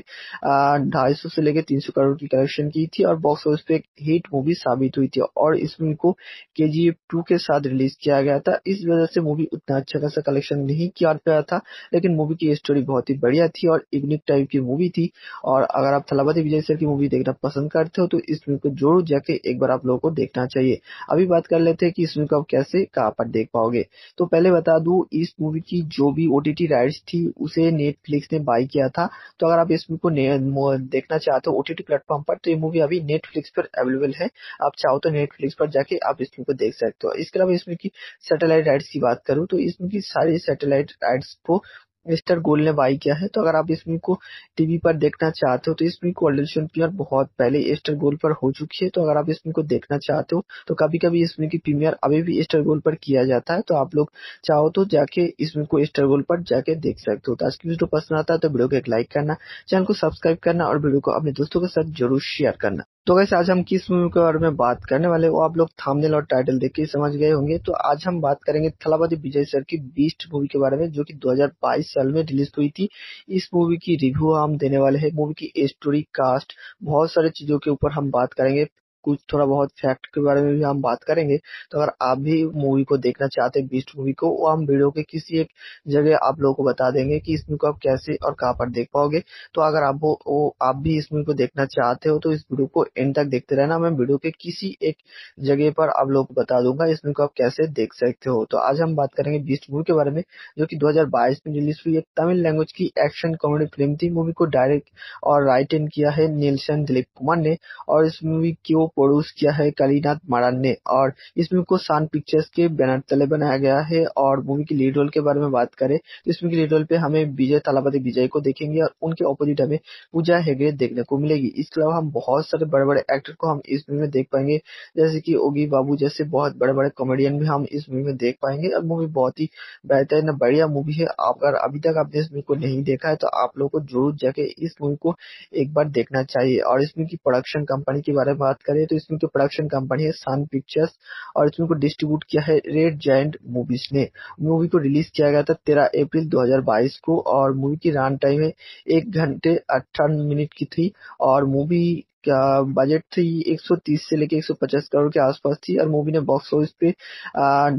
ढाई सौ से लेके 300 करोड़ की कलेक्शन की थी और बॉक्स ऑफ़िस पे एक हिट मूवी साबित हुई थी और इस मूवी को के जी टू के साथ रिलीज़ किया गया था। इस वजह से मूवी उतना अच्छा खासा कलेक्शन नहीं किया गया था, लेकिन मूवी की स्टोरी बहुत ही बढ़िया थी और यूनिक टाइप की मूवी थी और अगर आप थलापति विजय सर की मूवी देखना पसंद करते हो तो इस मूवी को ज़रूर जाके एक बार आप लोगों को देखना चाहिए। अभी बात कर लेते हैं कि इस मूवी को आप कैसे कहाँ पर देख पाओगे। तो पहले बता दू इस मूवी की जो भी ओटीटी राइट्स थी, उसे नेटफ्लिक्स ने बाई किया था। तो अगर आप इस मूवी को देखना चाहते हो ओटीटी प्लेटफॉर्म पर तो ये मूवी अभी नेटफ्लिक्स पर अवेलेबल है। आप चाहो तो नेटफ्लिक्स पर जाके आप इस मूवी को देख सकते हो। इसके अलावा इसमें की सैटेलाइट राइट्स की बात करूँ तो इसमें की सारी सैटेलाइट राइट्स को मिस्टर गोल ने बाई किया है तो अगर आप इस मूवी को टीवी पर देखना चाहते हो तो इस मूवी को ऑडिशन प्रीमियर बहुत पहले एस्टर गोल पर हो चुकी है तो अगर आप इस मूवी को देखना चाहते हो तो कभी कभी इस मूवी की प्रीमियर अभी भी एस्टर गोल पर किया जाता है तो आप लोग चाहो तो जाके इस मूवी को एस्टर गोल पर जाके देख सकते हो। तो आज की वीडियो पसंद आता है तो वीडियो को एक लाइक करना, चैनल को सब्सक्राइब करना और वीडियो को अपने दोस्तों के साथ ज़रूर शेयर करना। तो वैसे आज हम किस मूवी के बारे में बात करने वाले वो आप लोग थामनेल और टाइटल देख के समझ गए होंगे। तो आज हम बात करेंगे थलापति विजय सर की बीस्ट मूवी के बारे में, जो कि 2022 साल में रिलीज़ हुई थी। इस मूवी की रिव्यू हम देने वाले हैं, मूवी की स्टोरी कास्ट बहुत सारी चीज़ों के ऊपर हम बात करेंगे। कुछ थोड़ा बहुत फैक्ट के बारे में भी हम बात करेंगे तो अगर आप भी मूवी को देखना चाहते हैं बीस्ट मूवी को वो हम वीडियो के किसी एक जगह आप लोगों को बता देंगे कि इस मूवी को आप कैसे और कहाँ पर देख पाओगे। तो अगर आप वो, वो आप भी इस मूवी को देखना चाहते हो तो इस वीडियो को एंड तक देखते रहना। मैं वीडियो के किसी एक जगह पर आप लोगों को बता दूँगा इस मूवी को आप कैसे देख सकते हो। तो आज हम बात करेंगे बीस्ट मूवी के बारे में जो की दो हज़ार बाईस में रिलीज़ हुई एक तमिल लैंग्वेज की एक्शन कॉमेडी फ़िल्म थी। मूवी को डायरेक्ट और राइट किया है नीलशन दिलीप कुमार ने। और इस मूवी को प्रोड्यूस किया है कालीनाथ मारान ने और इस मूवी को सान पिक्चर्स के बैनर तले बनाया गया है और मूवी की लीड रोल के बारे में बात करें तो इस मूवी की लीड रोल पे हमें विजय थालापति विजय को देखेंगे और उनके ऑपोजिट हमें पूजा हेगड़े देखने को मिलेगी। इसके अलावा हम बहुत सारे बड़े बड़े एक्टर को हम इस मूवी में देख पाएँगे, जैसे की ओगी बाबू जैसे बहुत बड़े बड़े कॉमेडियन भी हम इस मूवी में देख पाएँगे। और मूवी बहुत ही बेहतरीन बढ़िया मूवी है। अगर अभी तक आपने इस मूवी को नहीं देखा है तो आप लोग को ज़रूर जाके इस मूवी को एक बार देखना चाहिए और इस की प्रोडक्शन कंपनी के बारे में बात करें तो इस जो प्रोडक्शन कंपनी है सन पिक्चर्स और इसमें को डिस्ट्रीब्यूट किया है रेड जैंट मूवीज़ ने। मूवी को रिलीज़ किया गया था तेरह अप्रैल 2022 को और मूवी की रन टाइम है एक घंटे अट्ठान मिनट की थी और मूवी का बजट थी? 130 से लेके 150 करोड़ के आसपास थी और मूवी ने बॉक्स ऑफ़िस पे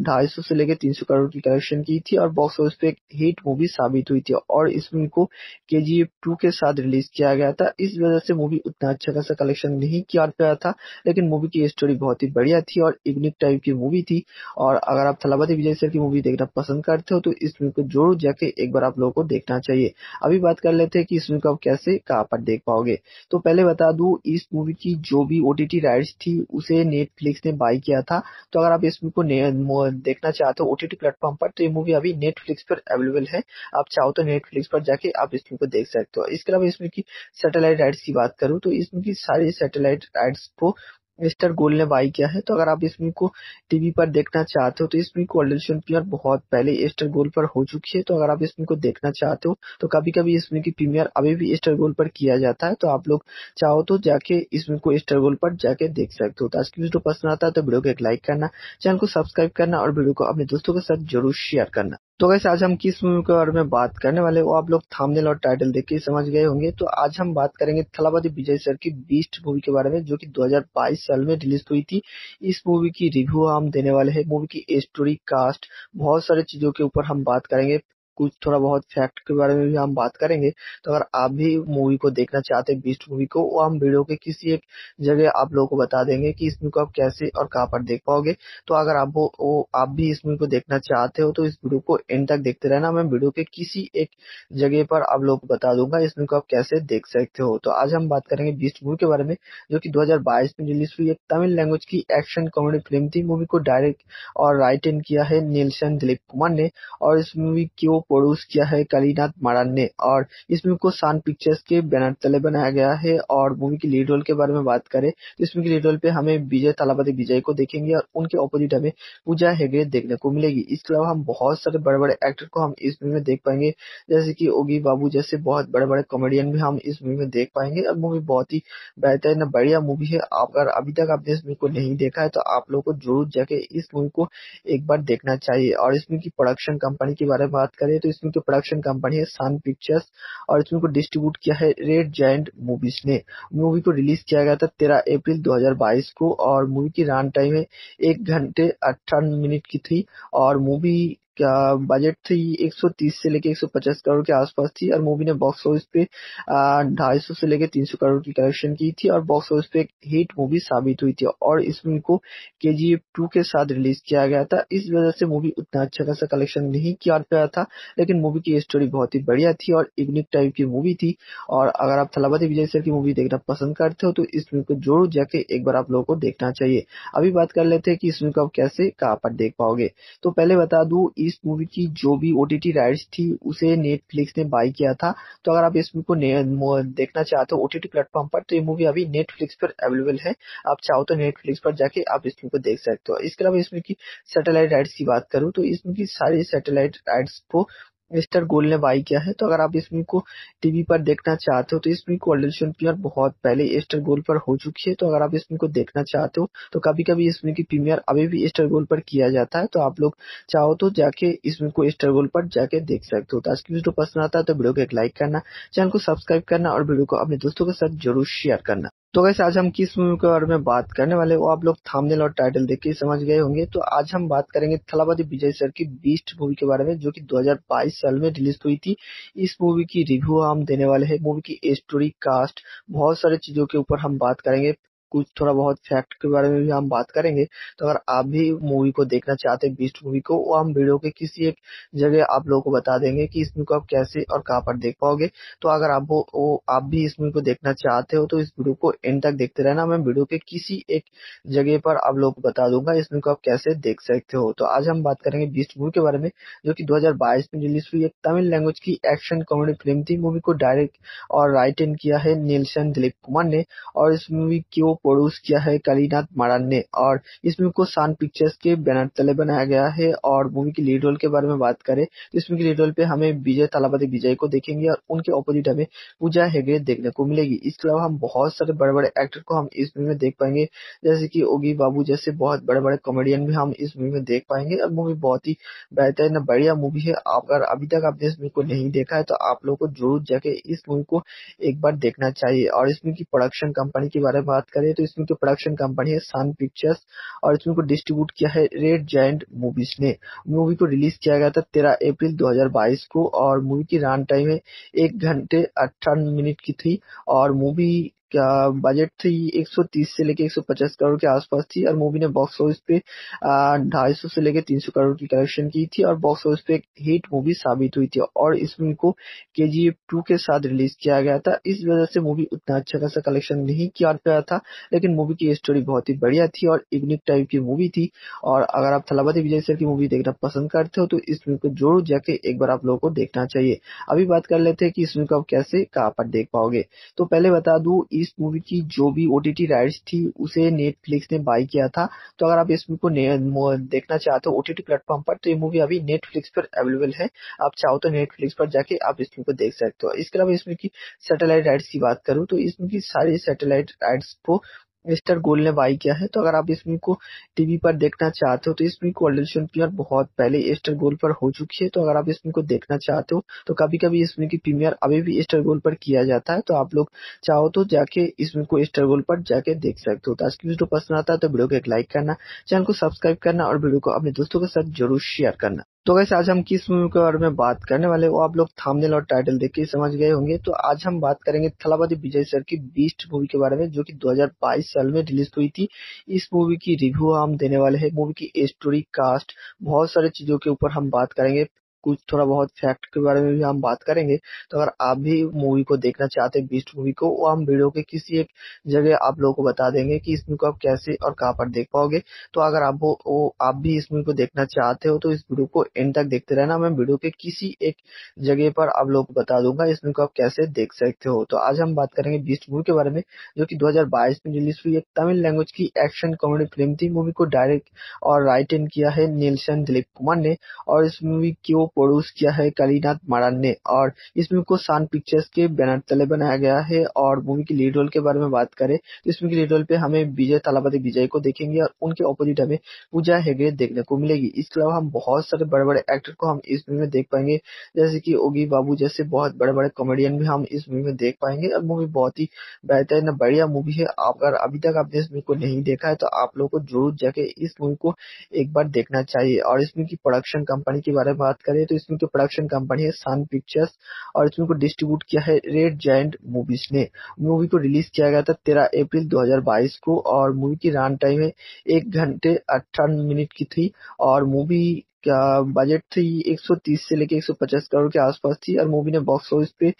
ढाई सौ से लेके 300 करोड़ की कलेक्शन की थी और बॉक्स ऑफ़िस पे एक हिट मूवी साबित हुई थी और इस मूवी को के जी टू के साथ रिलीज़ किया गया था। इस वजह से मूवी उतना अच्छा खासा कलेक्शन नहीं किया गया था, लेकिन मूवी की स्टोरी बहुत ही बढ़िया थी और यूनिक टाइप की मूवी थी और अगर आप थलापति विजय सर की मूवी देखना पसंद करते हो तो इस मूवी को ज़रूर जाके एक बार आप लोगों को देखना चाहिए। अभी बात कर लेते हैं कि इस मूवी को आप कैसे कहाँ पर देख पाओगे। तो पहले बता दू इस मूवी की जो भी ओटीटी राइट्स थी, उसे नेटफ्लिक्स ने बाई किया था। तो अगर आप इस मूवी को देखना चाहते हो ओटीटी प्लेटफॉर्म पर तो ये मूवी अभी नेटफ्लिक्स पर अवेलेबल है। आप चाहो तो नेटफ्लिक्स पर जाके आप इस मूवी को देख सकते हो। इसके अलावा इसमें की सैटेलाइट राइट्स की बात करूँ तो इसमें की सारी सैटेलाइट राइट्स को मिस्टर गोल ने बाई किया है तो अगर आप इस मूवी को टीवी पर देखना चाहते हो तो इस मूवी को ऑडिशन प्रीमियर बहुत पहले एस्टर गोल पर हो चुकी है तो अगर आप इस मूवी को देखना चाहते हो तो कभी कभी इस मूवी की प्रीमियर अभी भी एस्टर गोल पर किया जाता है तो आप लोग चाहो तो जाके इस मूवी को एस्टर गोल पर जाके देख सकते हो। तो आज की वीडियो पसंद आता है तो वीडियो को एक लाइक करना, चैनल को सब्सक्राइब करना और वीडियो को अपने दोस्तों के साथ ज़रूर शेयर करना। तो वैसे आज हम किस मूवी के बारे में बात करने वाले वो आप लोग थामनेल और टाइटल देख के समझ गए होंगे। तो आज हम बात करेंगे थलापति विजय सर की बीस्ट मूवी के बारे में, जो कि 2022 साल में रिलीज़ हुई थी। इस मूवी की रिव्यू हम देने वाले हैं मूवी की स्टोरी कास्ट बहुत सारी चीज़ों के ऊपर हम बात करेंगे। कुछ थोड़ा बहुत फैक्ट के बारे में भी हम बात करेंगे तो अगर आप भी मूवी को देखना चाहते हैं बीस्ट मूवी को वो हम वीडियो के किसी एक जगह आप लोगों को बता देंगे कि इस मूवी को आप कैसे और कहाँ पर देख पाओगे। तो अगर आप वो, वो आप भी इस मूवी को देखना चाहते हो तो इस वीडियो को एंड तक देखते रहना। मैं वीडियो के किसी एक जगह पर आप लोगों को बता दूँगा इस मूवी को आप कैसे देख सकते हो। तो आज हम बात करेंगे बीस्ट मूवी के बारे में जो की दो हज़ार बाईस में रिलीज़ हुई एक तमिल लैंग्वेज की एक्शन कॉमेडी फ़िल्म थी। मूवी को डायरेक्ट और राइट किया है नीलशन दिलीप कुमार ने और इस मूवी को प्रोड्यूस किया है कालीनाथ मारान ने और इस मूवी को सान पिक्चर्स के बैनर तले बनाया गया है और मूवी की लीड रोल के बारे में बात करें तो इस मूवी की लीड रोल पे हमें विजय, तालापति विजय को देखेंगे और उनके ऑपोजिट हमें पूजा हेगड़े देखने को मिलेगी। इसके अलावा हम बहुत सारे बड़े बड़े एक्टर को हम इस मूवी में देख पाएँगे, जैसे की ओगी बाबू जैसे बहुत बड़े बड़े कॉमेडियन भी हम इस मूवी में देख पाएँगे। और मूवी बहुत ही बेहतरीन बढ़िया मूवी है। अगर अभी तक आपने इस मूवी को नहीं देखा है तो आप लोग को ज़रूर जाके इस मूवी को एक बार देखना चाहिए। और इसमें की प्रोडक्शन कंपनी के बारे में बात करें तो इसमें की प्रोडक्शन कंपनी है सन पिक्चर्स और इसमें को डिस्ट्रीब्यूट किया है रेड जॉइंट मूवीज़ ने। मूवी को रिलीज़ किया गया था तेरह अप्रैल 2022 को और मूवी की रन टाइम है एक घंटे अट्ठान मिनट की थी और मूवी क्या बजट थी? 130 से लेके 150 करोड़ के आसपास थी और मूवी ने बॉक्स ऑफ़िस पे ढाई सौ से लेके 300 करोड़ की कलेक्शन की थी और बॉक्स ऑफ़िस पे एक हिट मूवी साबित हुई थी और इस मूवी को के जी एफ़ टू के साथ रिलीज़ किया गया था। इस वजह से मूवी उतना अच्छा खासा कलेक्शन नहीं किया गया था, लेकिन मूवी की स्टोरी बहुत ही बढ़िया थी और इग्निक टाइप की मूवी थी। और अगर आप थलापति विजय सर की मूवी देखना पसंद करते हो तो इस मूवी को ज़रूर जाके एक बार आप लोगों को देखना चाहिए। अभी बात कर लेते हैं कि इस मूवी को आप कैसे, कहाँ पर देख पाओगे। तो पहले बता दू इस मूवी की जो भी ओटीटी राइट्स थी, उसे नेटफ्लिक्स ने बाई किया था। तो अगर आप इस मूवी को देखना चाहते हो ओटीटी प्लेटफॉर्म पर तो ये मूवी अभी नेटफ्लिक्स पर अवेलेबल है। आप चाहो तो नेटफ्लिक्स पर जाके आप इस मूवी को देख सकते हो। इसके अलावा इसमें की सैटेलाइट राइट्स की बात करूँ तो इसमें की सारी सैटेलाइट राइट्स को मिस्टर गोल ने बाई किया है तो अगर आप इस इसमें को टीवी पर देखना चाहते हो तो इस इसमें को ऑडिशन प्रीमियर बहुत पहले स्टार गोल पर हो चुकी है तो अगर आप इस इसमें को देखना चाहते हो तो कभी कभी इस इसमें की प्रीमियर अभी भी स्टार गोल पर किया जाता है तो आप लोग चाहो तो जाके इस इसमें को स्टार गोल पर जाके देख सकते हो। तो आज की वीडियो पसंद आता है तो वीडियो को एक लाइक करना, चैनल को सब्सक्राइब करना और वीडियो को अपने दोस्तों के साथ ज़रूर शेयर करना। तो वैसे आज हम किस मूवी के बारे में बात करने वाले वो आप लोग थामनेल और टाइटल देख के समझ गए होंगे। तो आज हम बात करेंगे थलापति विजय सर की बीस्ट मूवी के बारे में, जो कि 2022 साल में रिलीज़ हुई थी। इस मूवी की रिव्यू हम देने वाले हैं, मूवी की स्टोरी कास्ट बहुत सारी चीज़ों के ऊपर हम बात करेंगे। कुछ थोड़ा बहुत फैक्ट के बारे में भी हम बात करेंगे तो अगर आप भी मूवी को देखना चाहते हैं बीस्ट मूवी को वो हम वीडियो के किसी एक जगह आप लोगों को बता देंगे कि इस मूवी को आप कैसे और कहाँ पर देख पाओगे। तो अगर आप वो, वो आप भी इस मूवी को देखना चाहते हो तो इस वीडियो को एंड तक देखते रहना। मैं वीडियो के किसी एक जगह पर आप लोगों को बता दूँगा इस मूवी को आप कैसे देख सकते हो। तो आज हम बात करेंगे बीस्ट मूवी के बारे में जो की दो हज़ार बाईस में रिलीज़ हुई एक तमिल लैंग्वेज की एक्शन कॉमेडी फ़िल्म थी। मूवी को डायरेक्ट और राइट किया है नीलशन दिलीप कुमार ने और इस मूवी को प्रोड्यूस किया है कालीनाथ मारान ने और इस मूवी को सान पिक्चर्स के बैनर तले बनाया गया है और मूवी की लीड रोल के बारे में बात करें तो इस मूवी की लीड रोल पे हमें विजय तलापति विजय को देखेंगे और उनके ऑपोजिट हमें पूजा हेगड़े देखने को मिलेगी। इसके अलावा हम बहुत सारे बड़े बड़े एक्टर को हम इस मूवी में देख पाएँगे, जैसे की ओगी बाबू जैसे बहुत बड़े बड़े कॉमेडियन भी हम इस मूवी में देख पाएँगे। और मूवी बहुत ही बेहतरीन बढ़िया मूवी है। अगर अभी तक आपने इस मूवी को नहीं देखा है तो आप लोगों को ज़रूर जाके इस मूवी को एक बार देखना चाहिए और इस इसमें की प्रोडक्शन कंपनी के बारे में बात करें तो इसमें जो प्रोडक्शन कंपनी है सन पिक्चर्स और इसमें को डिस्ट्रीब्यूट किया है रेड जैंड मूवीज़ ने। मूवी को रिलीज़ किया गया था तेरह अप्रैल 2022 को और मूवी की रन टाइम है एक घंटे अट्ठान मिनट की थी और मूवी क्या बजट थी? 130 से लेके 150 करोड़ के आसपास थी और मूवी ने बॉक्स ऑफ़िस पे ढाई सौ से लेके 300 करोड़ की कलेक्शन की थी और बॉक्स ऑफ़िस पे एक हिट मूवी साबित हुई थी और इस मूवी को के जी टू के साथ रिलीज़ किया गया था। इस वजह से मूवी उतना अच्छा खासा कलेक्शन नहीं किया गया था, लेकिन मूवी की स्टोरी बहुत ही बढ़िया थी और यूनिक टाइप की मूवी थी। और अगर आप थलापति विजय सर की मूवी देखना पसंद करते हो तो इस मूवी को ज़रूर जाके एक बार आप लोगों को देखना चाहिए। अभी बात कर लेते हैं कि इस मूवी को आप कैसे कहाँ पर देख पाओगे। तो पहले बता दू इस मूवी की जो भी ओटीटी राइट्स थी, उसे नेटफ्लिक्स ने बाई किया था। तो अगर आप इस मूवी को देखना चाहते हो ओटीटी प्लेटफॉर्म पर तो ये मूवी अभी नेटफ्लिक्स पर अवेलेबल है। आप चाहो तो नेटफ्लिक्स पर जाके आप इस मूवी को देख सकते हो। इसके अलावा इसमें की सैटेलाइट राइट्स की बात करूँ तो इसमें की सारी सैटेलाइट राइट्स को मिस्टर गोल ने बाई किया है तो अगर आप इसमें को टीवी पर देखना चाहते हो तो इसमें को ऑडिशन प्रीमियर बहुत पहले स्टार गोल पर हो चुकी है तो अगर आप इसमें को देखना चाहते हो तो कभी कभी इसमें की प्रीमियर अभी भी स्टार गोल पर किया जाता है तो आप लोग चाहो तो जाके इसमें को स्टार गोल पर जाके देख सकते हो। तो आज की वीडियो पसंद आता है तो वीडियो को एक लाइक करना, चैनल को सब्सक्राइब करना और वीडियो को अपने दोस्तों के साथ ज़रूर शेयर करना। तो वैसे आज हम किस मूवी के बारे में बात करने वाले वो आप लोग थामनेल और टाइटल देख के समझ गए होंगे। तो आज हम बात करेंगे थलापति विजय सर की बीस्ट मूवी के बारे में, जो कि 2022 साल में रिलीज़ हुई थी। इस मूवी की रिव्यू हम देने वाले हैं मूवी की स्टोरी कास्ट बहुत सारी चीज़ों के ऊपर हम बात करेंगे। कुछ थोड़ा बहुत फैक्ट के बारे में भी हम बात करेंगे तो अगर आप भी मूवी को देखना चाहते हैं बीस्ट मूवी को वो हम वीडियो के किसी एक जगह आप लोगों को बता देंगे कि इस मूवी को आप कैसे और कहाँ पर देख पाओगे। तो अगर आप वो, वो आप भी इस मूवी को देखना चाहते हो तो इस वीडियो को एंड तक देखते रहना। मैं वीडियो के किसी एक जगह पर आप लोगों को बता दूँगा इस मूवी को आप कैसे देख सकते हो। तो आज हम बात करेंगे बीस्ट मूवी के बारे में जो की दो हज़ार बाईस में रिलीज़ हुई। एक तमिल लैंग्वेज की एक्शन कॉमेडी फ़िल्म थी। मूवी को डायरेक्ट और राइट किया है नीलशन दिलीप कुमार ने और इस मूवी को प्रोड्यूस किया है कालीनाथ मारान ने और इस मूवी को सान पिक्चर्स के बैनर तले बनाया गया है और मूवी की लीड रोल के बारे में बात करें तो इस मूवी की लीड रोल पे हमें विजय, तालापति विजय को देखेंगे और उनके ऑपोजिट हमें पूजा हेगड़े देखने को मिलेगी। इसके अलावा हम बहुत सारे बड़े बड़े एक्टर को हम इस मूवी में देख पाएँगे, जैसे की ओगी बाबू जैसे बहुत बड़े बड़े कॉमेडियन भी हम इस मूवी में देख पाएँगे। और मूवी बहुत ही बेहतरीन बढ़िया मूवी है। अगर अभी तक आपने इस मूवी को नहीं देखा है तो आप लोग को ज़रूर जाके इस मूवी को एक बार देखना चाहिए। और इस मूवी की प्रोडक्शन कंपनी के बारे में बात करें तो इसमें की प्रोडक्शन कंपनी है सन पिक्चर्स और इसमें को डिस्ट्रीब्यूट किया है रेड जायंट मूवीज़ ने। मूवी को रिलीज़ किया गया था तेरह अप्रैल 2022 को, और मूवी की रन टाइम है एक घंटे अट्ठान मिनट की थी, और मूवी क्या बजट थी? 130 से लेके 150 करोड़ के आसपास थी और मूवी ने बॉक्स ऑफ़िस पे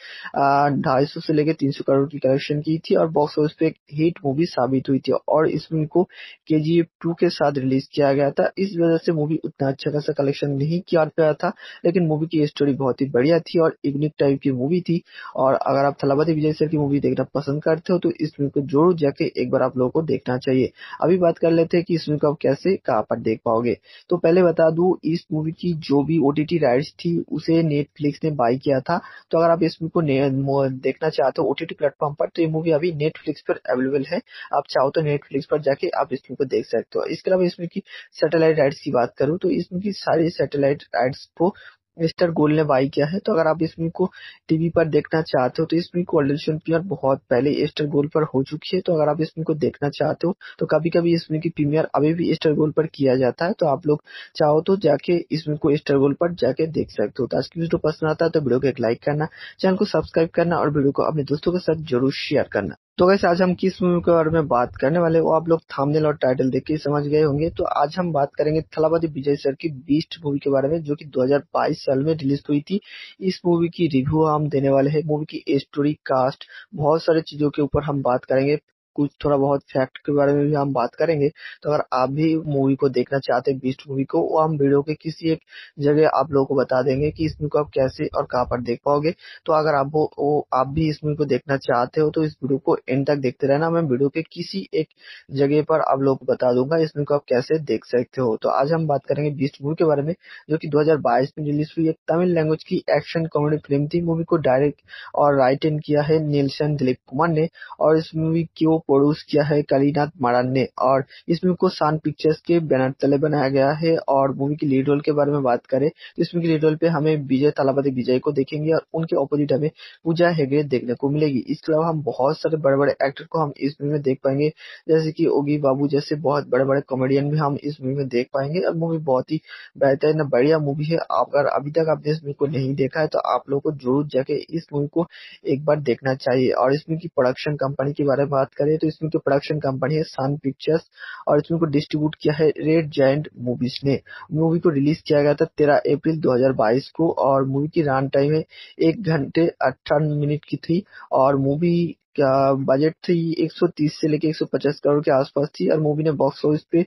ढाई सौ से लेके 300 करोड़ की कलेक्शन की थी और बॉक्स ऑफ़िस पे एक हिट मूवी साबित हुई थी और इस मूवी को के जी टू के साथ रिलीज़ किया गया था। इस वजह से मूवी उतना अच्छा खासा कलेक्शन नहीं किया गया था, लेकिन मूवी की स्टोरी बहुत ही बढ़िया थी और यूनिक टाइप की मूवी थी और अगर आप थलापति विजय सर की मूवी देखना पसंद करते हो तो इस मूवी को ज़रूर जाके एक बार आप लोगों को देखना चाहिए। अभी बात कर लेते हैं कि इस मूवी को आप कैसे कहाँ पर देख पाओगे। तो पहले बता दू इस मूवी की जो भी ओटीटी राइट्स थी, उसे नेटफ्लिक्स ने बाई किया था। तो अगर आप इस मूवी को देखना चाहते हो ओटीटी प्लेटफॉर्म पर तो ये मूवी अभी नेटफ्लिक्स पर अवेलेबल है। आप चाहो तो नेटफ्लिक्स पर जाके आप इस मूवी को देख सकते हो। इसके अलावा इसमें की सैटेलाइट राइट्स की बात करूँ तो इसमें की सारी सैटेलाइट राइट्स को मिस्टर गोल ने बाई किया है तो अगर आप इस इसमें को टीवी पर देखना चाहते हो तो इस इसमें को ऑडिशन प्रीमियर बहुत पहले ईस्टर गोल पर हो चुकी है तो अगर आप इस इसमें को देखना चाहते हो तो कभी कभी इस इसमें की प्रीमियर अभी भी ईस्टर गोल पर किया जाता है तो आप लोग चाहो तो जाके इस इसमें को ईस्टर गोल पर जाके देख सकते हो। तो आज की वीडियो पसंद आता है तो वीडियो को एक लाइक करना, चैनल को सब्सक्राइब करना और वीडियो को अपने दोस्तों के साथ ज़रूर शेयर करना। तो वैसे आज हम किस मूवी के बारे में बात करने वाले वो आप लोग थामनेल और टाइटल देख के समझ गए होंगे। तो आज हम बात करेंगे थलापति विजय सर की बीस्ट मूवी के बारे में, जो कि 2022 साल में रिलीज़ हुई थी। इस मूवी की रिव्यू हम देने वाले हैं मूवी की स्टोरी कास्ट बहुत सारी चीज़ों के ऊपर हम बात करेंगे। कुछ थोड़ा बहुत फैक्ट के बारे में भी हम बात करेंगे तो अगर आप भी मूवी को देखना चाहते हैं बीस्ट मूवी को वो हम वीडियो के किसी एक जगह आप लोगों को बता देंगे कि इस मूवी को आप कैसे और कहाँ पर देख पाओगे। तो अगर आप वो, वो आप भी इस मूवी को देखना चाहते हो तो इस वीडियो को एंड तक देखते रहना। मैं वीडियो के किसी एक जगह पर आप लोगों को बता दूँगा इस मूवी को आप कैसे देख सकते हो। तो आज हम बात करेंगे बीस्ट मूवी के बारे में जो की दो हज़ार बाईस में रिलीज़ हुई। एक तमिल लैंग्वेज की एक्शन कॉमेडी फ़िल्म थी। मूवी को डायरेक्ट और राइट किया है नीलशन दिलीप कुमार ने। और इस मूवी को प्रोड्यूस किया है कालीनाथ मारान ने और इस मूवी को सान पिक्चर्स के बैनर तले बनाया गया है और मूवी की लीड रोल के बारे में बात करें तो इस मूवी की लीड रोल पे हमें विजय तालापति विजय को देखेंगे और उनके ऑपोजिट हमें पूजा हेगड़े देखने को मिलेगी। इसके अलावा हम बहुत सारे बड़े बड़े एक्टर को हम इस मूवी में देख पाएँगे, जैसे की ओगी बाबू जैसे बहुत बड़े बड़े कॉमेडियन भी हम इस मूवी में देख पाएँगे। और मूवी बहुत ही बेहतरीन बढ़िया मूवी है। अगर अभी तक आपने इस मूवी को नहीं देखा है तो आप लोग को ज़रूर जाके इस मूवी को एक बार देखना चाहिए और इस की प्रोडक्शन कंपनी के बारे में बात करें तो इसमें की प्रोडक्शन कंपनी है सन पिक्चर्स और इसमें को डिस्ट्रीब्यूट किया है रेड जैंट मूवीज़ ने। मूवी को रिलीज़ किया गया था तेरह अप्रैल 2022 को और मूवी की रन टाइम है एक घंटे अट्ठान मिनट की थी और मूवी क्या बजट थी? 130 से लेके 150 करोड़ के आसपास थी और मूवी ने बॉक्स ऑफ़िस पे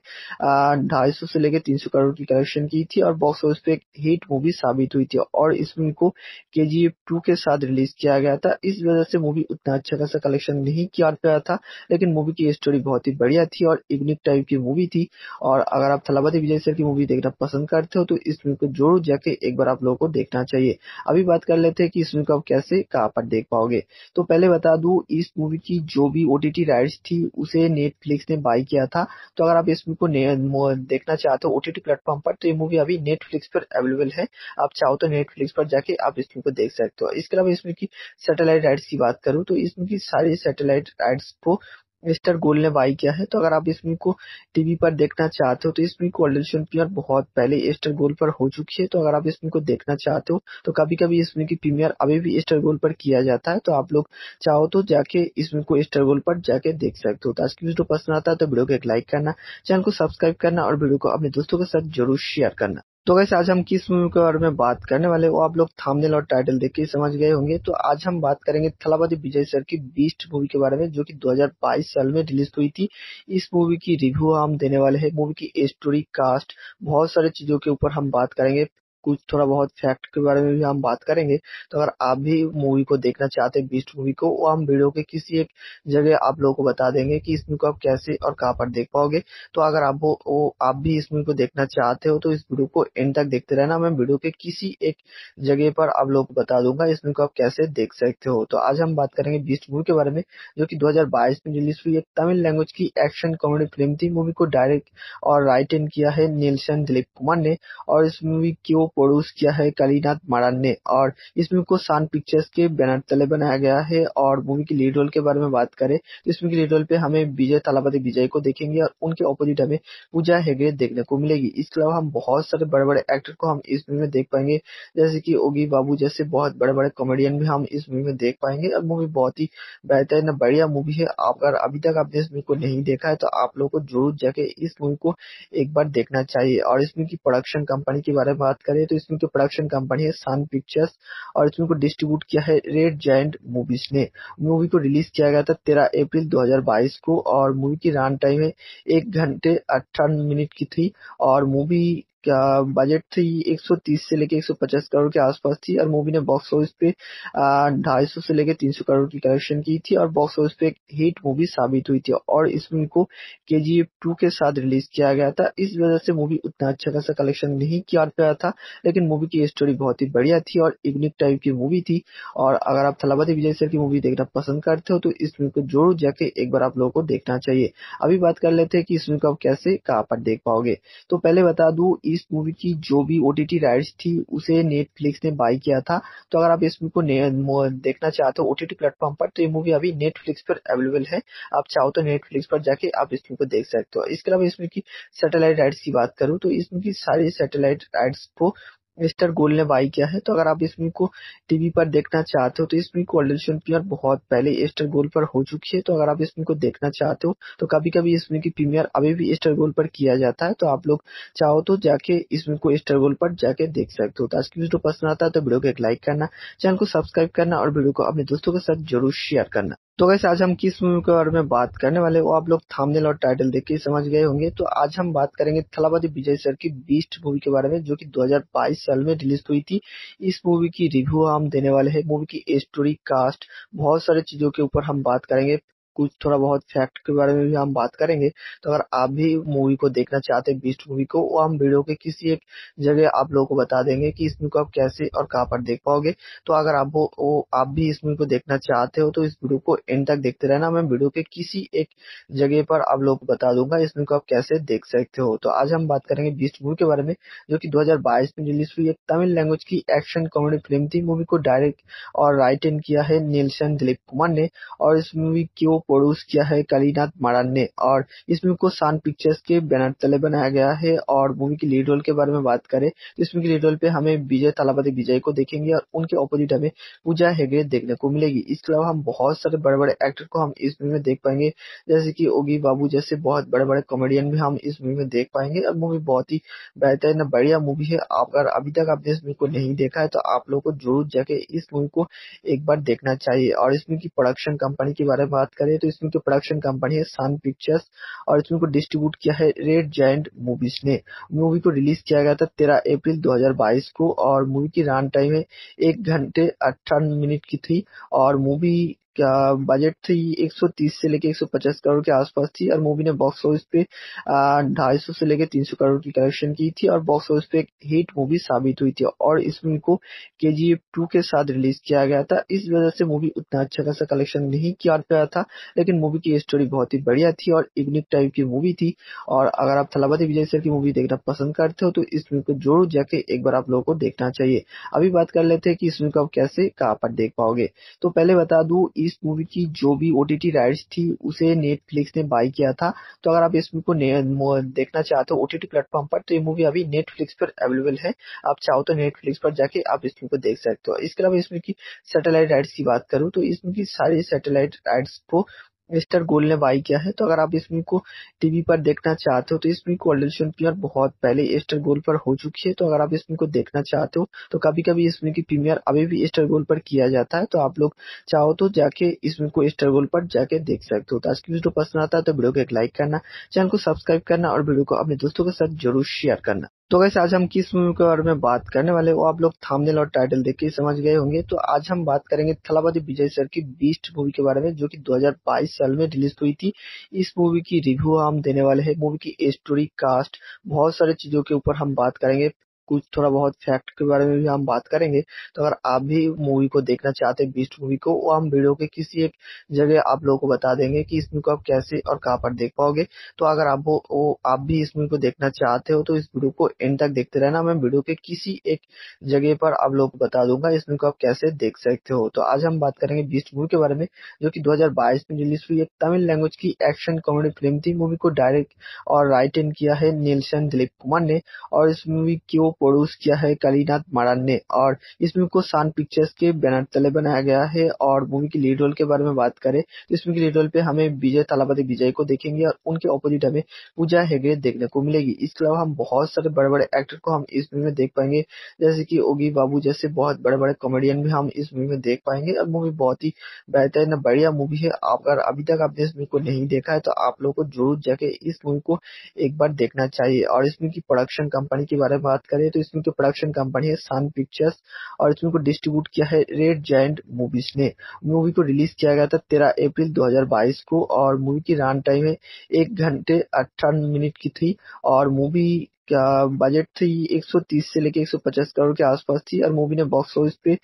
ढाई सौ से लेके 300 करोड़ की कलेक्शन की थी और बॉक्स ऑफ़िस पे एक हिट मूवी साबित हुई थी और इस मूवी को के जी एफ़ टू के साथ रिलीज़ किया गया था। इस वजह से मूवी उतना अच्छा खासा कलेक्शन नहीं किया गया था, लेकिन मूवी की स्टोरी बहुत ही बढ़िया थी और यूनिक टाइप की मूवी थी और अगर आप थलापति विजय सर की मूवी देखना पसंद करते हो तो इस मूवी को ज़रूर जाके एक बार आप लोगों को देखना चाहिए। अभी बात कर लेते हैं कि इस मूवी को आप कैसे, कहाँ पर देख पाओगे। तो पहले बता दू इस मूवी की जो भी ओटीटी राइट्स थी, उसे नेटफ्लिक्स ने बाई किया था। तो अगर आप इस मूवी को देखना चाहते हो ओटीटी प्लेटफॉर्म पर तो ये मूवी अभी नेटफ्लिक्स पर अवेलेबल है। आप चाहो तो नेटफ्लिक्स पर जाके आप इस मूवी को देख सकते हो। इसके अलावा इसमें की सैटेलाइट राइट्स की बात करूँ तो इसमें की सारी सैटेलाइट राइट्स को मिस्टर गोल ने बाई किया है। तो अगर आप इस मूवी को टीवी पर देखना चाहते हो तो इस मूवी को ऑडिशन प्रीमियर बहुत पहले स्टार गोल पर हो चुकी है। तो अगर आप इस मूवी को देखना चाहते हो तो कभी कभी इस मूवी की प्रीमियर अभी भी स्टार गोल पर किया जाता है। तो आप लोग चाहो तो जाके इस मूवी को स्टार गोल पर जाके देख सकते हो। तो आज की वीडियो पसंद आता है तो वीडियो को एक लाइक करना, चैनल को सब्सक्राइब करना और वीडियो को अपने दोस्तों के साथ ज़रूर शेयर करना। तो वैसे आज हम किस मूवी के बारे में बात करने वाले वो आप लोग थामनेल और टाइटल देख के समझ गए होंगे। तो आज हम बात करेंगे थलाबादी विजय सर की बीस्ट मूवी के बारे में, जो कि 2022 साल में रिलीज़ हुई थी। इस मूवी की रिव्यू हम देने वाले हैं मूवी की स्टोरी कास्ट बहुत सारी चीज़ों के ऊपर हम बात करेंगे। कुछ थोड़ा बहुत फैक्ट के बारे में भी हम बात करेंगे तो अगर आप भी मूवी को देखना चाहते हैं बीस्ट मूवी को वो हम वीडियो के किसी एक जगह आप लोगों को बता देंगे कि इस मूवी को आप कैसे और कहाँ पर देख पाओगे। तो अगर आप वो, वो आप भी इस मूवी को देखना चाहते हो तो इस वीडियो को एंड तक देखते रहना। मैं वीडियो के किसी एक जगह पर आप लोगों को बता दूँगा इस मूवी को आप कैसे देख सकते हो। तो आज हम बात करेंगे बीस्ट मूवी के बारे में जो की दो हज़ार बाईस में रिलीज़ हुई। एक तमिल लैंग्वेज की एक्शन कॉमेडी फ़िल्म थी। मूवी को डायरेक्ट और राइट किया है नीलशन दिलीप कुमार ने। और इस मूवी की प्रोड्यूस किया है कालीनाथ मारान ने और इस मूवी को सान पिक्चर्स के बैनर तले बनाया गया है और मूवी की लीड रोल के बारे में बात करें तो इस मूवी की लीड रोल पे हमें विजय तलापति विजय को देखेंगे और उनके ऑपोजिट हमें पूजा हेगड़े देखने को मिलेगी। इसके अलावा हम बहुत सारे बड़े बड़े एक्टर को हम इस मूवी में देख पाएँगे, जैसे की ओगी बाबू जैसे बहुत बड़े बड़े कॉमेडियन भी हम इस मूवी में देख पाएँगे। और मूवी बहुत ही बेहतरीन बढ़िया मूवी है। अगर अभी तक आपने इस मूवी को नहीं देखा है तो आप लोगों को ज़रूर जाके इस मूवी को एक बार देखना चाहिए और इस मूवी की प्रोडक्शन कंपनी के बारे में बात करें तो इसमें जो प्रोडक्शन कंपनी है सन पिक्चर्स और इसमें को डिस्ट्रीब्यूट किया है रेड जैंड मूवीज़ ने। मूवी को रिलीज़ किया गया था तेरह अप्रैल 2022 को और मूवी की रन टाइम है एक घंटे अट्ठान मिनट की थी और मूवी क्या बजट थी? 130 से लेके 150 करोड़ के आसपास थी और मूवी ने बॉक्स ऑफ़िस पे ढाई सौ से लेके 300 करोड़ की कलेक्शन की थी और बॉक्स ऑफ़िस पे एक हिट मूवी साबित हुई थी और इस मूवी को के जी टू के साथ रिलीज़ किया गया था। इस वजह से मूवी उतना अच्छा खासा कलेक्शन नहीं किया पाया था, लेकिन मूवी की स्टोरी बहुत ही बढ़िया थी और यूनिक टाइप की मूवी थी। और अगर आप थलापति विजय सर की मूवी देखना पसंद करते हो तो इस मूवी को ज़रूर जाके एक बार आप लोगों को देखना चाहिए। अभी बात कर लेते हैं कि इस मूवी को आप कैसे, कहाँ पर देख पाओगे। तो पहले बता दू इस मूवी की जो भी ओटीटी राइट्स थी, उसे नेटफ्लिक्स ने बाई किया था। तो अगर आप इस मूवी को देखना चाहते हो ओटीटी प्लेटफॉर्म पर तो ये मूवी अभी नेटफ्लिक्स पर अवेलेबल है। आप चाहो तो नेटफ्लिक्स पर जाके आप इस मूवी को देख सकते हो। इसके अलावा इसमें की सैटेलाइट राइट्स की बात करूँ तो इसमें की सारी सैटेलाइट राइट्स को मिस्टर गोल ने बाई किया है। तो अगर आप इस मूवी को टीवी पर देखना चाहते हो तो इस मूवी को ऑडिशन प्रीमियर बहुत पहले स्टार गोल पर हो चुकी है। तो अगर आप इस मूवी को देखना चाहते हो तो कभी कभी इस मूवी की प्रीमियर अभी भी स्टार गोल पर किया जाता है। तो आप लोग चाहो तो जाके इस मूवी को स्टार गोल पर जाके देख सकते हो। तो आज की वीडियो पसंद आता है तो वीडियो को एक लाइक करना, चैनल को सब्सक्राइब करना और वीडियो को अपने दोस्तों के साथ ज़रूर शेयर करना। तो वैसे आज हम किस मूवी के बारे में बात करने वाले वो आप लोग थामनेल और टाइटल देख के समझ गए होंगे। तो आज हम बात करेंगे थलापति विजय सर की बीस्ट मूवी के बारे में, जो कि 2022 साल में रिलीज़ हुई थी। इस मूवी की रिव्यू हम देने वाले हैं मूवी की स्टोरी कास्ट बहुत सारी चीज़ों के ऊपर हम बात करेंगे। कुछ थोड़ा बहुत फैक्ट के बारे में भी हम बात करेंगे तो अगर आप भी मूवी को देखना चाहते हैं बीस्ट मूवी को वो हम वीडियो के किसी एक जगह आप लोगों को बता देंगे कि इस मूवी को आप कैसे और कहाँ पर देख पाओगे। तो अगर आप वो, वो आप भी इस मूवी को देखना चाहते हो तो इस वीडियो को एंड तक देखते रहना। मैं वीडियो के किसी एक जगह पर आप लोगों को बता दूँगा इस मूवी को आप कैसे देख सकते हो। तो आज हम बात करेंगे बीस्ट मूवी के बारे में जो की दो हज़ार बाईस में रिलीज़ हुई एक तमिल लैंग्वेज की एक्शन कॉमेडी फ़िल्म थी। मूवी को डायरेक्ट और राइट किया है नीलशन दिलीप कुमार ने और इस मूवी की प्रोड्यूस किया है कालीनाथ मारान ने और इस मूवी को सान पिक्चर्स के बैनर तले बनाया गया है और मूवी की लीड रोल के बारे में बात करें तो इस मूवी की लीड रोल पे हमें विजय तलापति विजय को देखेंगे और उनके ऑपोजिट हमें पूजा हेगड़े देखने को मिलेगी। इसके अलावा हम बहुत सारे बड़े बड़े एक्टर को हम इस मूवी में देख पाएँगे, जैसे की ओगी बाबू जैसे बहुत बड़े बड़े कॉमेडियन भी हम इस मूवी में देख पाएँगे। और मूवी बहुत ही बेहतरीन बढ़िया मूवी है। अगर अभी तक आपने इस मूवी को नहीं देखा है तो आप लोगों को ज़रूर जाके इस मूवी को एक बार देखना चाहिए और इस मूवी की प्रोडक्शन कंपनी के बारे में बात करें तो इसमें जो प्रोडक्शन कंपनी है सन पिक्चर्स और इसमें को डिस्ट्रीब्यूट किया है रेड जैंड मूवीज़ ने। मूवी को रिलीज़ किया गया था तेरह अप्रैल 2022 को, और मूवी की रन टाइम है एक घंटे अट्ठान मिनट की थी, और मूवी क्या बजट थी? 130 से लेके 150 करोड़ के आसपास थी और मूवी ने बॉक्स ऑफ़िस पे ढाई सौ से लेके 300 करोड़ की कलेक्शन की थी और बॉक्स ऑफ़िस पे एक हिट मूवी साबित हुई थी और इस मूवी को के जी टू के साथ रिलीज़ किया गया था। इस वजह से मूवी उतना अच्छा खासा कलेक्शन नहीं किया गया था, लेकिन मूवी की स्टोरी बहुत ही बढ़िया थी और यूनिक टाइप की मूवी थी और अगर आप थलापति विजय सर की मूवी देखना पसंद करते हो तो इस मूवी को ज़रूर जाके एक बार आप लोगों को देखना चाहिए। अभी बात कर लेते हैं कि इस मूवी को आप कैसे कहाँ पर देख पाओगे। तो पहले बता दू इस मूवी की जो भी ओटीटी राइट्स थी, उसे नेटफ्लिक्स ने बाई किया था। तो अगर आप इस मूवी को देखना चाहते हो ओटीटी प्लेटफॉर्म पर तो ये मूवी अभी नेटफ्लिक्स पर अवेलेबल है। आप चाहो तो नेटफ्लिक्स पर जाके आप इस मूवी को देख सकते हो। इसके अलावा इसमें की सैटेलाइट राइट्स की बात करूँ तो इसमें की सारी सैटेलाइट राइट्स को मिस्टर गोल ने बाई किया है तो अगर आप इस इसमें को टीवी पर देखना चाहते हो तो इस इसमें को ऑडिशन प्रीमियर बहुत पहले ईस्टर गोल पर हो चुकी है तो अगर आप इस इसमें को देखना चाहते हो तो कभी कभी इस इसमें की प्रीमियर अभी भी ईस्टर गोल पर किया जाता है तो आप लोग चाहो तो जाके इसमें को ईस्टर गोल पर जाके देख सकते हो। तो आज की वीडियो पसंद आता है तो वीडियो को एक लाइक करना, चैनल को सब्सक्राइब करना और वीडियो को अपने दोस्तों के साथ ज़रूर शेयर करना। तो वैसे आज हम किस मूवी के बारे में बात करने वाले वो आप लोग थामनेल और टाइटल देख के समझ गए होंगे। तो आज हम बात करेंगे थलापति विजय सर की बीस्ट मूवी के बारे में, जो कि 2022 साल में रिलीज़ हुई थी। इस मूवी की रिव्यू हम देने वाले हैं, मूवी की स्टोरी कास्ट बहुत सारी चीज़ों के ऊपर हम बात करेंगे। कुछ थोड़ा बहुत फैक्ट के बारे में भी हम बात करेंगे तो अगर आप भी मूवी को देखना चाहते हैं बीस्ट मूवी को वो हम वीडियो के किसी एक जगह आप लोगों को बता देंगे कि इस मूवी को आप कैसे और कहाँ पर देख पाओगे। तो अगर आप वो, वो आप भी इस मूवी को देखना चाहते हो तो इस वीडियो को एंड तक देखते रहना। मैं वीडियो के किसी एक जगह पर आप लोगों को बता दूँगा इस मूवी को आप कैसे देख सकते हो। तो आज हम बात करेंगे बीस्ट मूवी के बारे में जो की दो हज़ार बाईस में रिलीज़ हुई। एक तमिल लैंग्वेज की एक्शन कॉमेडी फ़िल्म थी। मूवी को डायरेक्ट और राइट इन किया है नीलशन दिलीप कुमार ने और इस मूवी को प्रोड्यूस किया है कालीनाथ मारान ने और इस मूवी को सान पिक्चर्स के बैनर तले बनाया गया है और मूवी की लीड रोल के बारे में बात करें तो इस मूवी की लीड रोल पे हमें विजय, तलापति विजय को देखेंगे और उनके ऑपोजिट हमें पूजा हेगड़े देखने को मिलेगी। इसके अलावा हम बहुत सारे बड़े बड़े एक्टर को हम इस मूवी में देख पाएँगे, जैसे की ओगी बाबू जैसे बहुत बड़े बड़े कॉमेडियन भी हम इस मूवी में देख पाएँगे। और मूवी बहुत ही बेहतर बढ़िया मूवी है। अगर अभी तक आपने इस मूवी को नहीं देखा है तो आप लोग को ज़रूर जाके इस मूवी को एक बार देखना चाहिए। और इस मूवी की प्रोडक्शन कंपनी के बारे में बात करें तो इस जो की प्रोडक्शन कंपनी है सन पिक्चर्स और इसमें को डिस्ट्रीब्यूट किया है रेड जैंट मूवीज़ ने। मूवी को रिलीज़ किया गया था तेरह अप्रैल 2022 को और मूवी की रन टाइम है एक घंटे अट्ठान मिनट की थी और मूवी बजट थी? 130 से लेके 150 करोड़ के आसपास थी और मूवी ने बॉक्स ऑफ़िस पे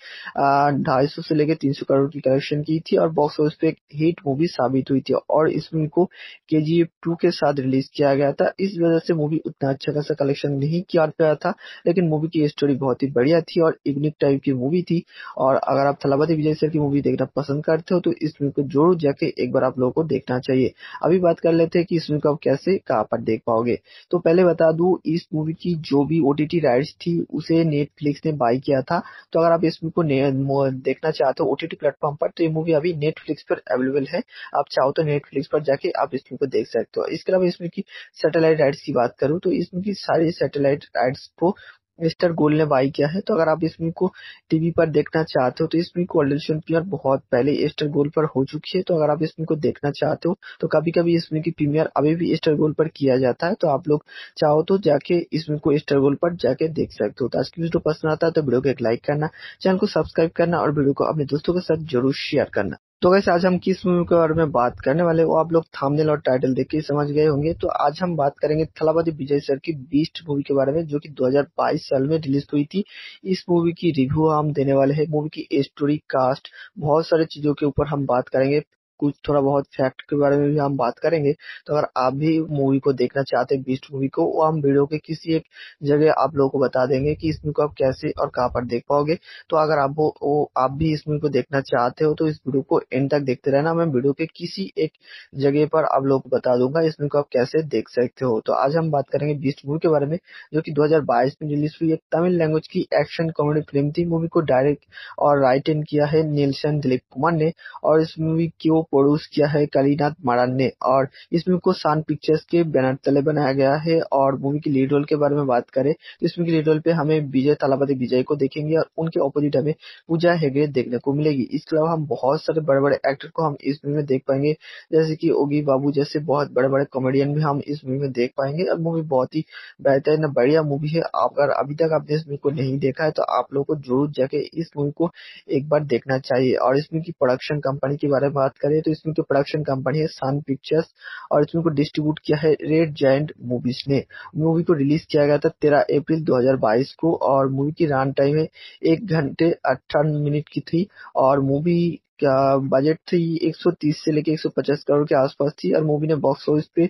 ढाई सौ से लेके 300 करोड़ की कलेक्शन की थी और बॉक्स ऑफ़िस पे एक हिट मूवी साबित हुई थी और इस मूवी को के जी टू के साथ रिलीज़ किया गया था। इस वजह से मूवी उतना अच्छा खासा कलेक्शन नहीं किया गया था, लेकिन मूवी की स्टोरी बहुत ही बढ़िया थी और यूनिक टाइप की मूवी थी और अगर आप थलापति विजय सर की मूवी देखना पसंद करते हो तो इस मूवी को ज़रूर जाके एक बार आप लोगों को देखना चाहिए। अभी बात कर लेते हैं कि इस मूवी को आप कैसे कहाँ पर देख पाओगे। तो पहले बता दू इस मूवी की जो भी ओटीटी राइट्स थी, उसे नेटफ्लिक्स ने बाई किया था। तो अगर आप इस मूवी को देखना चाहते हो ओटीटी प्लेटफॉर्म पर तो ये मूवी अभी नेटफ्लिक्स पर अवेलेबल है। आप चाहो तो नेटफ्लिक्स पर जाके आप इस मूवी को देख सकते हो। इसके अलावा इसमें की सैटेलाइट राइट्स की बात करूँ तो इसमें की सारी सैटेलाइट राइट्स को मिस्टर गोल ने बाई किया है तो अगर आप इस इसमें को टीवी पर देखना चाहते हो तो इस इसमें को ऑडिशन प्रीमियर बहुत पहले ईस्टर गोल पर हो चुकी है तो अगर आप इस इसमें को देखना चाहते हो तो कभी कभी इस इसमें की प्रीमियर अभी भी ईस्टर गोल पर किया जाता है तो आप लोग चाहो तो जाके इस इसमें को ईस्टर गोल पर जाके देख सकते हो। तो आज की वीडियो पसंद आता है तो वीडियो को एक लाइक करना, चैनल को सब्सक्राइब करना और वीडियो को अपने दोस्तों के साथ ज़रूर शेयर करना। तो वैसे आज हम किस मूवी के बारे में बात करने वाले वो आप लोग थामनेल और टाइटल देख के समझ गए होंगे। तो आज हम बात करेंगे थलापति विजय सर की बीस्ट मूवी के बारे में, जो कि 2022 साल में रिलीज़ हुई थी। इस मूवी की रिव्यू हम देने वाले हैं, मूवी की स्टोरी कास्ट बहुत सारी चीज़ों के ऊपर हम बात करेंगे। कुछ थोड़ा बहुत फैक्ट के बारे में भी हम बात करेंगे तो अगर आप भी मूवी को देखना चाहते हैं बीस्ट मूवी को वो हम वीडियो के किसी एक जगह आप लोगों को बता देंगे कि इस मूवी को आप कैसे और कहाँ पर देख पाओगे। तो अगर आप वो, वो आप भी इस मूवी को देखना चाहते हो तो इस वीडियो को एंड तक देखते रहना। मैं वीडियो के किसी एक जगह पर आप लोगों को बता दूँगा इस मूवी को आप कैसे देख सकते हो। तो आज हम बात करेंगे बीस्ट मूवी के बारे में जो की दो हज़ार बाईस में रिलीज़ हुई। एक तमिल लैंग्वेज की एक्शन कॉमेडी फ़िल्म थी। मूवी को डायरेक्ट और राइट किया है नीलशन दिलीप कुमार ने और इस मूवी को प्रोड्यूस किया है कलीनाथ मारान ने और इस मूवी को सान पिक्चर्स के बैनर तले बनाया गया है और मूवी की लीड रोल के बारे में बात करें तो इस मूवी की लीड रोल पे हमें विजय, तालापति विजय को देखेंगे और उनके ऑपोजिट हमें पूजा हेगड़े देखने को मिलेगी। इसके अलावा हम बहुत सारे बड़े बड़े एक्टर को हम इस मूवी में देख पाएँगे, जैसे की ओगी बाबू जैसे बहुत बड़े बड़े कॉमेडियन भी हम इस मूवी में देख पाएँगे। और मूवी बहुत ही बेहतरीन बढ़िया मूवी है। अगर अभी तक आपने इस मूवी को नहीं देखा है तो आप लोग को ज़रूर जाके इस मूवी को एक बार देखना चाहिए। और इस की प्रोडक्शन कंपनी के बारे में बात करें तो इसमें प्रोडक्शन कंपनी है सन पिक्चर्स और इसमें को डिस्ट्रीब्यूट किया है रेड जॉइंट मूवीज़ ने। मूवी को रिलीज़ किया गया था तेरह अप्रैल 2022 को और मूवी की रन टाइम है एक घंटे अट्ठान मिनट की थी और मूवी बजट थी? 130 से लेके 150 करोड़ के आसपास थी और मूवी ने बॉक्स ऑफ़िस पे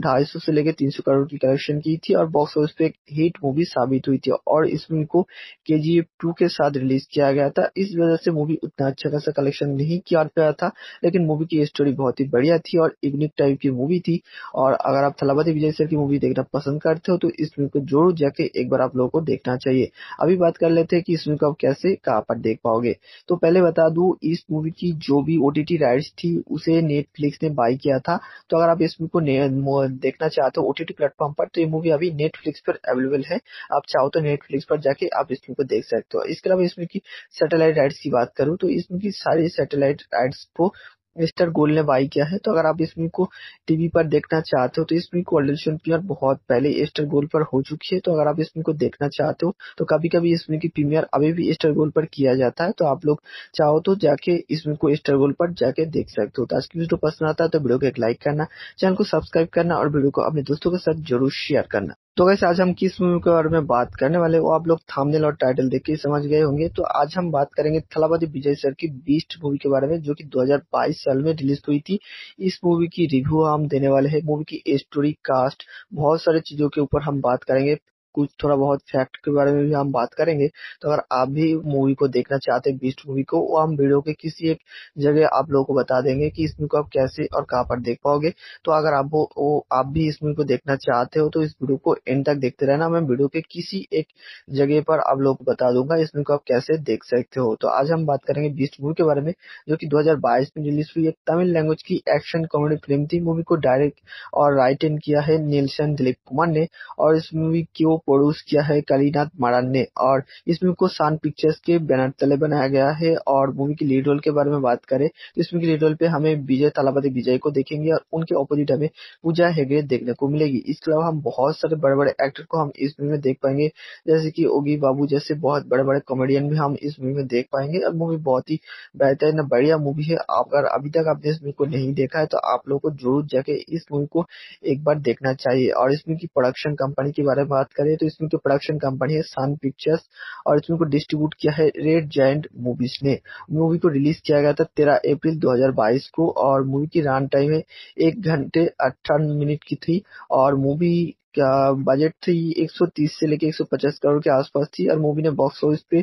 ढाई सौ से लेके 300 करोड़ की कलेक्शन की थी और बॉक्स ऑफ़िस पे एक हिट मूवी साबित हुई थी और इस मूवी को के जी एफ़ टू के साथ रिलीज़ किया गया था। इस वजह से मूवी उतना अच्छा खासा कलेक्शन नहीं किया गया था, लेकिन मूवी की स्टोरी बहुत ही बढ़िया थी और यूनिक टाइप की मूवी थी और अगर आप थलापति विजय सर की मूवी देखना पसंद करते हो तो इस मूवी को ज़रूर जाके एक बार आप लोगों को देखना चाहिए। अभी बात कर लेते हैं कि इस मूवी को आप कैसे, कहाँ पर देख पाओगे। तो पहले बता दू इस मूवी की जो भी ओटीटी राइट्स थी, उसे नेटफ्लिक्स ने बाय किया था। तो अगर आप इस मूवी को देखना चाहते हो ओटीटी प्लेटफॉर्म पर तो ये मूवी अभी नेटफ्लिक्स पर अवेलेबल है। आप चाहो तो नेटफ्लिक्स पर जाके आप इस मूवी को देख सकते हो। इसके अलावा इसमें की सैटेलाइट राइट्स की बात करूँ तो इसमें की सारी सैटेलाइट राइट्स को मिस्टर गोल ने बाई किया है। तो अगर आप इस इसमें को टीवी पर देखना चाहते हो तो इसमें को ऑडिशन प्रीमियर बहुत पहले ईस्टर गोल पर हो चुकी है। तो अगर आप इस इसमें को देखना चाहते हो तो कभी कभी इस इसमें की प्रीमियर अभी भी ईस्टर गोल पर किया जाता है। तो आप लोग चाहो तो जाके इस इसमें को ईस्टर गोल पर जाके देख सकते हो। तो आज की वीडियो पसंद आता है तो वीडियो को एक लाइक करना, चैनल को सब्सक्राइब करना और वीडियो को अपने दोस्तों के साथ ज़रूर शेयर करना। तो वैसे आज हम किस मूवी के बारे में बात करने वाले वो आप लोग थामनेल और टाइटल देख के समझ गए होंगे। तो आज हम बात करेंगे थलापति विजय सर की बीस्ट मूवी के बारे में, जो कि 2022 साल में रिलीज़ हुई थी। इस मूवी की रिव्यू हम देने वाले हैं मूवी की स्टोरी कास्ट बहुत सारी चीज़ों के ऊपर हम बात करेंगे। कुछ थोड़ा बहुत फैक्ट के बारे में भी हम बात करेंगे तो अगर आप भी मूवी को देखना चाहते हैं बीस्ट मूवी को वो हम वीडियो के किसी एक जगह आप लोगों को बता देंगे कि इस मूवी को आप कैसे और कहाँ पर देख पाओगे। तो अगर आप वो, वो आप भी इस मूवी को देखना चाहते हो तो इस वीडियो को एंड तक देखते रहना। मैं वीडियो के किसी एक जगह पर आप लोगों को बता दूँगा इस मूवी को आप कैसे देख सकते हो। तो आज हम बात करेंगे बीस्ट मूवी के बारे में जो की दो हज़ार बाईस में रिलीज़ हुई। एक तमिल लैंग्वेज की एक्शन कॉमेडी फ़िल्म थी। मूवी को डायरेक्ट और राइट किया है नीलशन दिलीप कुमार ने। और इस मूवी की प्रोड्यूस किया है कलीनाथ मारान ने और इस मूवी को सान पिक्चर्स के बैनर तले बनाया गया है और मूवी की लीड रोल के बारे में बात करें तो इस मूवी की लीड रोल पे हमें विजय तलापति विजय को देखेंगे और उनके ऑपोजिट हमें पूजा हेगड़े देखने को मिलेगी। इसके अलावा हम बहुत सारे बड़े बड़े एक्टर को हम इस मूवी में देख पाएँगे, जैसे की ओगी बाबू जैसे बहुत बड़े बड़े कॉमेडियन भी हम इस मूवी में देख पाएँगे। और मूवी बहुत ही बेहतरीन बढ़िया मूवी है। अगर अभी तक आपने इस मूवी को नहीं देखा है तो आप लोग को ज़रूर जाके इस मूवी को एक बार देखना चाहिए। और इस मूवी की प्रोडक्शन कंपनी के बारे में बात करें तो इसमें जो प्रोडक्शन कंपनी है सन पिक्चर्स और इसमें को डिस्ट्रीब्यूट किया है रेड जैंड मूवीज़ ने। मूवी को रिलीज़ किया गया था तेरह अप्रैल 2022 को और मूवी की रन टाइम है एक घंटे अट्ठान मिनट की थी और मूवी क्या बजट थी? 130 से लेके 150 करोड़ के आसपास थी और मूवी ने बॉक्स ऑफ़िस पे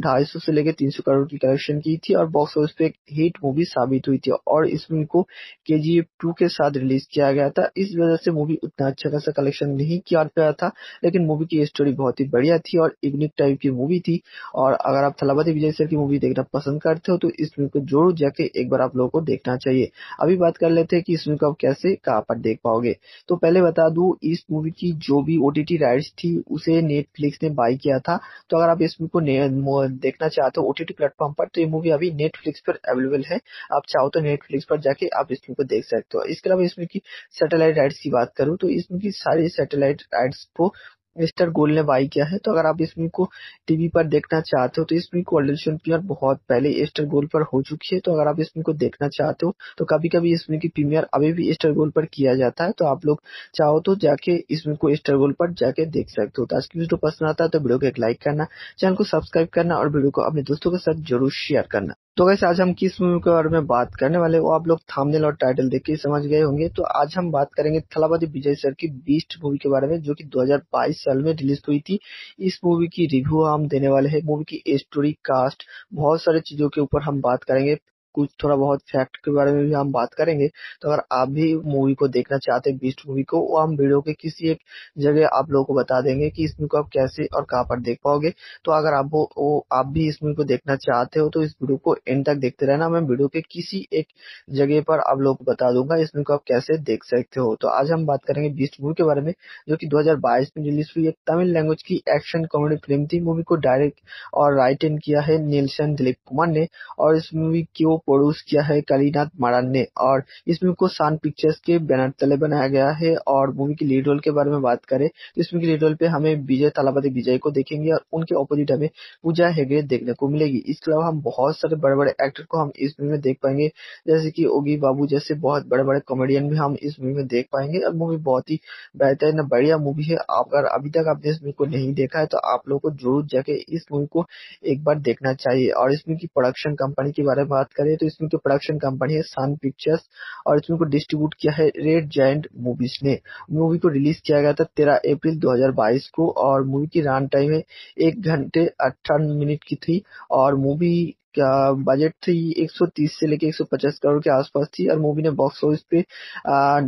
ढाई सौ से लेके 300 करोड़ की कलेक्शन की थी और बॉक्स ऑफ़िस पे एक हिट मूवी साबित हुई थी और इस मूवी को के जी टू के साथ रिलीज़ किया गया था। इस वजह से मूवी उतना अच्छा खासा कलेक्शन नहीं किया गया था, लेकिन मूवी की स्टोरी बहुत ही बढ़िया थी और यूनिक टाइप की मूवी थी और अगर आप थलापति विजय सर की मूवी देखना पसंद करते हो तो इस मूवी को ज़रूर जाके एक बार आप लोगों को देखना चाहिए। अभी बात कर लेते हैं कि इस मूवी को आप कैसे कहाँ पर देख पाओगे। तो पहले बता दू इस मूवी की जो भी ओटीटी राइट्स थी, उसे नेटफ्लिक्स ने बाई किया था। तो अगर आप इस मूवी को देखना चाहते हो ओटीटी प्लेटफॉर्म पर तो ये मूवी अभी नेटफ्लिक्स पर अवेलेबल है। आप चाहो तो नेटफ्लिक्स पर जाके आप इस मूवी को देख सकते हो। इसके अलावा इसमें की सैटेलाइट राइट्स की बात करूँ तो इसमें की सारी सैटेलाइट राइट्स को मिस्टर गोल ने बाई किया है। तो अगर आप इस इसमें को टीवी पर देखना चाहते हो तो इस इसमें को ऑडिशन प्रीमियर बहुत पहले ईस्टर गोल पर हो चुकी है। तो अगर आप इस इसमें को देखना चाहते हो तो कभी कभी इस इसमें की प्रीमियर अभी भी ईस्टर गोल पर किया जाता है। तो आप लोग चाहो तो जाके इस इसमें को ईस्टर गोल पर जाके देख सकते हो। तो आज की वीडियो पसंद आता है तो वीडियो को एक लाइक करना, चैनल को सब्सक्राइब करना और वीडियो को अपने दोस्तों के साथ ज़रूर शेयर करना। तो वैसे आज हम किस मूवी के बारे में बात करने वाले वो आप लोग थामनेल और टाइटल देख के समझ गए होंगे। तो आज हम बात करेंगे थलापति विजय सर की बीस्ट मूवी के बारे में, जो कि 2022 साल में रिलीज़ हुई थी। इस मूवी की रिव्यू हम देने वाले हैं मूवी की स्टोरी कास्ट बहुत सारी चीज़ों के ऊपर हम बात करेंगे। कुछ थोड़ा बहुत फैक्ट के बारे में भी हम बात करेंगे तो अगर आप भी मूवी को देखना चाहते हैं बीस्ट मूवी को वो हम वीडियो के किसी एक जगह आप लोगों को बता देंगे कि इस मूवी को आप कैसे और कहाँ पर देख पाओगे। तो अगर आप वो, वो आप भी इस मूवी को देखना चाहते हो तो इस वीडियो को एंड तक देखते रहना। मैं वीडियो के किसी एक जगह पर आप लोगों को बता दूँगा इस मूवी को आप कैसे देख सकते हो। तो आज हम बात करेंगे बीस्ट मूवी के बारे में जो की दो हज़ार बाईस में रिलीज़ हुई। एक तमिल लैंग्वेज की एक्शन कॉमेडी फ़िल्म थी। मूवी को डायरेक्ट और राइट इन किया है नीलसन दिलीप कुमार ने। और इस मूवी की प्रोड्यूस किया है कालीनाथ मारान ने और इस मूवी को सान पिक्चर्स के बैनर तले बनाया गया है और मूवी की लीड रोल के बारे में बात करें तो इस मूवी की लीड रोल पे हमें विजय थालापति विजय को देखेंगे और उनके ऑपोजिट हमें पूजा हेगड़े देखने को मिलेगी। इसके अलावा हम बहुत सारे बड़े बड़े एक्टर को हम इस मूवी में देख पाएँगे, जैसे कि ओगी बाबू जैसे बहुत बड़े बड़े कॉमेडियन भी हम इस मूवी में देख पाएँगे। और मूवी बहुत ही बेहतरीन बढ़िया मूवी है। अगर अभी तक आपने इस मूवी को नहीं देखा है तो आप लोगों को ज़रूर जाके इस मूवी को एक बार देखना चाहिए और इस मूवी की प्रोडक्शन कंपनी के बारे में बात करें तो इसमें जो प्रोडक्शन कंपनी है सन पिक्चर्स और इसमें को डिस्ट्रीब्यूट किया है रेड जैंड मूवीज़ ने। मूवी को रिलीज़ किया गया था तेरह अप्रैल 2022 को, और मूवी की रन टाइम है एक घंटे अट्ठान मिनट की थी, और मूवी क्या बजट थी? 130 से लेके 150 करोड़ के आसपास थी और मूवी ने बॉक्स ऑफ़िस पे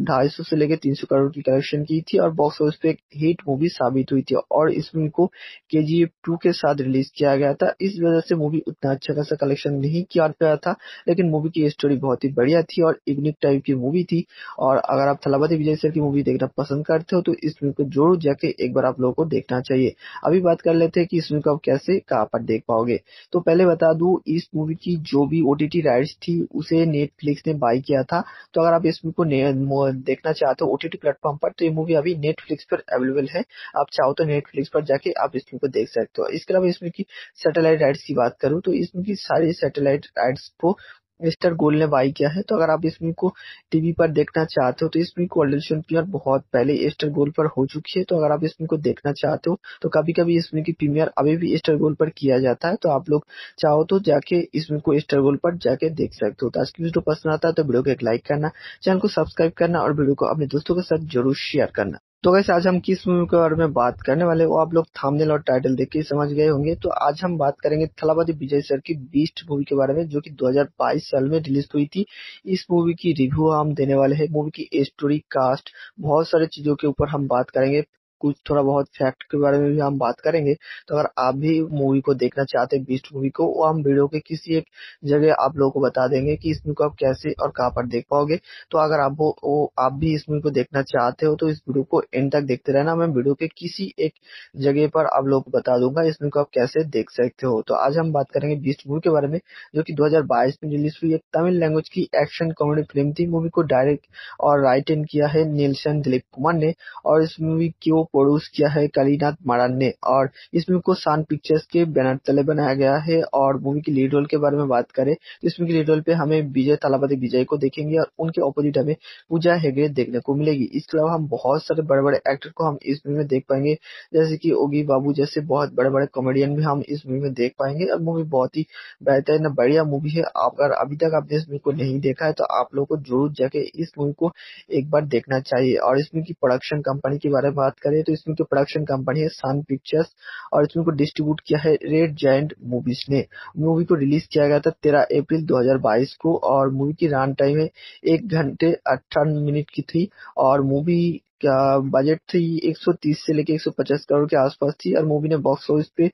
ढाई सौ से लेके 300 करोड़ की कलेक्शन की थी और बॉक्स ऑफ़िस पे एक हिट मूवी साबित हुई थी और इस मूवी को के जी टू के साथ रिलीज़ किया गया था। इस वजह से मूवी उतना अच्छा खासा कलेक्शन नहीं किया गया था, लेकिन मूवी की स्टोरी बहुत ही बढ़िया थी और यूनिक टाइप की मूवी थी और अगर आप थलापति विजय सर की मूवी देखना पसंद करते हो तो इस मूवी को ज़रूर जाके एक बार आप लोगों को देखना चाहिए। अभी बात कर लेते हैं कि इस मूवी को आप कैसे कहाँ पर देख पाओगे। तो पहले बता दू इस मूवी की जो भी ओटीटी राइट्स थी, उसे नेटफ्लिक्स ने बाई किया था। तो अगर आप इस मूवी को देखना चाहते हो ओटीटी प्लेटफॉर्म पर तो ये मूवी अभी नेटफ्लिक्स पर अवेलेबल है। आप चाहो तो नेटफ्लिक्स पर जाके आप इस मूवी को देख सकते हो। इसके अलावा इसमें की सैटेलाइट राइट्स की बात करूँ तो इसमें की सारी सैटेलाइट राइट्स को मिस्टर गोल ने बाई किया है तो अगर आप इस इसमें को टीवी पर देखना चाहते हो तो इसमें को ऑडिशन प्रीमियर बहुत पहले ईस्टर गोल पर हो चुकी है तो अगर आप इस इसमें को देखना चाहते हो तो कभी कभी इस इसमें की प्रीमियर अभी भी ईस्टर गोल पर किया जाता है तो आप लोग चाहो तो जाके इस इसमें को ईस्टर गोल पर जाके देख सकते हो। तो आज की वीडियो पसंद आता है तो वीडियो को एक लाइक करना, चैनल को सब्सक्राइब करना और वीडियो को अपने दोस्तों के साथ ज़रूर शेयर करना। तो वैसे आज हम किस मूवी के बारे में बात करने वाले वो आप लोग थामनेल और टाइटल देख के समझ गए होंगे। तो आज हम बात करेंगे थलापति विजय सर की बीस्ट मूवी के बारे में, जो कि 2022 साल में रिलीज़ हुई थी। इस मूवी की रिव्यू हम देने वाले हैं मूवी की स्टोरी कास्ट बहुत सारी चीज़ों के ऊपर हम बात करेंगे। कुछ थोड़ा बहुत फैक्ट के बारे में भी हम बात करेंगे तो अगर आप भी मूवी को देखना चाहते हैं बीस्ट मूवी को वो हम वीडियो के किसी एक जगह आप लोगों को बता देंगे कि इस मूवी को आप कैसे और कहाँ पर देख पाओगे। तो अगर आप वो, वो आप भी इस मूवी को देखना चाहते हो तो इस वीडियो को एंड तक देखते रहना। मैं वीडियो के किसी एक जगह पर आप लोग को बता दूँगा इस मूवी को आप कैसे देख सकते हो। तो आज हम बात करेंगे बीस्ट मूवी के बारे में जो की दो हज़ार बाईस में रिलीज़ हुई एक तमिल लैंग्वेज की एक्शन कॉमेडी फ़िल्म थी। मूवी को डायरेक्ट और राइट किया है नीलशन दिलीप कुमार ने और इस मूवी की प्रोड्यूस किया है कालीनाथ मारान ने और इस मूवी को सान पिक्चर्स के बैनर तले बनाया गया है और मूवी की लीड रोल के बारे में बात करें तो इस मूवी की लीड रोल पे हमें विजय, तालापति विजय को देखेंगे और उनके ऑपोजिट हमें पूजा हेगड़े देखने को मिलेगी। इसके अलावा हम बहुत सारे बड़े बड़े एक्टर को हम इस मूवी में देख पाएँगे, जैसे की ओगी बाबू जैसे बहुत बड़े बड़े कॉमेडियन भी हम इस मूवी में देख पाएँगे। और मूवी बहुत ही बेहतरीन बढ़िया मूवी है। अगर अभी तक आपने इस मूवी को नहीं देखा है तो आप लोगों को ज़रूर जाके इस मूवी को एक बार देखना चाहिए। और इस मूवी की प्रोडक्शन कंपनी के बारे में बात करें तो इसमें की प्रोडक्शन कंपनी है सन पिक्चर्स और इसमें को डिस्ट्रीब्यूट किया है रेड जॉइंट मूवीज़ ने। मूवी को रिलीज़ किया गया था तेरह अप्रैल 2022 को और मूवी की रन टाइम है एक घंटे अट्ठान मिनट की थी और मूवी क्या बजट थी? 130 से लेके 150 करोड़ के आसपास थी और मूवी ने बॉक्स ऑफ़िस पे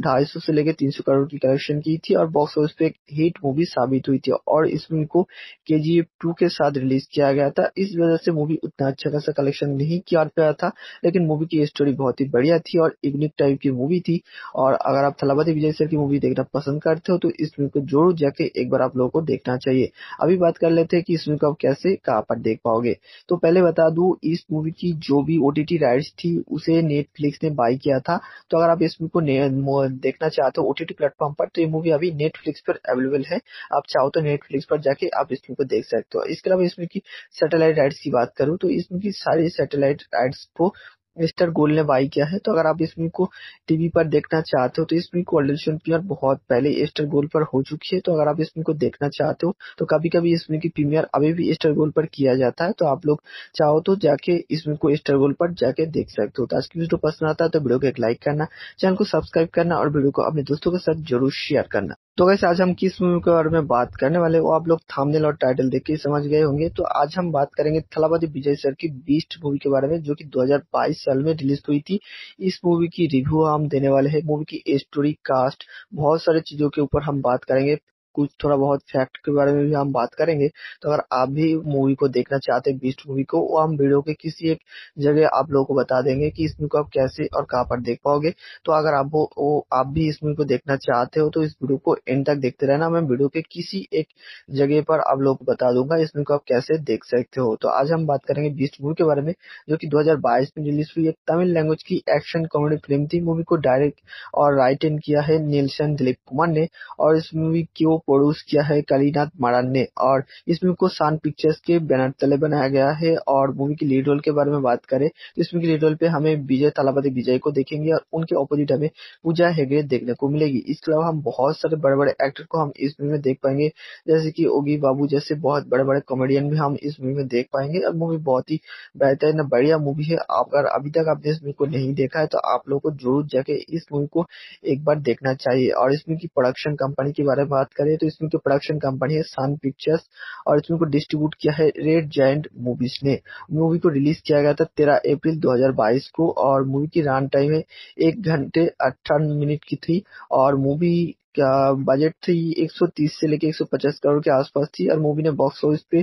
ढाई सौ से लेके 300 करोड़ की कलेक्शन की थी और बॉक्स ऑफ़िस पे एक हिट मूवी साबित हुई थी और इस मूवी को के जी एफ़ टू के साथ रिलीज़ किया गया था। इस वजह से मूवी उतना अच्छा खासा कलेक्शन नहीं किया गया था, लेकिन मूवी की स्टोरी बहुत ही बढ़िया थी और यूनिक टाइप की मूवी थी। और अगर आप थलापति विजय सर की मूवी देखना पसंद करते हो तो इस मूवी को ज़रूर जाके एक बार आप लोगों को देखना चाहिए। अभी बात कर लेते हैं कि इस मूवी को आप कैसे, कहाँ पर देख पाओगे। तो पहले बता दू इस मूवी की जो भी ओटीटी राइट्स थी, उसे नेटफ्लिक्स ने बाई किया था। तो अगर आप इस मूवी को देखना चाहते हो ओटीटी प्लेटफॉर्म पर तो ये मूवी अभी नेटफ्लिक्स पर अवेलेबल है। आप चाहो तो नेटफ्लिक्स पर जाके आप इस मूवी को देख सकते हो। इसके अलावा इसमें की सैटेलाइट राइट्स की बात करूँ तो इसमें की सारी सैटेलाइट राइट्स को मिस्टर गोल ने बाई किया है। तो अगर आप इस मूवी को टीवी पर देखना चाहते हो तो इस मूवी को ऑडिशन प्रीमियर बहुत पहले ईस्टर गोल पर हो चुकी है। तो अगर आप इस मूवी को देखना चाहते हो तो कभी कभी इस मूवी की प्रीमियर अभी भी ईस्टर गोल पर किया जाता है। तो आप लोग चाहो तो जाके इस मूवी को ईस्टर गोल पर जाके देख सकते हो। तो आज की वीडियो पसंद आता है तो वीडियो को एक लाइक करना, चैनल को सब्सक्राइब करना और वीडियो को अपने दोस्तों के साथ ज़रूर शेयर करना। तो वैसे आज हम किस मूवी के बारे में बात करने वाले वो आप लोग थामनेल और टाइटल देख के समझ गए होंगे। तो आज हम बात करेंगे थलापति विजय सर की बीस्ट मूवी के बारे में, जो कि 2022 साल में रिलीज़ हुई थी। इस मूवी की रिव्यू हम देने वाले हैं, मूवी की स्टोरी कास्ट बहुत सारी चीज़ों के ऊपर हम बात करेंगे। कुछ थोड़ा बहुत फैक्ट के बारे में भी हम बात करेंगे तो अगर आप भी मूवी को देखना चाहते हैं बीस्ट मूवी को वो हम वीडियो के किसी एक जगह आप लोगों को बता देंगे कि इस मूवी को आप कैसे और कहाँ पर देख पाओगे। तो अगर आप वो, वो आप भी इस मूवी को देखना चाहते हो तो इस वीडियो को एंड तक देखते रहना। मैं वीडियो के किसी एक जगह पर आप लोगों को बता दूँगा इस मूवी को आप कैसे देख सकते हो। तो आज हम बात करेंगे बीस्ट मूवी के बारे में जो कि 2022 में रिलीज़ हुई। एक तमिल लैंग्वेज की एक्शन कॉमेडी फ़िल्म थी। मूवी को डायरेक्ट और राइट किया है नीलशन दिलीप कुमार ने और इस मूवी को प्रोड्यूस किया है कालीनाथ मारान ने और इस मूवी को सान पिक्चर्स के बैनर तले बनाया गया है और मूवी की लीड रोल के बारे में बात करें तो इस मूवी की लीड रोल पे हमें विजय तालापति विजय को देखेंगे और उनके ऑपोजिट हमें पूजा हेगड़े देखने को मिलेगी। इसके अलावा हम बहुत सारे बड़े बड़े एक्टर को हम इस मूवी में देख पाएँगे, जैसे कि ओगी बाबू जैसे बहुत बड़े बड़े कॉमेडियन भी हम इस मूवी में देख पाएँगे। और मूवी बहुत ही बेहतरीन बढ़िया मूवी है। अगर अभी तक आपने इस मूवी को नहीं देखा है तो आप लोगों को ज़रूर जाके इस मूवी को एक बार देखना चाहिए और इसमें की प्रोडक्शन कंपनी के बारे में बात करें तो इसमें की प्रोडक्शन कंपनी है सन पिक्चर्स और इसमें को डिस्ट्रीब्यूट किया है रेड जॉइंट मूवीज़ ने। मूवी को रिलीज़ किया गया था तेरह अप्रैल 2022 को और मूवी की रन टाइम है एक घंटे अट्ठान मिनट की थी और मूवी क्या बजट थी? 130 से लेके 150 करोड़ के आसपास थी और मूवी ने बॉक्स ऑफ़िस पे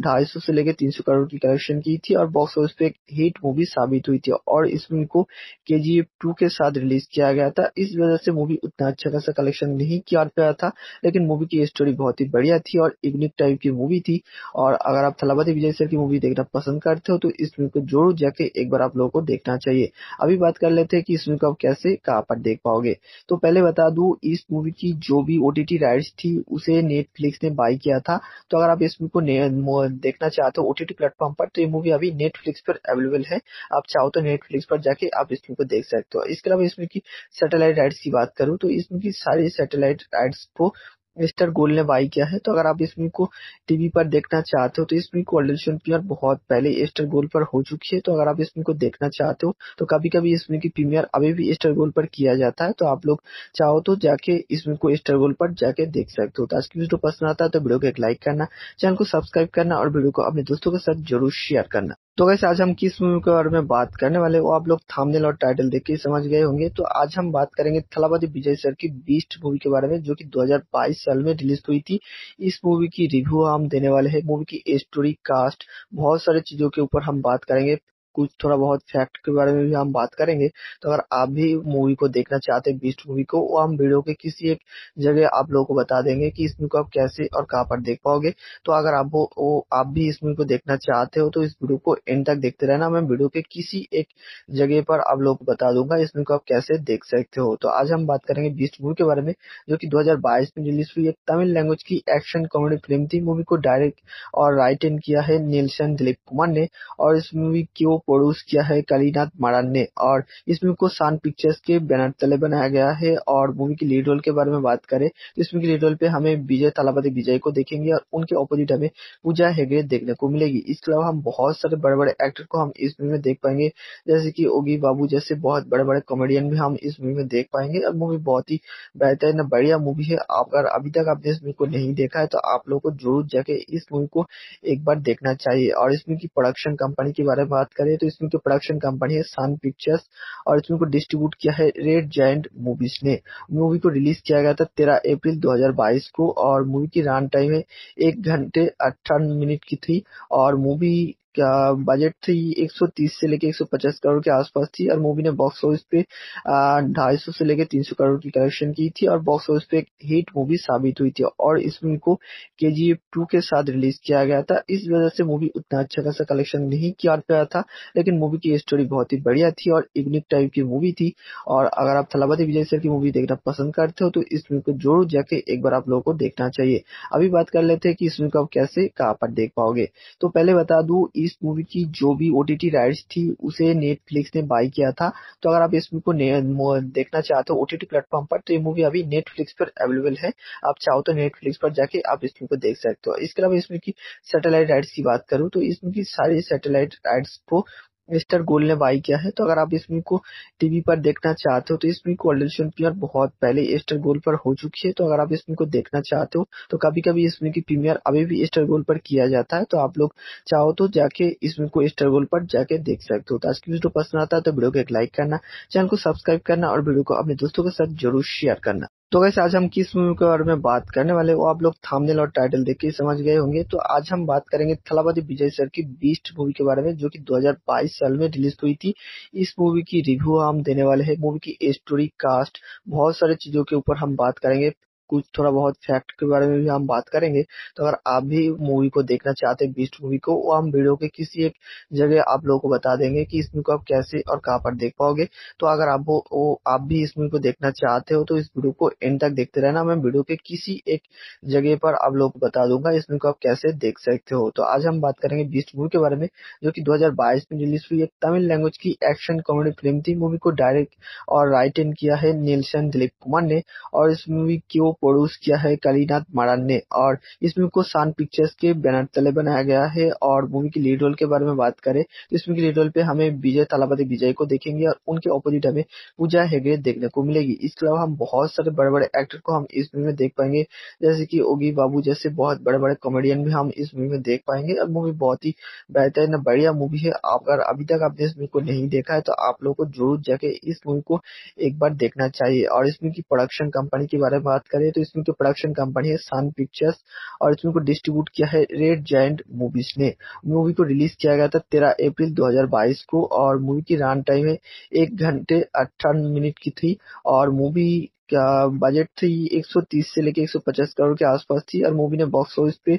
ढाई सौ से लेके 300 करोड़ की कलेक्शन की थी और बॉक्स ऑफ़िस पे एक हिट मूवी साबित हुई थी और इस मूवी को के जी एफ़ टू के साथ रिलीज़ किया गया था। इस वजह से मूवी उतना अच्छा खासा कलेक्शन नहीं किया गया था, लेकिन मूवी की स्टोरी बहुत ही बढ़िया थी और यूनिक टाइप की मूवी थी। और अगर आप थलापति विजय सर की मूवी देखना पसंद करते हो तो इस मूवी को ज़रूर जाके एक बार आप लोगों को देखना चाहिए। अभी बात कर लेते हैं कि इस मूवी को आप कैसे, कहाँ पर देख पाओगे। तो पहले बता दू इस मूवी की जो भी ओटीटी राइट्स थी, उसे नेटफ्लिक्स ने बाय किया था। तो अगर आप इस मूवी को देखना चाहते हो ओटीटी प्लेटफॉर्म पर तो ये मूवी अभी नेटफ्लिक्स पर अवेलेबल है। आप चाहो तो नेटफ्लिक्स पर जाके आप इस मूवी को देख सकते हो। इसके अलावा इसमें की सैटेलाइट राइट्स की बात करूँ तो इसमें की सारी सैटेलाइट राइट्स को मिस्टर गोल ने बाई किया है। तो अगर आप इस इसमें को टीवी पर देखना चाहते हो तो इसमें को ऑडिशन प्रीमियर बहुत पहले ईस्टर गोल पर हो चुकी है। तो अगर आप इस इसमें को देखना चाहते हो तो कभी कभी इस इसमें की प्रीमियर अभी भी ईस्टर गोल पर किया जाता है। तो आप लोग चाहो तो जाके इस इसमें को ईस्टर गोल पर जाके देख सकते हो। तो आज की वीडियो पसंद आता है तो वीडियो को एक लाइक करना, चैनल को सब्सक्राइब करना और वीडियो को अपने दोस्तों के साथ ज़रूर शेयर करना। तो वैसे आज हम किस मूवी के बारे में बात करने वाले वो आप लोग थामनेल और टाइटल देख के समझ गए होंगे। तो आज हम बात करेंगे थलापति विजय सर की बीस्ट मूवी के बारे में, जो कि 2022 साल में रिलीज़ हुई थी। इस मूवी की रिव्यू हम देने वाले हैं, मूवी की स्टोरी कास्ट बहुत सारी चीज़ों के ऊपर हम बात करेंगे। कुछ थोड़ा बहुत फैक्ट के बारे में भी हम बात करेंगे तो अगर आप भी मूवी को देखना चाहते हैं बीस्ट मूवी को वो हम वीडियो के किसी एक जगह आप लोगों को बता देंगे कि इस मूवी को आप कैसे और कहाँ पर देख पाओगे। तो अगर आप वो, वो आप भी इस मूवी को देखना चाहते हो तो इस वीडियो को एंड तक देखते रहना। मैं वीडियो के किसी एक जगह पर आप लोगों को बता दूँगा इस मूवी को आप कैसे देख सकते हो। तो आज हम बात करेंगे बीस्ट मूवी के बारे में जो की दो हज़ार बाईस में रिलीज़ हुई एक तमिल लैंग्वेज की एक्शन कॉमेडी फ़िल्म थी। मूवी को डायरेक्ट और राइट किया है नीलशन दिलीप कुमार ने और इस मूवी को प्रोड्यूस किया है कालीनाथ मारान ने और इस मूवी को सान पिक्चर्स के बैनर तले बनाया गया है और मूवी की लीड रोल के बारे में बात करें तो इस मूवी की लीड रोल पे हमें विजय तलापति विजय को देखेंगे और उनके ऑपोजिट हमें पूजा हेगड़े देखने को मिलेगी। इसके अलावा हम बहुत सारे बड़े बड़े एक्टर को हम इस मूवी में देख पाएँगे, जैसे की ओगी बाबू जैसे बहुत बड़े बड़े कॉमेडियन भी हम इस मूवी में देख पाएँगे। और मूवी बहुत ही बेहतरीन बढ़िया मूवी है। अगर अभी तक आपने इस मूवी को नहीं देखा है तो आप लोगों को ज़रूर जाके इस मूवी को एक बार देखना चाहिए और इसमें की प्रोडक्शन कंपनी के बारे में बात करें तो इसमें प्रोडक्शन कंपनी है सन पिक्चर्स और इसमें को डिस्ट्रीब्यूट किया है रेड जैंड मूवीज़ ने। मूवी को रिलीज़ किया गया था तेरह अप्रैल 2022 को, और मूवी की रन टाइम है एक घंटे अट्ठान मिनट की थी, और मूवी क्या बजट थी? 130 से लेके 150 करोड़ के आसपास थी और मूवी ने बॉक्स ऑफ़िस पे ढाई सौ से लेके 300 करोड़ की कलेक्शन की थी और बॉक्स ऑफ़िस पे एक हिट मूवी साबित हुई थी और इस मूवी को के जी टू के साथ रिलीज़ किया गया था। इस वजह से मूवी उतना अच्छा खासा कलेक्शन नहीं किया गया था, लेकिन मूवी की स्टोरी बहुत ही बढ़िया थी और यूनिक टाइप की मूवी थी और अगर आप थलापति विजय सर की मूवी देखना पसंद करते हो तो इस मूवी को ज़रूर जाके एक बार आप लोगों को देखना चाहिए। अभी बात कर लेते हैं कि इस मूवी को आप कैसे कहाँ पर देख पाओगे। तो पहले बता दू इस मूवी की जो भी ओटीटी राइट्स थी, उसे नेटफ्लिक्स ने बाई किया था। तो अगर आप इस मूवी को देखना चाहते हो ओटीटी प्लेटफॉर्म पर तो ये मूवी अभी नेटफ्लिक्स पर अवेलेबल है। आप चाहो तो नेटफ्लिक्स पर जाके आप इस मूवी को देख सकते हो। इसके अलावा इसमें की सैटेलाइट राइट्स की बात करूँ तो इसमें की सारी सैटेलाइट राइट्स को मिस्टर गोल ने बाई किया है तो अगर आप इस इसमें को टीवी पर देखना चाहते हो तो इस इसमें को ऑडिशन प्रीमियर बहुत पहले ईस्टर गोल पर हो चुकी है तो अगर आप इस इसमें को देखना चाहते हो तो कभी कभी इस इसमें की प्रीमियर अभी भी ईस्टर गोल पर किया जाता है तो आप लोग चाहो तो जाके इस इसमें को ईस्टर गोल पर जाके देख सकते हो। तो आज की वीडियो पसंद आता है तो वीडियो को एक लाइक करना, चैनल को सब्सक्राइब करना और वीडियो को अपने दोस्तों के साथ ज़रूर शेयर करना। तो वैसे आज हम किस मूवी के बारे में बात करने वाले वो आप लोग थामनेल और टाइटल देख के समझ गए होंगे। तो आज हम बात करेंगे थलापति विजय सर की बीस्ट मूवी के बारे में, जो कि 2022 साल में रिलीज़ हुई थी। इस मूवी की रिव्यू हम देने वाले हैं, मूवी की स्टोरी कास्ट बहुत सारी चीज़ों के ऊपर हम बात करेंगे। कुछ थोड़ा बहुत फैक्ट के बारे में भी हम बात करेंगे तो अगर आप भी मूवी को देखना चाहते हैं बीस्ट मूवी को वो हम वीडियो के किसी एक जगह आप लोगों को बता देंगे कि इस मूवी को आप कैसे और कहाँ पर देख पाओगे। तो अगर आप वो, वो आप भी इस मूवी को देखना चाहते हो तो इस वीडियो को एंड तक देखते रहना। मैं वीडियो के किसी एक जगह पर आप लोग को बता दूँगा इस मूवी को आप कैसे देख सकते हो। तो आज हम बात करेंगे बीस्ट मूवी के बारे में जो की दो हज़ार बाईस में रिलीज़ हुई। एक तमिल लैंग्वेज की एक्शन कॉमेडी फ़िल्म थी। मूवी को डायरेक्ट और राइट किया है नीलशन दिलीप कुमार ने। और इस मूवी को प्रोड्यूस किया है कालीनाथ मारान ने और इस मूवी को सान पिक्चर्स के बैनर तले बनाया गया है और मूवी की लीड रोल के बारे में बात करें तो इस मूवी की लीड रोल पे हमें विजय तालापति विजय को देखेंगे और उनके ऑपोजिट हमें पूजा हेगड़े देखने को मिलेगी। इसके अलावा हम बहुत सारे बड़े बड़े एक्टर को हम इस मूवी में देख पाएँगे, जैसे की ओगी बाबू जैसे बहुत बड़े बड़े कॉमेडियन भी हम इस मूवी में देख पाएँगे। और मूवी बहुत ही बेहतरीन बढ़िया मूवी है। अगर अभी तक आपने इस मूवी को नहीं देखा है तो आप लोग को ज़रूर जाके इस मूवी को एक बार देखना चाहिए और इस की प्रोडक्शन कंपनी के बारे में बात करें तो इसमें जो प्रोडक्शन कंपनी है सन पिक्चर्स और इसमें को डिस्ट्रीब्यूट किया है रेड जैंड मूवीज़ ने। मूवी को रिलीज़ किया गया था तेरह अप्रैल 2022 को और मूवी की रन टाइम है एक घंटे अट्ठान मिनट की थी और मूवी क्या बजट थी? 130 से लेके 150 करोड़ के आसपास थी और मूवी ने बॉक्स ऑफ़िस पे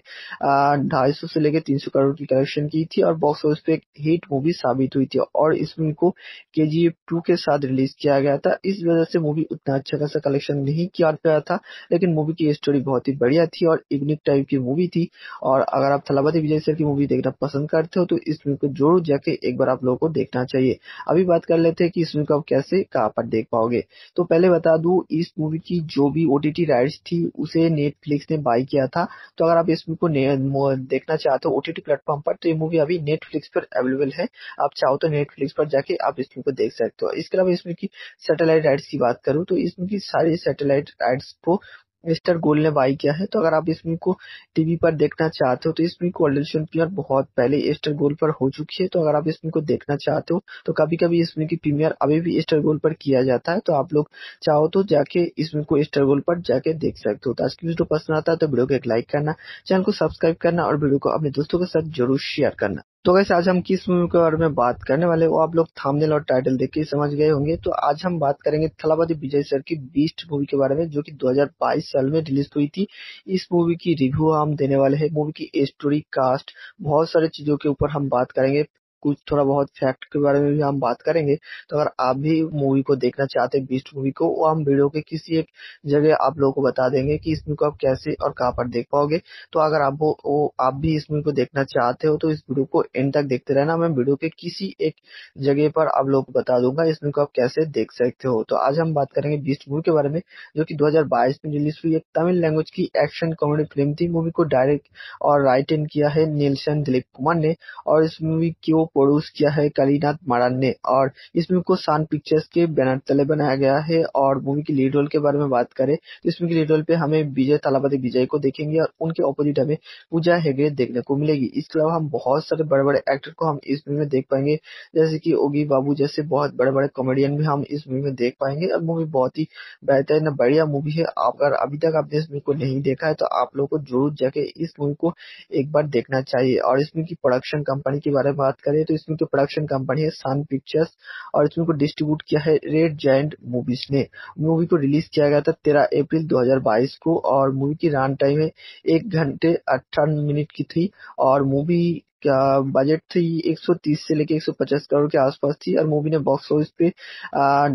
ढाई सौ से लेके 300 करोड़ की कलेक्शन की थी और बॉक्स ऑफ़िस पे एक हिट मूवी साबित हुई थी और इस मूवी को के जी एफ़ टू के साथ रिलीज़ किया गया था। इस वजह से मूवी उतना अच्छा खासा कलेक्शन नहीं किया गया था, लेकिन मूवी की स्टोरी बहुत ही बढ़िया थी और यूनिक टाइप की मूवी थी। और अगर आप थलापति विजय सर की मूवी देखना पसंद करते हो तो इस मूवी को ज़रूर जाके एक बार आप लोगों को देखना चाहिए। अभी बात कर लेते हैं कि इस मूवी को आप कैसे, कहाँ पर देख पाओगे। तो पहले बता दू इस मूवी की जो भी ओटीटी राइट्स थी, उसे नेटफ्लिक्स ने बाई किया था। तो अगर आप इस मूवी को देखना चाहते हो ओटीटी प्लेटफॉर्म पर तो ये मूवी अभी नेटफ्लिक्स पर अवेलेबल है। आप चाहो तो नेटफ्लिक्स पर जाके आप इस मूवी को देख सकते हो। इसके अलावा इसमें की सैटेलाइट राइट्स की बात करूँ तो इसमें की सारी सैटेलाइट राइट्स को मिस्टर गोल ने बाई किया है। तो अगर आप इस मूवी को टीवी पर देखना चाहते हो तो इस मूवी को ऑडिशन प्रीमियर बहुत पहले स्टार गोल पर हो चुकी है। तो अगर आप इस मूवी को देखना चाहते हो तो कभी कभी इस मूवी की प्रीमियर अभी भी स्टार गोल पर किया जाता है। तो आप लोग चाहो तो जाके इस मूवी को स्टार गोल पर जाके देख सकते हो। तो आज की वीडियो पसंद आता है तो वीडियो को एक लाइक करना, चैनल को सब्सक्राइब करना और वीडियो को अपने दोस्तों के साथ ज़रूर शेयर करना। तो वैसे आज हम किस मूवी के बारे में बात करने वाले वो आप लोग थामनेल और टाइटल देख के समझ गए होंगे। तो आज हम बात करेंगे थलापति विजय सर की बीस्ट मूवी के बारे में, जो कि 2022 साल में रिलीज़ हुई थी। इस मूवी की रिव्यू हम देने वाले हैं मूवी की स्टोरी कास्ट बहुत सारी चीज़ों के ऊपर हम बात करेंगे। कुछ थोड़ा बहुत फैक्ट के बारे में भी हम बात करेंगे तो अगर आप भी मूवी को देखना चाहते हैं बीस्ट मूवी को वो हम वीडियो के किसी एक जगह आप लोगों को बता देंगे कि इस मूवी को आप कैसे और कहाँ पर देख पाओगे। तो अगर आप वो, वो आप भी इस मूवी को देखना चाहते हो तो इस वीडियो को एंड तक देखते रहना। मैं वीडियो के किसी एक जगह पर आप लोगों को बता दूँगा इस मूवी को आप कैसे देख सकते हो। तो आज हम बात करेंगे बीस्ट मूवी के बारे में जो की दो हज़ार बाईस में रिलीज़ हुई एक तमिल लैंग्वेज की एक्शन कॉमेडी फ़िल्म थी। मूवी को डायरेक्ट और राइट किया है नीलशन दिलीप कुमार ने और इस मूवी को प्रोड्यूस किया है कालीनाथ मारान ने और इस मूवी को सान पिक्चर्स के बैनर तले बनाया गया है और मूवी की लीड रोल के बारे में बात करें तो इस मूवी की लीड रोल पे हमें विजय, तालापति विजय को देखेंगे और उनके ऑपोजिट हमें पूजा हेगड़े देखने को मिलेगी। इसके अलावा हम बहुत सारे बड़े बड़े एक्टर को हम इस मूवी में देख पाएँगे, जैसे की ओगी बाबू जैसे बहुत बड़े बड़े कॉमेडियन भी हम इस मूवी में देख पाएँगे। और मूवी बहुत ही बेहतरीन बढ़िया मूवी है। अगर अभी तक आपने इस मूवी को नहीं देखा है तो आप लोग को ज़रूर जाके इस मूवी को एक बार देखना चाहिए। और इस मूवी की प्रोडक्शन कंपनी के बारे में बात करें तो इसमें प्रोडक्शन कंपनी है सन पिक्चर्स और इसमें को डिस्ट्रीब्यूट किया है रेड जॉइंट मूवीज़ ने। मूवी को रिलीज़ किया गया था तेरह अप्रैल 2022 को, और मूवी की रन टाइम है एक घंटे अट्ठान मिनट की थी, और मूवी क्या बजट थी? 130 से लेके 150 करोड़ के आसपास थी और मूवी ने बॉक्स ऑफ़िस पे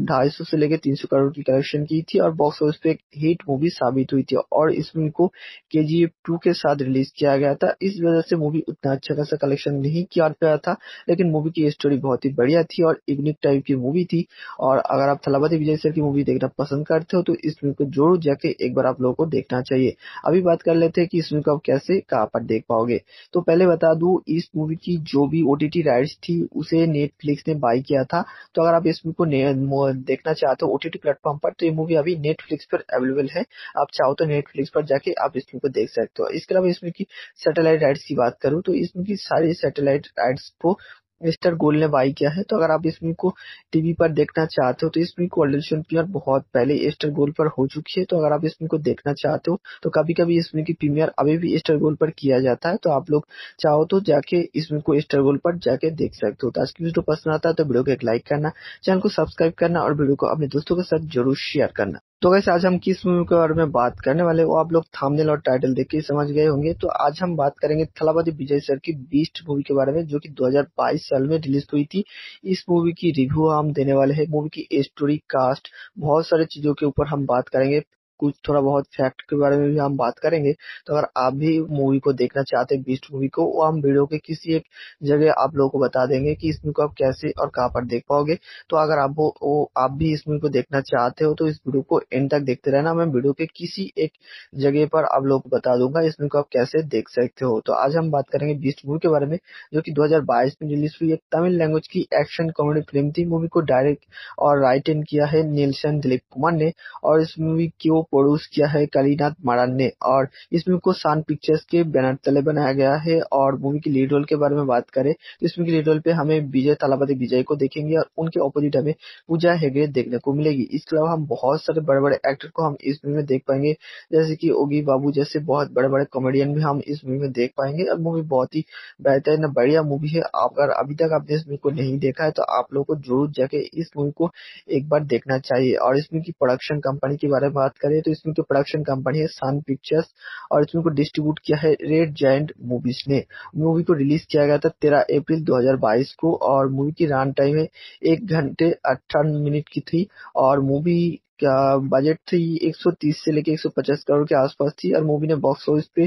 ढाई सौ से लेके 300 करोड़ की कलेक्शन की थी और बॉक्स ऑफ़िस पे एक हिट मूवी साबित हुई थी और इस मूवी को के जी एफ़ टू के साथ रिलीज़ किया गया था। इस वजह से मूवी उतना अच्छा खासा कलेक्शन नहीं किया गया था, लेकिन मूवी की स्टोरी बहुत ही बढ़िया थी और यूनिक टाइप की मूवी थी और अगर आप थलापति विजय सर की मूवी देखना पसंद करते हो तो इस मूवी को ज़रूर जाके एक बार आप लोगों को देखना चाहिए। अभी बात कर लेते हैं कि इस मूवी को आप कैसे, कहाँ पर देख पाओगे। तो पहले बता दू इस मूवी की जो भी ओटीटी राइट्स थी, उसे नेटफ्लिक्स ने बाई किया था। तो अगर आप इस मूवी को देखना चाहते हो ओटीटी प्लेटफॉर्म पर तो ये मूवी अभी नेटफ्लिक्स पर अवेलेबल है। आप चाहो तो नेटफ्लिक्स पर जाके आप इस मूवी को देख सकते हो। इसके अलावा इसमें की सैटेलाइट राइट्स की बात करूँ तो इसमें की सारी सैटेलाइट राइट्स को मिस्टर गोल ने बाई किया है। तो अगर आप इस मूवी को टीवी पर देखना चाहते हो तो इस मूवी को प्रीमियर बहुत पहले स्टार गोल पर हो चुकी है। तो अगर आप इस मूवी को देखना चाहते हो तो कभी कभी इस मूवी की प्रीमियर अभी भी स्टार गोल पर किया जाता है। तो आप लोग चाहो तो जाके इस मूवी को स्टार गोल पर जाके देख सकते हो। तो आज की वीडियो पसंद आता है तो वीडियो को एक लाइक करना, चैनल को सब्सक्राइब करना और वीडियो को अपने दोस्तों के साथ ज़रूर शेयर करना। तो वैसे आज हम किस मूवी के बारे में बात करने वाले वो आप लोग थामनेल और टाइटल देख के समझ गए होंगे। तो आज हम बात करेंगे थलापति विजय सर की बीस्ट मूवी के बारे में, जो कि 2022 साल में रिलीज़ हुई थी। इस मूवी की रिव्यू हम देने वाले हैं, मूवी की स्टोरी कास्ट बहुत सारी चीज़ों के ऊपर हम बात करेंगे। कुछ थोड़ा बहुत फैक्ट के बारे में भी हम बात करेंगे तो अगर आप भी मूवी को देखना चाहते हैं बीस्ट मूवी को वो हम वीडियो के किसी एक जगह आप लोगों को बता देंगे कि इस मूवी को आप कैसे और कहाँ पर देख पाओगे। तो अगर आप वो, वो आप भी इस मूवी को देखना चाहते हो तो इस वीडियो को एंड तक देखते रहना। मैं वीडियो के किसी एक जगह पर आप लोगों को बता दूँगा इस मूवी को आप कैसे देख सकते हो। तो आज हम बात करेंगे बीस्ट मूवी के बारे में जो की दो हज़ार बाईस में रिलीज़ हुई। एक तमिल लैंग्वेज की एक्शन कॉमेडी फ़िल्म थी। मूवी को डायरेक्ट और राइट किया है नीलशन दिलीप कुमार ने और इस मूवी की प्रोड्यूस किया है कालीनाथ मारान ने और इस मूवी को सान पिक्चर्स के बैनर तले बनाया गया है और मूवी की लीड रोल के बारे में बात करें तो इस मूवी की लीड रोल पे हमें विजय तालापति विजय को देखेंगे और उनके ऑपोजिट हमें पूजा हेगड़े देखने को मिलेगी। इसके अलावा हम बहुत सारे बड़े बड़े एक्टर को हम इस मूवी में देख पाएँगे, जैसे की ओगी बाबू जैसे बहुत बड़े बड़े कॉमेडियन भी हम इस मूवी में देख पाएँगे। और मूवी बहुत ही बेहतरीन बढ़िया मूवी है। अगर अभी तक आपने इस मूवी को नहीं देखा है तो आप लोगों को ज़रूर जाके इस मूवी को एक बार देखना चाहिए। और इस मूवी की प्रोडक्शन कंपनी के बारे में बात करें तो इसमें जो प्रोडक्शन कंपनी है सन पिक्चर्स और इसमें को डिस्ट्रीब्यूट किया है रेड जैंड मूवीज़ ने। मूवी को रिलीज़ किया गया था तेरह अप्रैल 2022 को और मूवी की रन टाइम है एक घंटे अट्ठान मिनट की थी और मूवी क्या बजट थी? 130 से लेके 150 करोड़ के आसपास थी और मूवी ने बॉक्स ऑफ़िस पे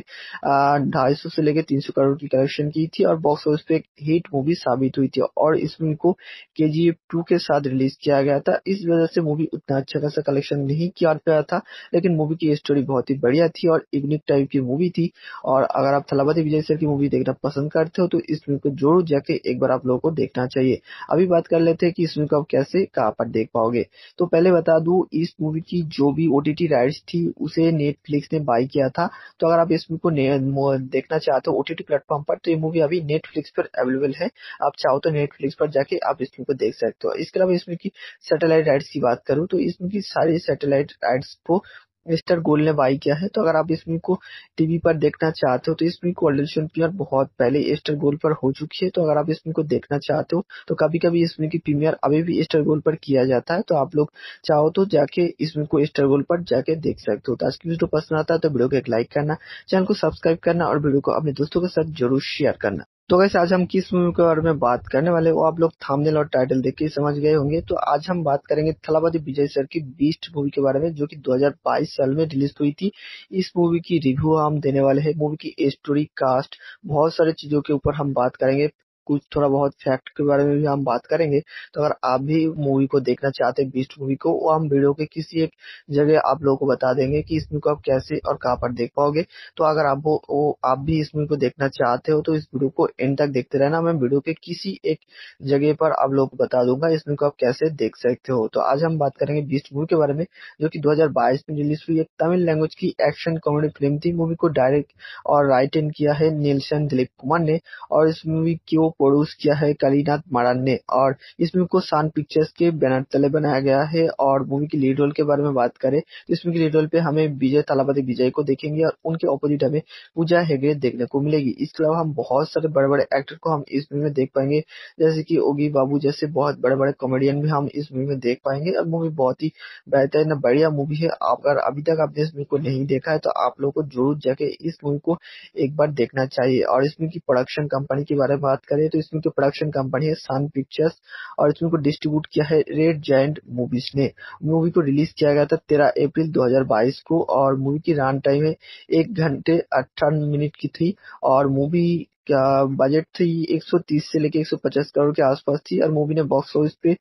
ढाई सौ से लेके 300 करोड़ की कलेक्शन की थी और बॉक्स ऑफ़िस पे एक हिट मूवी साबित हुई थी और इस मूवी को के जी टू के साथ रिलीज़ किया गया था। इस वजह से मूवी उतना अच्छा खासा कलेक्शन नहीं किया गया था, लेकिन मूवी की स्टोरी बहुत ही बढ़िया थी और यूनिक टाइप की मूवी थी। और अगर आप थलापति विजय सर की मूवी देखना पसंद करते हो तो इस मूवी को ज़रूर जाके एक बार आप लोगों को देखना चाहिए। अभी बात कर लेते हैं कि इस मूवी को आप कैसे, कहाँ पर देख पाओगे। तो पहले बता दू इस मूवी की जो भी ओटीटी राइट्स थी, उसे नेटफ्लिक्स ने बाई किया था। तो अगर आप इस मूवी को देखना चाहते हो ओटीटी प्लेटफॉर्म पर तो ये मूवी अभी नेटफ्लिक्स पर अवेलेबल है। आप चाहो तो नेटफ्लिक्स पर जाके आप इस मूवी को देख सकते हो। इसके अलावा इसमें की सैटेलाइट राइट्स की बात करूँ तो इसमें की सारी सैटेलाइट राइट्स को मिस्टर गोल ने बाई किया है। तो अगर आप इस मूवी को टीवी पर देखना चाहते हो तो इस मूवी को ऑडिशन प्रीमियर बहुत पहले स्टार गोल पर हो चुकी है। तो अगर आप इस मूवी को देखना चाहते हो तो कभी कभी इस मूवी की प्रीमियर अभी भी स्टार गोल पर किया जाता है। तो आप लोग चाहो तो जाके इस मूवी को स्टार गोल पर जाके देख सकते हो। तो आज की वीडियो पसंद आता है तो वीडियो को एक लाइक करना, चैनल को सब्सक्राइब करना और वीडियो को अपने दोस्तों के साथ ज़रूर शेयर करना। तो वैसे आज हम किस मूवी के बारे में बात करने वाले वो आप लोग थामनेल और टाइटल देख के समझ गए होंगे। तो आज हम बात करेंगे थलापति विजय सर की बीस्ट मूवी के बारे में, जो कि 2022 साल में रिलीज़ हुई थी। इस मूवी की रिव्यू हम देने वाले हैं, मूवी की स्टोरी कास्ट बहुत सारी चीज़ों के ऊपर हम बात करेंगे। कुछ थोड़ा बहुत फैक्ट के बारे में भी हम बात करेंगे तो अगर आप भी मूवी को देखना चाहते हैं बीस्ट मूवी को वो हम वीडियो के किसी एक जगह आप लोगों को बता देंगे कि इस मूवी को आप कैसे और कहाँ पर देख पाओगे। तो अगर आप वो, वो आप भी इस मूवी को देखना चाहते हो तो इस वीडियो को एंड तक देखते रहना। मैं वीडियो के किसी एक जगह पर आप लोगों को बता दूँगा इस मूवी को आप कैसे देख सकते हो। तो आज हम बात करेंगे बीस्ट मूवी के बारे में जो की दो हज़ार बाईस में रिलीज़ हुई। एक तमिल लैंग्वेज की एक्शन कॉमेडी फ़िल्म थी। मूवी को डायरेक्ट और राइट इन किया है नीलशन दिलीप कुमार ने और इस मूवी की प्रोड्यूस किया है कालीनाथ मारान ने और इस मूवी को सान पिक्चर्स के बैनर तले बनाया गया है और मूवी की लीड रोल के बारे में बात करें तो इस मूवी की लीड रोल पे हमें विजय, तलापति विजय को देखेंगे और उनके ऑपोजिट हमें पूजा हेगड़े देखने को मिलेगी। इसके अलावा हम बहुत सारे बड़े बड़े एक्टर को हम इस मूवी में देख पाएँगे, जैसे की ओगी बाबू जैसे बहुत बड़े बड़े कॉमेडियन भी हम इस मूवी में देख पाएँगे। और मूवी बहुत ही बेहतर बढ़िया मूवी है। अगर अभी तक आपने इस मूवी को नहीं देखा है तो आप लोगों को ज़रूर जाके इस मूवी को एक बार देखना चाहिए और इस मूवी की प्रोडक्शन कंपनी के बारे में बात करें तो इस जो प्रोडक्शन कंपनी है सन पिक्चर्स और इसमें को डिस्ट्रीब्यूट किया है रेड जैंट मूवीज़ ने। मूवी को रिलीज़ किया गया था तेरह अप्रैल 2022 को, और मूवी की रन टाइम है एक घंटे अट्ठान मिनट की थी, और मूवी बजट थी 130 से लेके 150 करोड़ के आसपास थी और मूवी ने बॉक्स ऑफ़िस पे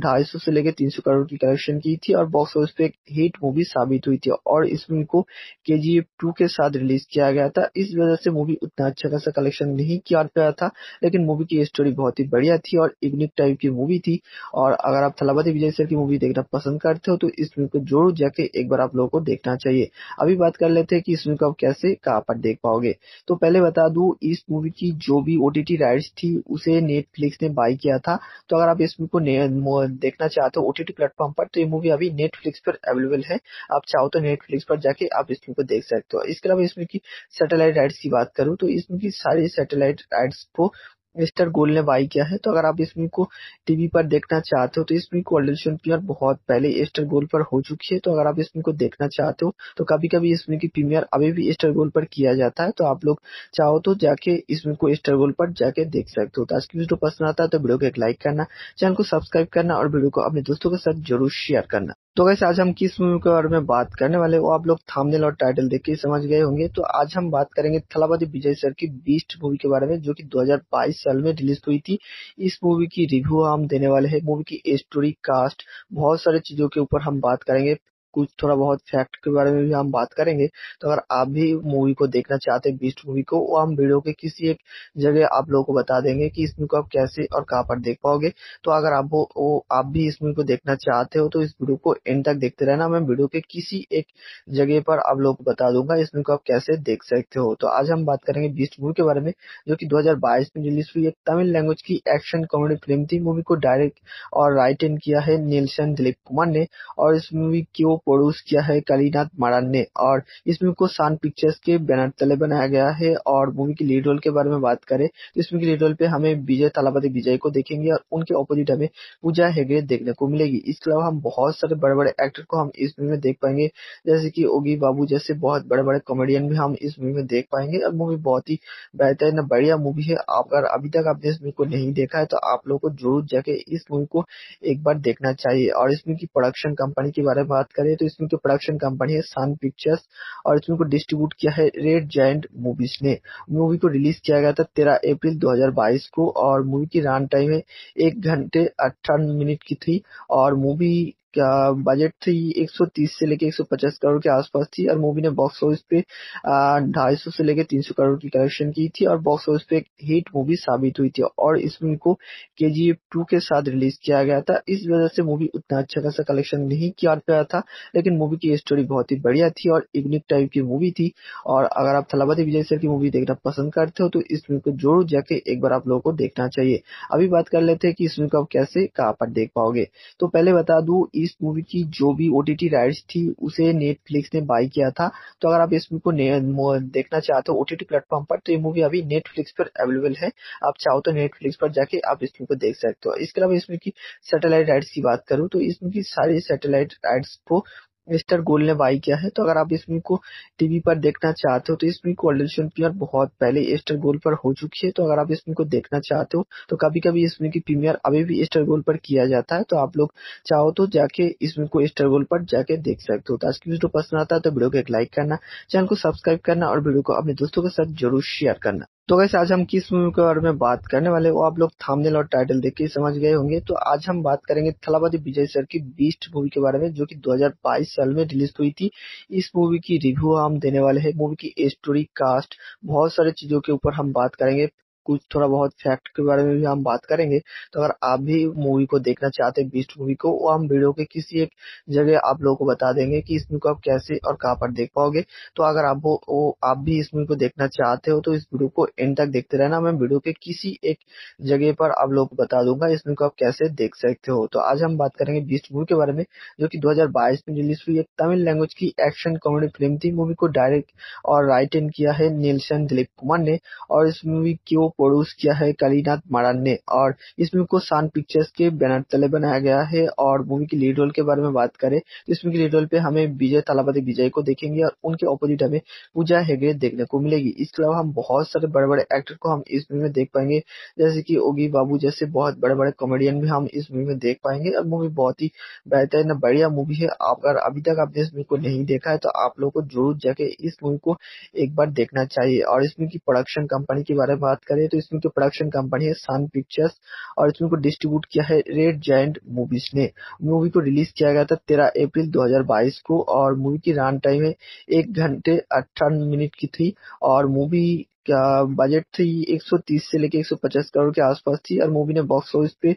ढाई सौ से लेके 300 करोड़ की कलेक्शन की थी और बॉक्स ऑफ़िस पे एक हिट मूवी साबित हुई थी और इस मूवी को के जी टू के साथ रिलीज़ किया गया था। इस वजह से मूवी उतना अच्छा खासा कलेक्शन नहीं किया गया था, लेकिन मूवी की स्टोरी बहुत ही बढ़िया थी और यूनिक टाइप की मूवी थी और अगर आप थलापति विजय सर की मूवी देखना पसंद करते हो तो इस मूवी को ज़रूर जाके एक बार आप लोगों को देखना चाहिए। अभी बात कर लेते हैं कि इस मूवी को आप कैसे कहाँ पर देख पाओगे। तो पहले बता दू इस मूवी की जो भी ओटीटी राइट्स थी, उसे नेटफ्लिक्स ने बाई किया था। तो अगर आप इस मूवी को देखना चाहते हो ओटीटी प्लेटफॉर्म पर तो ये मूवी अभी नेटफ्लिक्स पर अवेलेबल है। आप चाहो तो नेटफ्लिक्स पर जाके आप इस मूवी को देख सकते हो। इसके अलावा इसमें की सैटेलाइट राइट्स की बात करूँ तो इसमें की सारी सैटेलाइट राइट्स को मिस्टर गोल ने बाई किया है तो अगर आप इस इसमें को टीवी पर देखना चाहते हो तो इस इसमें को ऑडिशन प्रीमियर बहुत पहले स्टार गोल पर हो चुकी है तो अगर आप इस इसमें को देखना चाहते हो तो कभी कभी इस इसमें की प्रीमियर अभी भी स्टार गोल पर किया जाता है तो आप लोग चाहो तो जाके इस इसमें को स्टार गोल पर जाके देख सकते हो। तो आज की वीडियो पसंद आता है तो वीडियो को एक लाइक करना, चैनल को सब्सक्राइब करना और वीडियो को अपने दोस्तों के साथ ज़रूर शेयर करना। तो वैसे आज हम किस मूवी के बारे में बात करने वाले वो आप लोग थामनेल और टाइटल देख के समझ गए होंगे। तो आज हम बात करेंगे थलापति विजय सर की बीस्ट मूवी के बारे में, जो कि 2022 साल में रिलीज़ हुई थी। इस मूवी की रिव्यू हम देने वाले हैं मूवी की स्टोरी कास्ट बहुत सारी चीज़ों के ऊपर हम बात करेंगे। कुछ थोड़ा बहुत फैक्ट के बारे में भी हम बात करेंगे तो अगर आप भी मूवी को देखना चाहते हैं बीस्ट मूवी को वो हम वीडियो के किसी एक जगह आप लोगों को बता देंगे कि इस मूवी को आप कैसे और कहाँ पर देख पाओगे। तो अगर आप वो, वो आप भी इस मूवी को देखना चाहते हो तो इस वीडियो को एंड तक देखते रहना। मैं वीडियो के किसी एक जगह पर आप लोग को बता दूँगा इस मूवी को आप कैसे देख सकते हो। तो आज हम बात करेंगे बीस्ट मूवी के बारे में जो की दो हज़ार बाईस में रिलीज़ हुई एक तमिल लैंग्वेज की एक्शन कॉमेडी फ़िल्म थी। मूवी को डायरेक्ट और राइट किया है नीलशन दिलीप कुमार ने और इस मूवी को प्रोड्यूस किया है कालीनाथ मारान ने और इस मूवी को सान पिक्चर्स के बैनर तले बनाया गया है और मूवी की लीड रोल के बारे में बात करें तो इस मूवी की लीड रोल पे हमें विजय, तालापति विजय को देखेंगे और उनके ऑपोजिट हमें पूजा हेगड़े देखने को मिलेगी। इसके अलावा हम बहुत सारे बड़े बड़े एक्टर को हम इस मूवी में देख पाएँगे, जैसे की ओगी बाबू जैसे बहुत बड़े बड़े कॉमेडियन भी हम इस मूवी में देख पाएँगे। और मूवी बहुत ही बेहतरीन बढ़िया मूवी है। अगर अभी तक आपने इस मूवी को नहीं देखा है तो आप लोगों को ज़रूर जाके इस मूवी को एक बार देखना चाहिए। और इसमें की प्रोडक्शन कंपनी के बारे में बात करें तो इसमें की प्रोडक्शन कंपनी है सन पिक्चर्स और इसमें को डिस्ट्रीब्यूट किया है रेड जैंट मूवीज़ ने। मूवी को रिलीज़ किया गया था तेरह अप्रैल 2022 को और मूवी की रन टाइम है एक घंटे अट्ठान मिनट की थी और मूवी क्या बजट थी? 130 से लेके 150 करोड़ के आसपास थी और मूवी ने बॉक्स ऑफ़िस पे ढाई सौ से लेके 300 करोड़ की कलेक्शन की थी और बॉक्स ऑफ़िस पे एक हिट मूवी साबित हुई थी और इस मूवी को के जी एफ़ टू के साथ रिलीज़ किया गया था। इस वजह से मूवी उतना अच्छा खासा कलेक्शन नहीं किया गया था, लेकिन मूवी की स्टोरी बहुत ही बढ़िया थी और यूनिक टाइप की मूवी थी और अगर आप थलापति विजय सर की मूवी देखना पसंद करते हो तो इस मूवी को ज़रूर जाके एक बार आप लोगों को देखना चाहिए। अभी बात कर लेते हैं कि इस मूवी को आप कैसे, कहाँ पर देख पाओगे। तो पहले बता दू इस मूवी की जो भी ओटीटी राइट्स थी, उसे नेटफ्लिक्स ने बाई किया था। तो अगर आप इस मूवी को देखना चाहते हो ओटीटी प्लेटफॉर्म पर तो ये मूवी अभी नेटफ्लिक्स पर अवेलेबल है। आप चाहो तो नेटफ्लिक्स पर जाके आप इस मूवी को देख सकते हो। इसके अलावा इसमें की सैटेलाइट राइट्स की बात करूँ तो इसमें की सारी सैटेलाइट राइट्स को मिस्टर गोल ने बाई किया है तो अगर आप इस इसमें को टीवी पर देखना चाहते हो तो इस इसमें को ऑडिशन प्रीमियर बहुत पहले स्टार गोल पर हो चुकी है तो अगर आप इस इसमें को देखना चाहते हो तो कभी कभी इस इसमें की प्रीमियर अभी भी स्टार गोल पर किया जाता है तो आप लोग चाहो तो जाके इसमें को स्टार गोल पर जाके देख सकते हो। तो आज की वीडियो पसंद आता है तो वीडियो को एक लाइक करना, चैनल को सब्सक्राइब करना और वीडियो को अपने दोस्तों के साथ ज़रूर शेयर करना। तो वैसे आज हम किस मूवी के बारे में बात करने वाले वो आप लोग थामनेल और टाइटल देख के समझ गए होंगे। तो आज हम बात करेंगे थलापति विजय सर की बीस्ट मूवी के बारे में, जो कि 2022 साल में रिलीज़ हुई थी। इस मूवी की रिव्यू हम देने वाले हैं, मूवी की स्टोरी कास्ट बहुत सारी चीज़ों के ऊपर हम बात करेंगे। कुछ थोड़ा बहुत फैक्ट के बारे में भी हम बात करेंगे तो अगर आप भी मूवी को देखना चाहते हैं बीस्ट मूवी को वो हम वीडियो के किसी एक जगह आप लोगों को बता देंगे कि इस मूवी को आप कैसे और कहाँ पर देख पाओगे। तो अगर आप वो, वो आप भी इस मूवी को देखना चाहते हो तो इस वीडियो को एंड तक देखते रहना। मैं वीडियो के किसी एक जगह पर आप लोगों को बता दूँगा इस मूवी को आप कैसे देख सकते हो। तो आज हम बात करेंगे बीस्ट मूवी के बारे में जो की दो हज़ार बाईस में रिलीज़ हुई। एक तमिल लैंग्वेज की एक्शन कॉमेडी फ़िल्म थी। मूवी को डायरेक्ट और राइट किया है नीलशन दिलीप कुमार ने और इस मूवी को प्रोड्यूस किया है कालीनाथ मारान ने और इस मूवी को सान पिक्चर्स के बैनर तले बनाया गया है और मूवी की लीड रोल के बारे में बात करें तो इस मूवी की लीड रोल पे हमें विजय, तालापति विजय को देखेंगे और उनके ऑपोजिट हमें पूजा हेगड़े देखने को मिलेगी। इसके अलावा हम बहुत सारे बड़े बड़े एक्टर को हम इस मूवी में देख पाएँगे, जैसे की ओगी बाबू जैसे बहुत बड़े बड़े कॉमेडियन भी हम इस मूवी में देख पाएँगे। और मूवी बहुत ही बेहतरीन बढ़िया मूवी है। अगर अभी तक आपने इस मूवी को नहीं देखा है तो आप लोगों को ज़रूर जाके इस मूवी को एक बार देखना चाहिए। और इसमें की प्रोडक्शन कंपनी के बारे में बात करें तो इसमें जो प्रोडक्शन कंपनी है सन पिक्चर्स और इसमें को डिस्ट्रीब्यूट किया है रेड जॉइंट मूवीज़ ने। मूवी को रिलीज़ किया गया था तेरह अप्रैल 2022 को और मूवी की रन टाइम है एक घंटे अट्ठान मिनट की थी और मूवी बजट थी? 130 से लेके 150 करोड़ के आसपास थी और मूवी ने बॉक्स ऑफ़िस पे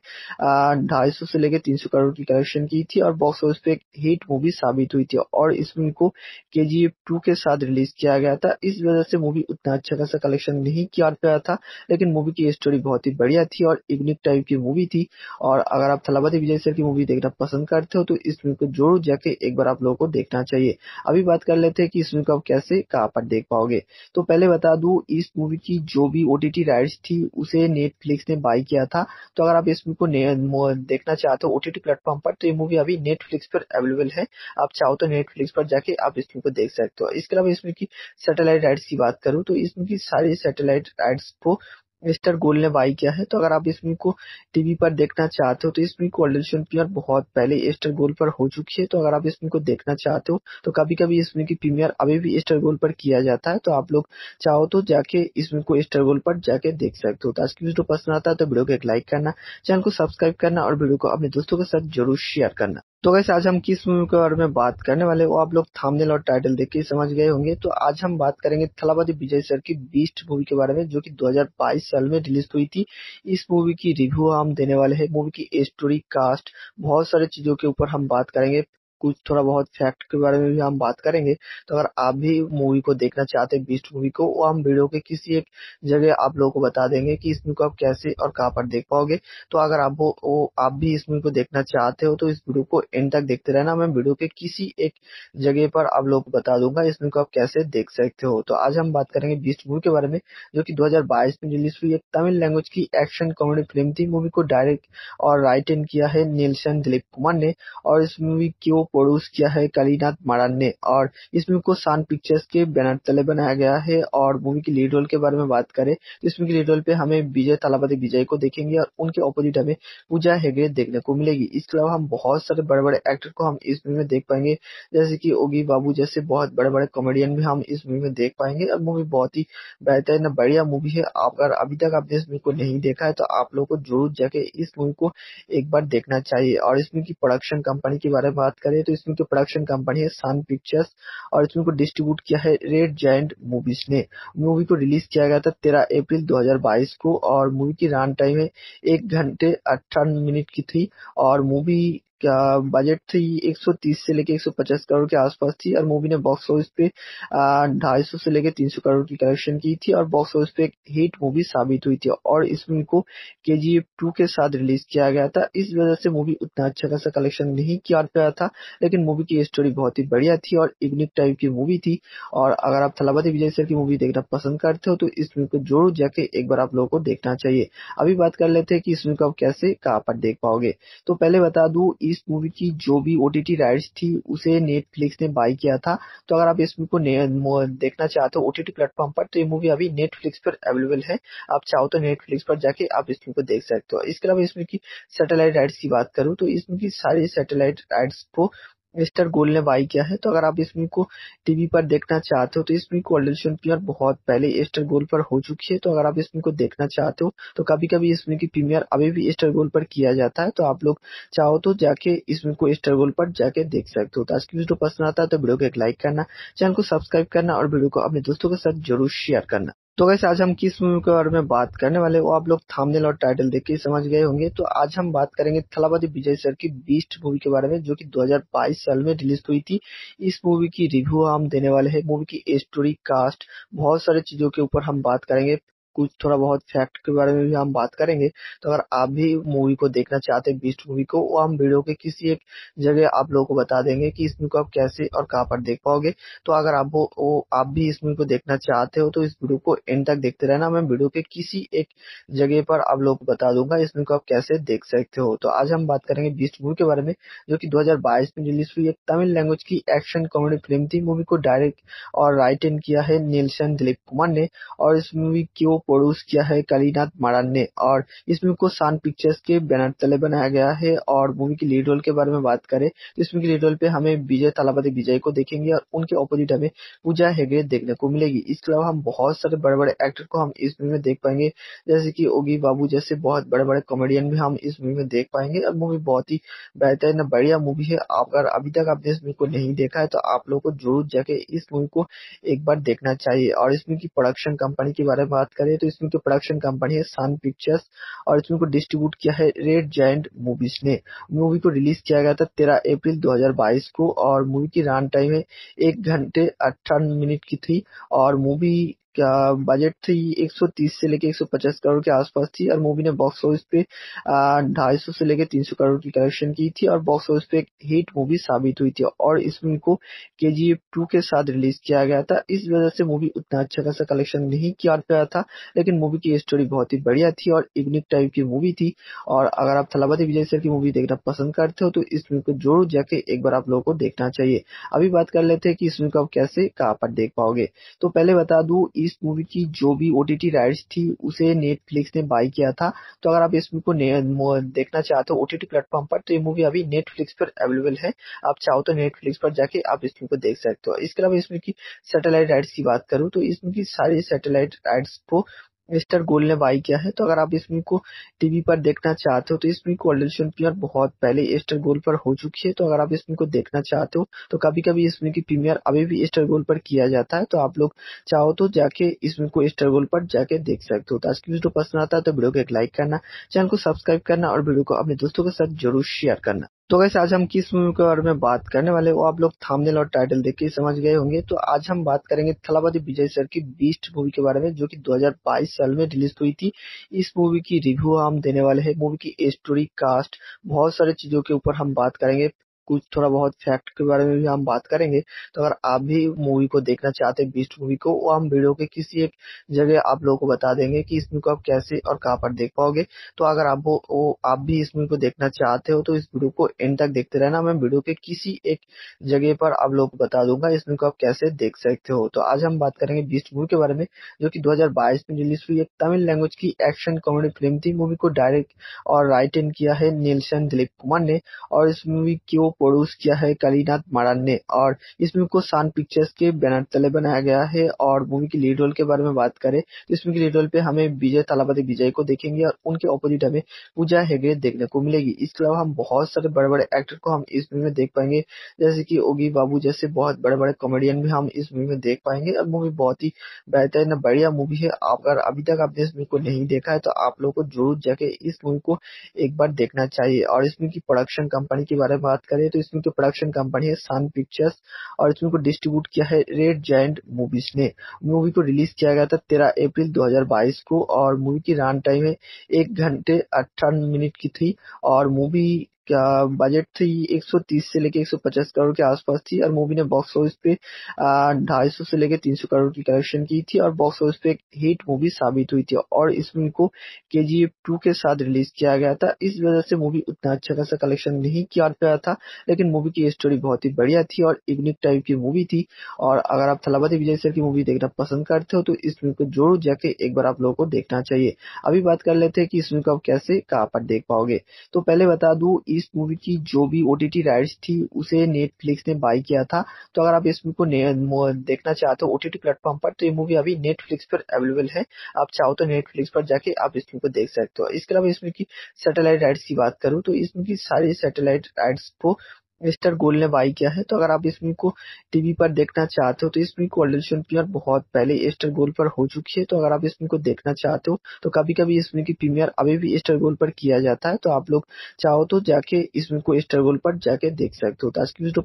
ढाई सौ से लेके 300 करोड़ की कलेक्शन की थी और बॉक्स ऑफ़िस पे एक हिट मूवी साबित हुई थी और इस मूवी को के जी एफ़ टू के साथ रिलीज़ किया गया था। इस वजह से मूवी उतना अच्छा खासा कलेक्शन नहीं किया गया था, लेकिन मूवी की स्टोरी बहुत ही बढ़िया थी और यूनिक टाइप की मूवी थी और अगर आप थलापति विजय सर की मूवी देखना पसंद करते हो तो इस मूवी को ज़रूर जाके एक बार आप लोगों को देखना चाहिए। अभी बात कर लेते हैं कि इस मूवी को आप कैसे, कहाँ पर देख पाओगे। तो पहले बता दू इस मूवी की जो भी ओटीटी राइट्स थी, उसे नेटफ्लिक्स ने बाय किया था। तो अगर आप इस मूवी को देखना चाहते हो ओटीटी प्लेटफॉर्म पर तो ये मूवी अभी नेटफ्लिक्स पर अवेलेबल है। आप चाहो तो नेटफ्लिक्स पर जाके आप इस मूवी को देख सकते हो। इसके अलावा इसमें की सैटेलाइट राइट्स की बात करूँ तो इसमें की सारी सैटेलाइट राइट्स को मिस्टर गोल ने बाई किया है। तो अगर आप इस इसमें को टीवी पर देखना चाहते हो तो इस इसमें को ऑडिशन प्रीमियर बहुत पहले स्टार गोल पर हो चुकी है। तो अगर आप इस इसमें को देखना चाहते हो तो कभी कभी इस इसमें की प्रीमियर अभी भी स्टार गोल पर किया जाता है। तो आप लोग चाहो तो जाके इसमें को स्टार गोल पर जाके देख सकते हो। तो आज की वीडियो पसंद आता है तो वीडियो को एक लाइक करना, चैनल को सब्सक्राइब करना और वीडियो को अपने दोस्तों के साथ ज़रूर शेयर करना। तो वैसे आज हम किस मूवी के बारे में बात करने वाले वो आप लोग थामनेल और टाइटल देख के समझ गए होंगे। तो आज हम बात करेंगे थलापति विजय सर की बीस्ट मूवी के बारे में, जो कि 2022 साल में रिलीज़ हुई थी। इस मूवी की रिव्यू हम देने वाले हैं मूवी की स्टोरी कास्ट बहुत सारी चीज़ों के ऊपर हम बात करेंगे। कुछ थोड़ा बहुत फैक्ट के बारे में भी हम बात करेंगे तो अगर आप भी मूवी को देखना चाहते हैं बीस्ट मूवी को वो हम वीडियो के किसी एक जगह आप लोगों को बता देंगे कि इस मूवी को आप कैसे और कहाँ पर देख पाओगे। तो अगर आप वो, वो आप भी इस मूवी को देखना चाहते हो तो इस वीडियो को एंड तक देखते रहना। मैं वीडियो के किसी एक जगह पर आप लोगों को बता दूँगा इस मूवी को आप कैसे देख सकते हो। तो आज हम बात करेंगे बीस्ट मूवी के बारे में जो की दो हज़ार बाईस में रिलीज़ हुई। एक तमिल लैंग्वेज की एक्शन कॉमेडी फ़िल्म थी। मूवी को डायरेक्ट और राइट किया है नीलशन दिलीप कुमार ने। और इस मूवी की प्रोड्यूस किया है कालीनाथ मारान ने और इस मूवी को सान पिक्चर्स के बैनर तले बनाया गया है और मूवी की लीड रोल के बारे में बात करें तो इस मूवी की लीड रोल पे हमें विजय तलापति विजय को देखेंगे और उनके ऑपोजिट हमें पूजा हेगड़े देखने को मिलेगी। इसके अलावा हम बहुत सारे बड़े बड़े एक्टर को हम इस मूवी में देख पाएँगे, जैसे की ओगी बाबू जैसे बहुत बड़े बड़े कॉमेडियन भी हम इस मूवी में देख पाएँगे। और मूवी बहुत ही बेहतरीन बढ़िया मूवी है। अगर अभी तक आपने इस मूवी को नहीं देखा है तो आप लोग को ज़रूर जाके इस मूवी को एक बार देखना चाहिए और इस मूवी की प्रोडक्शन कंपनी के बारे में बात करें तो इसमें की प्रोडक्शन कंपनी है सन पिक्चर्स और इसमें को डिस्ट्रीब्यूट किया है रेड जैंड मूवीज़ ने। मूवी को रिलीज़ किया गया था तेरह अप्रैल 2022 को और मूवी की रन टाइम है एक घंटे अट्ठान मिनट की थी और मूवी क्या बजट थी? 130 से लेके 150 करोड़ के आसपास थी और मूवी ने बॉक्स ऑफ़िस पे ढाई सौ से लेके 300 करोड़ की कलेक्शन की थी और बॉक्स ऑफ़िस पे एक हिट मूवी साबित हुई थी और इस मूवी को के जी टू के साथ रिलीज़ किया गया था। इस वजह से मूवी उतना अच्छा खासा कलेक्शन नहीं किया पाया था, लेकिन मूवी की स्टोरी बहुत ही बढ़िया थी और यूनिक टाइप की मूवी थी। और अगर आप थलापति विजय सर की मूवी देखना पसंद करते हो तो इस मूवी को ज़रूर जाके एक बार आप लोगों को देखना चाहिए। अभी बात कर लेते हैं कि इस मूवी को आप कैसे, कहाँ पर देख पाओगे। तो पहले बता दू इस मूवी की जो भी ओटीटी राइट्स थी, उसे नेटफ्लिक्स ने बाई किया था। तो अगर आप इस मूवी को देखना चाहते हो ओटीटी प्लेटफॉर्म पर तो ये मूवी अभी नेटफ्लिक्स पर अवेलेबल है। आप चाहो तो नेटफ्लिक्स पर जाके आप इस मूवी को देख सकते हो। इसके अलावा इसमें की सैटेलाइट राइट्स की बात करूँ तो इसमें की सारी सैटेलाइट राइट्स को मिस्टर गोल ने बाई किया है। तो अगर आप इस इसमें को टीवी पर देखना चाहते हो तो इस इसमें को प्रीमियर बहुत पहले स्टार गोल पर हो चुकी है। तो अगर आप इस इसमें को देखना चाहते हो तो कभी कभी इस इसमें की प्रीमियर अभी भी स्टार गोल पर किया जाता है। तो आप लोग चाहो तो जाके इस इसमें को स्टार गोल पर जाके देख सकते हो। तो आज की वीडियो पसंद आता है तो वीडियो को एक लाइक करना, चैनल को सब्सक्राइब करना और वीडियो को अपने दोस्तों के साथ ज़रूर शेयर करना। तो वैसे आज हम किस मूवी के बारे में बात करने वाले वो आप लोग थामनेल और टाइटल देख के समझ गए होंगे। तो आज हम बात करेंगे थलावादी विजय सर की बीस्ट मूवी के बारे में, जो कि 2022 साल में रिलीज़ हुई थी। इस मूवी की रिव्यू हम देने वाले हैं, मूवी की स्टोरी कास्ट बहुत सारी चीज़ों के ऊपर हम बात करेंगे। कुछ थोड़ा बहुत फैक्ट के बारे में भी हम बात करेंगे तो अगर आप भी मूवी को देखना चाहते हैं बीस्ट मूवी को वो हम वीडियो के किसी एक जगह आप लोगों को बता देंगे कि इस मूवी को आप कैसे और कहाँ पर देख पाओगे। तो अगर आप वो, वो आप भी इस मूवी को देखना चाहते हो तो इस वीडियो को एंड तक देखते रहना। मैं वीडियो के किसी एक जगह पर आप लोगों को बता दूँगा इस मूवी को आप कैसे देख सकते हो। तो आज हम बात करेंगे बीस्ट मूवी के बारे में जो की दो हज़ार बाईस में रिलीज़ हुई। एक तमिल लैंग्वेज की एक्शन कॉमेडी फ़िल्म थी। मूवी को डायरेक्ट और राइट किया है नीलशन दिलीप कुमार ने। और इस मूवी की प्रोड्यूस किया है कालीनाथ मारान ने और इस मूवी को सान पिक्चर्स के बैनर तले बनाया गया है और मूवी की लीड रोल के बारे में बात करें तो इस मूवी की लीड रोल पे हमें विजय तालापति विजय को देखेंगे और उनके ऑपोजिट हमें पूजा हेगड़े देखने को मिलेगी। इसके अलावा हम बहुत सारे बड़े बड़े एक्टर को हम इस मूवी में देख पाएँगे, जैसे कि ओगी बाबू जैसे बहुत बड़े बड़े कॉमेडियन भी हम इस मूवी में देख पाएँगे। और मूवी बहुत ही बेहतर बढ़िया मूवी है। अगर अभी तक आपने इस मूवी को नहीं देखा है तो आप लोगों को ज़रूर जाके इस मूवी को एक बार देखना चाहिए और इस मूवी की प्रोडक्शन कंपनी के बारे में बात करें तो इस मूवी की प्रोडक्शन कंपनी है सन पिक्चर्स और इसमें को डिस्ट्रीब्यूट किया है रेड जैंट मूवीज़ ने। मूवी को रिलीज़ किया गया था तेरह अप्रैल 2022 को और मूवी की रन टाइम है एक घंटे अट्ठान मिनट की थी और मूवी क्या बजट थी? 130 से लेके 150 करोड़ के आसपास थी और मूवी ने बॉक्स ऑफ़िस पे ढाई सौ से लेके 300 करोड़ की कलेक्शन की थी और बॉक्स ऑफ़िस पे एक हिट मूवी साबित हुई थी और इस मूवी को के जी टू के साथ रिलीज़ किया गया था। इस वजह से मूवी उतना अच्छा खासा कलेक्शन नहीं किया गया था, लेकिन मूवी की स्टोरी बहुत ही बढ़िया थी और यूनिक टाइप की मूवी थी और अगर आप थलापति विजय सर की मूवी देखना पसंद करते हो तो इस मूवी को ज़रूर जाके एक बार आप लोगों को देखना चाहिए। अभी बात कर लेते हैं कि इस मूवी को आप कैसे कहाँ पर देख पाओगे। तो पहले बता दू इस मूवी की जो भी ओटीटी राइट्स थी, उसे नेटफ्लिक्स ने बाई किया था। तो अगर आप इस मूवी को देखना चाहते हो ओटीटी प्लेटफॉर्म पर तो ये मूवी अभी नेटफ्लिक्स पर अवेलेबल है। आप चाहो तो नेटफ्लिक्स पर जाके आप इस मूवी को देख सकते हो। इसके अलावा इसमें की सैटेलाइट राइट्स की बात करूँ तो इसमें की सारी सैटेलाइट राइट्स को मिस्टर गोल ने बाई किया है तो अगर आप इस इसमें को टीवी पर देखना चाहते हो तो इस इसमें को ऑडिशन प्रीमियर बहुत पहले एस्टर गोल पर हो चुकी है तो अगर आप इस इसमें को देखना चाहते हो तो कभी कभी इस इसमें की प्रीमियर अभी भी एस्टर गोल पर किया जाता है तो आप लोग चाहो तो जाके इस इसमें को एस्टर गोल पर जाके देख सकते हो। तो आज की वीडियो पसंद आता है तो वीडियो को एक लाइक करना, चैनल को सब्सक्राइब करना और वीडियो को अपने दोस्तों के साथ ज़रूर शेयर करना। तो वैसे आज हम किस मूवी के बारे में बात करने वाले वो आप लोग थामनेल और टाइटल देख के समझ गए होंगे। तो आज हम बात करेंगे थलापति विजय सर की बीस्ट मूवी के बारे में, जो कि 2022 साल में रिलीज़ हुई थी। इस मूवी की रिव्यू हम देने वाले हैं, मूवी की स्टोरी कास्ट बहुत सारी चीज़ों के ऊपर हम बात करेंगे। कुछ थोड़ा बहुत फैक्ट के बारे में भी हम बात करेंगे तो अगर आप भी मूवी को देखना चाहते हैं बीस्ट मूवी को वो हम वीडियो के किसी एक जगह आप लोगों को बता देंगे कि इस मूवी को आप कैसे और कहाँ पर देख पाओगे। तो अगर आप वो, वो आप भी इस मूवी को देखना चाहते हो तो इस वीडियो को एंड तक देखते रहना। मैं वीडियो के किसी एक जगह पर आप लोग को बता दूँगा इस मूवी को आप कैसे देख सकते हो। तो आज हम बात करेंगे बीस्ट मूवी के बारे में जो की दो हज़ार बाईस में रिलीज़ हुई। एक तमिल लैंग्वेज की एक्शन कॉमेडी फ़िल्म थी। मूवी को डायरेक्ट और राइट किया है नीलशन दिलीप कुमार ने। और इस मूवी की प्रोड्यूस किया है कालीनाथ मारान ने और इस मूवी को सान पिक्चर्स के बैनर तले बनाया गया है और मूवी की लीड रोल के बारे में बात करें तो इस मूवी की लीड रोल पे हमें विजय तालापति विजय को देखेंगे और उनके ऑपोजिट हमें पूजा हेगड़े देखने को मिलेगी। इसके अलावा हम बहुत सारे बड़े बड़े एक्टर को हम इस मूवी में देख पाएँगे, जैसे की ओगी बाबू जैसे बहुत बड़े बड़े कॉमेडियन भी हम इस मूवी में देख पाएँगे। और मूवी बहुत ही बेहतरीन बढ़िया मूवी है। अगर अभी तक आपने इस मूवी को नहीं देखा है तो आप लोगों को ज़रूर जाके इस मूवी को एक बार देखना चाहिए। और इस मूवी की प्रोडक्शन कंपनी के बारे में बात करें तो इसमें जो प्रोडक्शन कंपनी है सन पिक्चर्स और इसमें को डिस्ट्रीब्यूट किया है रेड जैंड मूवीज़ ने। मूवी को रिलीज़ किया गया था तेरह अप्रैल 2022 को और मूवी की रन टाइम है एक घंटे अट्ठान मिनट की थी और मूवी क्या बजट थी? 130 से लेके 150 करोड़ के आसपास थी और मूवी ने बॉक्स ऑफ़िस पे ढाई सौ से लेके 300 करोड़ की कलेक्शन की थी और बॉक्स ऑफ़िस पे एक हिट मूवी साबित हुई थी और इस मूवी को के जी एफ़ टू के साथ रिलीज़ किया गया था। इस वजह से मूवी उतना अच्छा खासा कलेक्शन नहीं किया गया था, लेकिन मूवी की स्टोरी बहुत ही बढ़िया थी और यूनिक टाइप की मूवी थी। और अगर आप थलापति विजय सर की मूवी देखना पसंद करते हो तो इस मूवी को ज़रूर जाके एक बार आप लोगों को देखना चाहिए। अभी बात कर लेते हैं कि इस मूवी को आप कैसे, कहाँ पर देख पाओगे। तो पहले बता दू इस मूवी की जो भी ओटीटी राइट्स थी, उसे नेटफ्लिक्स ने बाई किया था। तो अगर आप इस मूवी को देखना चाहते हो ओटीटी प्लेटफॉर्म पर तो ये मूवी अभी नेटफ्लिक्स पर अवेलेबल है। आप चाहो तो नेटफ्लिक्स पर जाके आप इस मूवी को देख सकते हो। इसके अलावा इसमें की सैटेलाइट राइट्स की बात करूँ तो इसमें की सारी सैटेलाइट राइट्स को मिस्टर गोल ने बाई किया है तो अगर आप इस इसमें को टीवी पर देखना चाहते हो तो इस इसमें को ऑडिशन प्रीमियर बहुत पहले एस्टर गोल पर हो चुकी है तो अगर आप इस इसमें को देखना चाहते हो तो कभी कभी इस इसमें की प्रीमियर अभी भी एस्टर गोल पर किया जाता है तो आप लोग चाहो तो जाके इस इसमें को एस्टर गोल पर जाके देख सकते हो। तो आज की वीडियो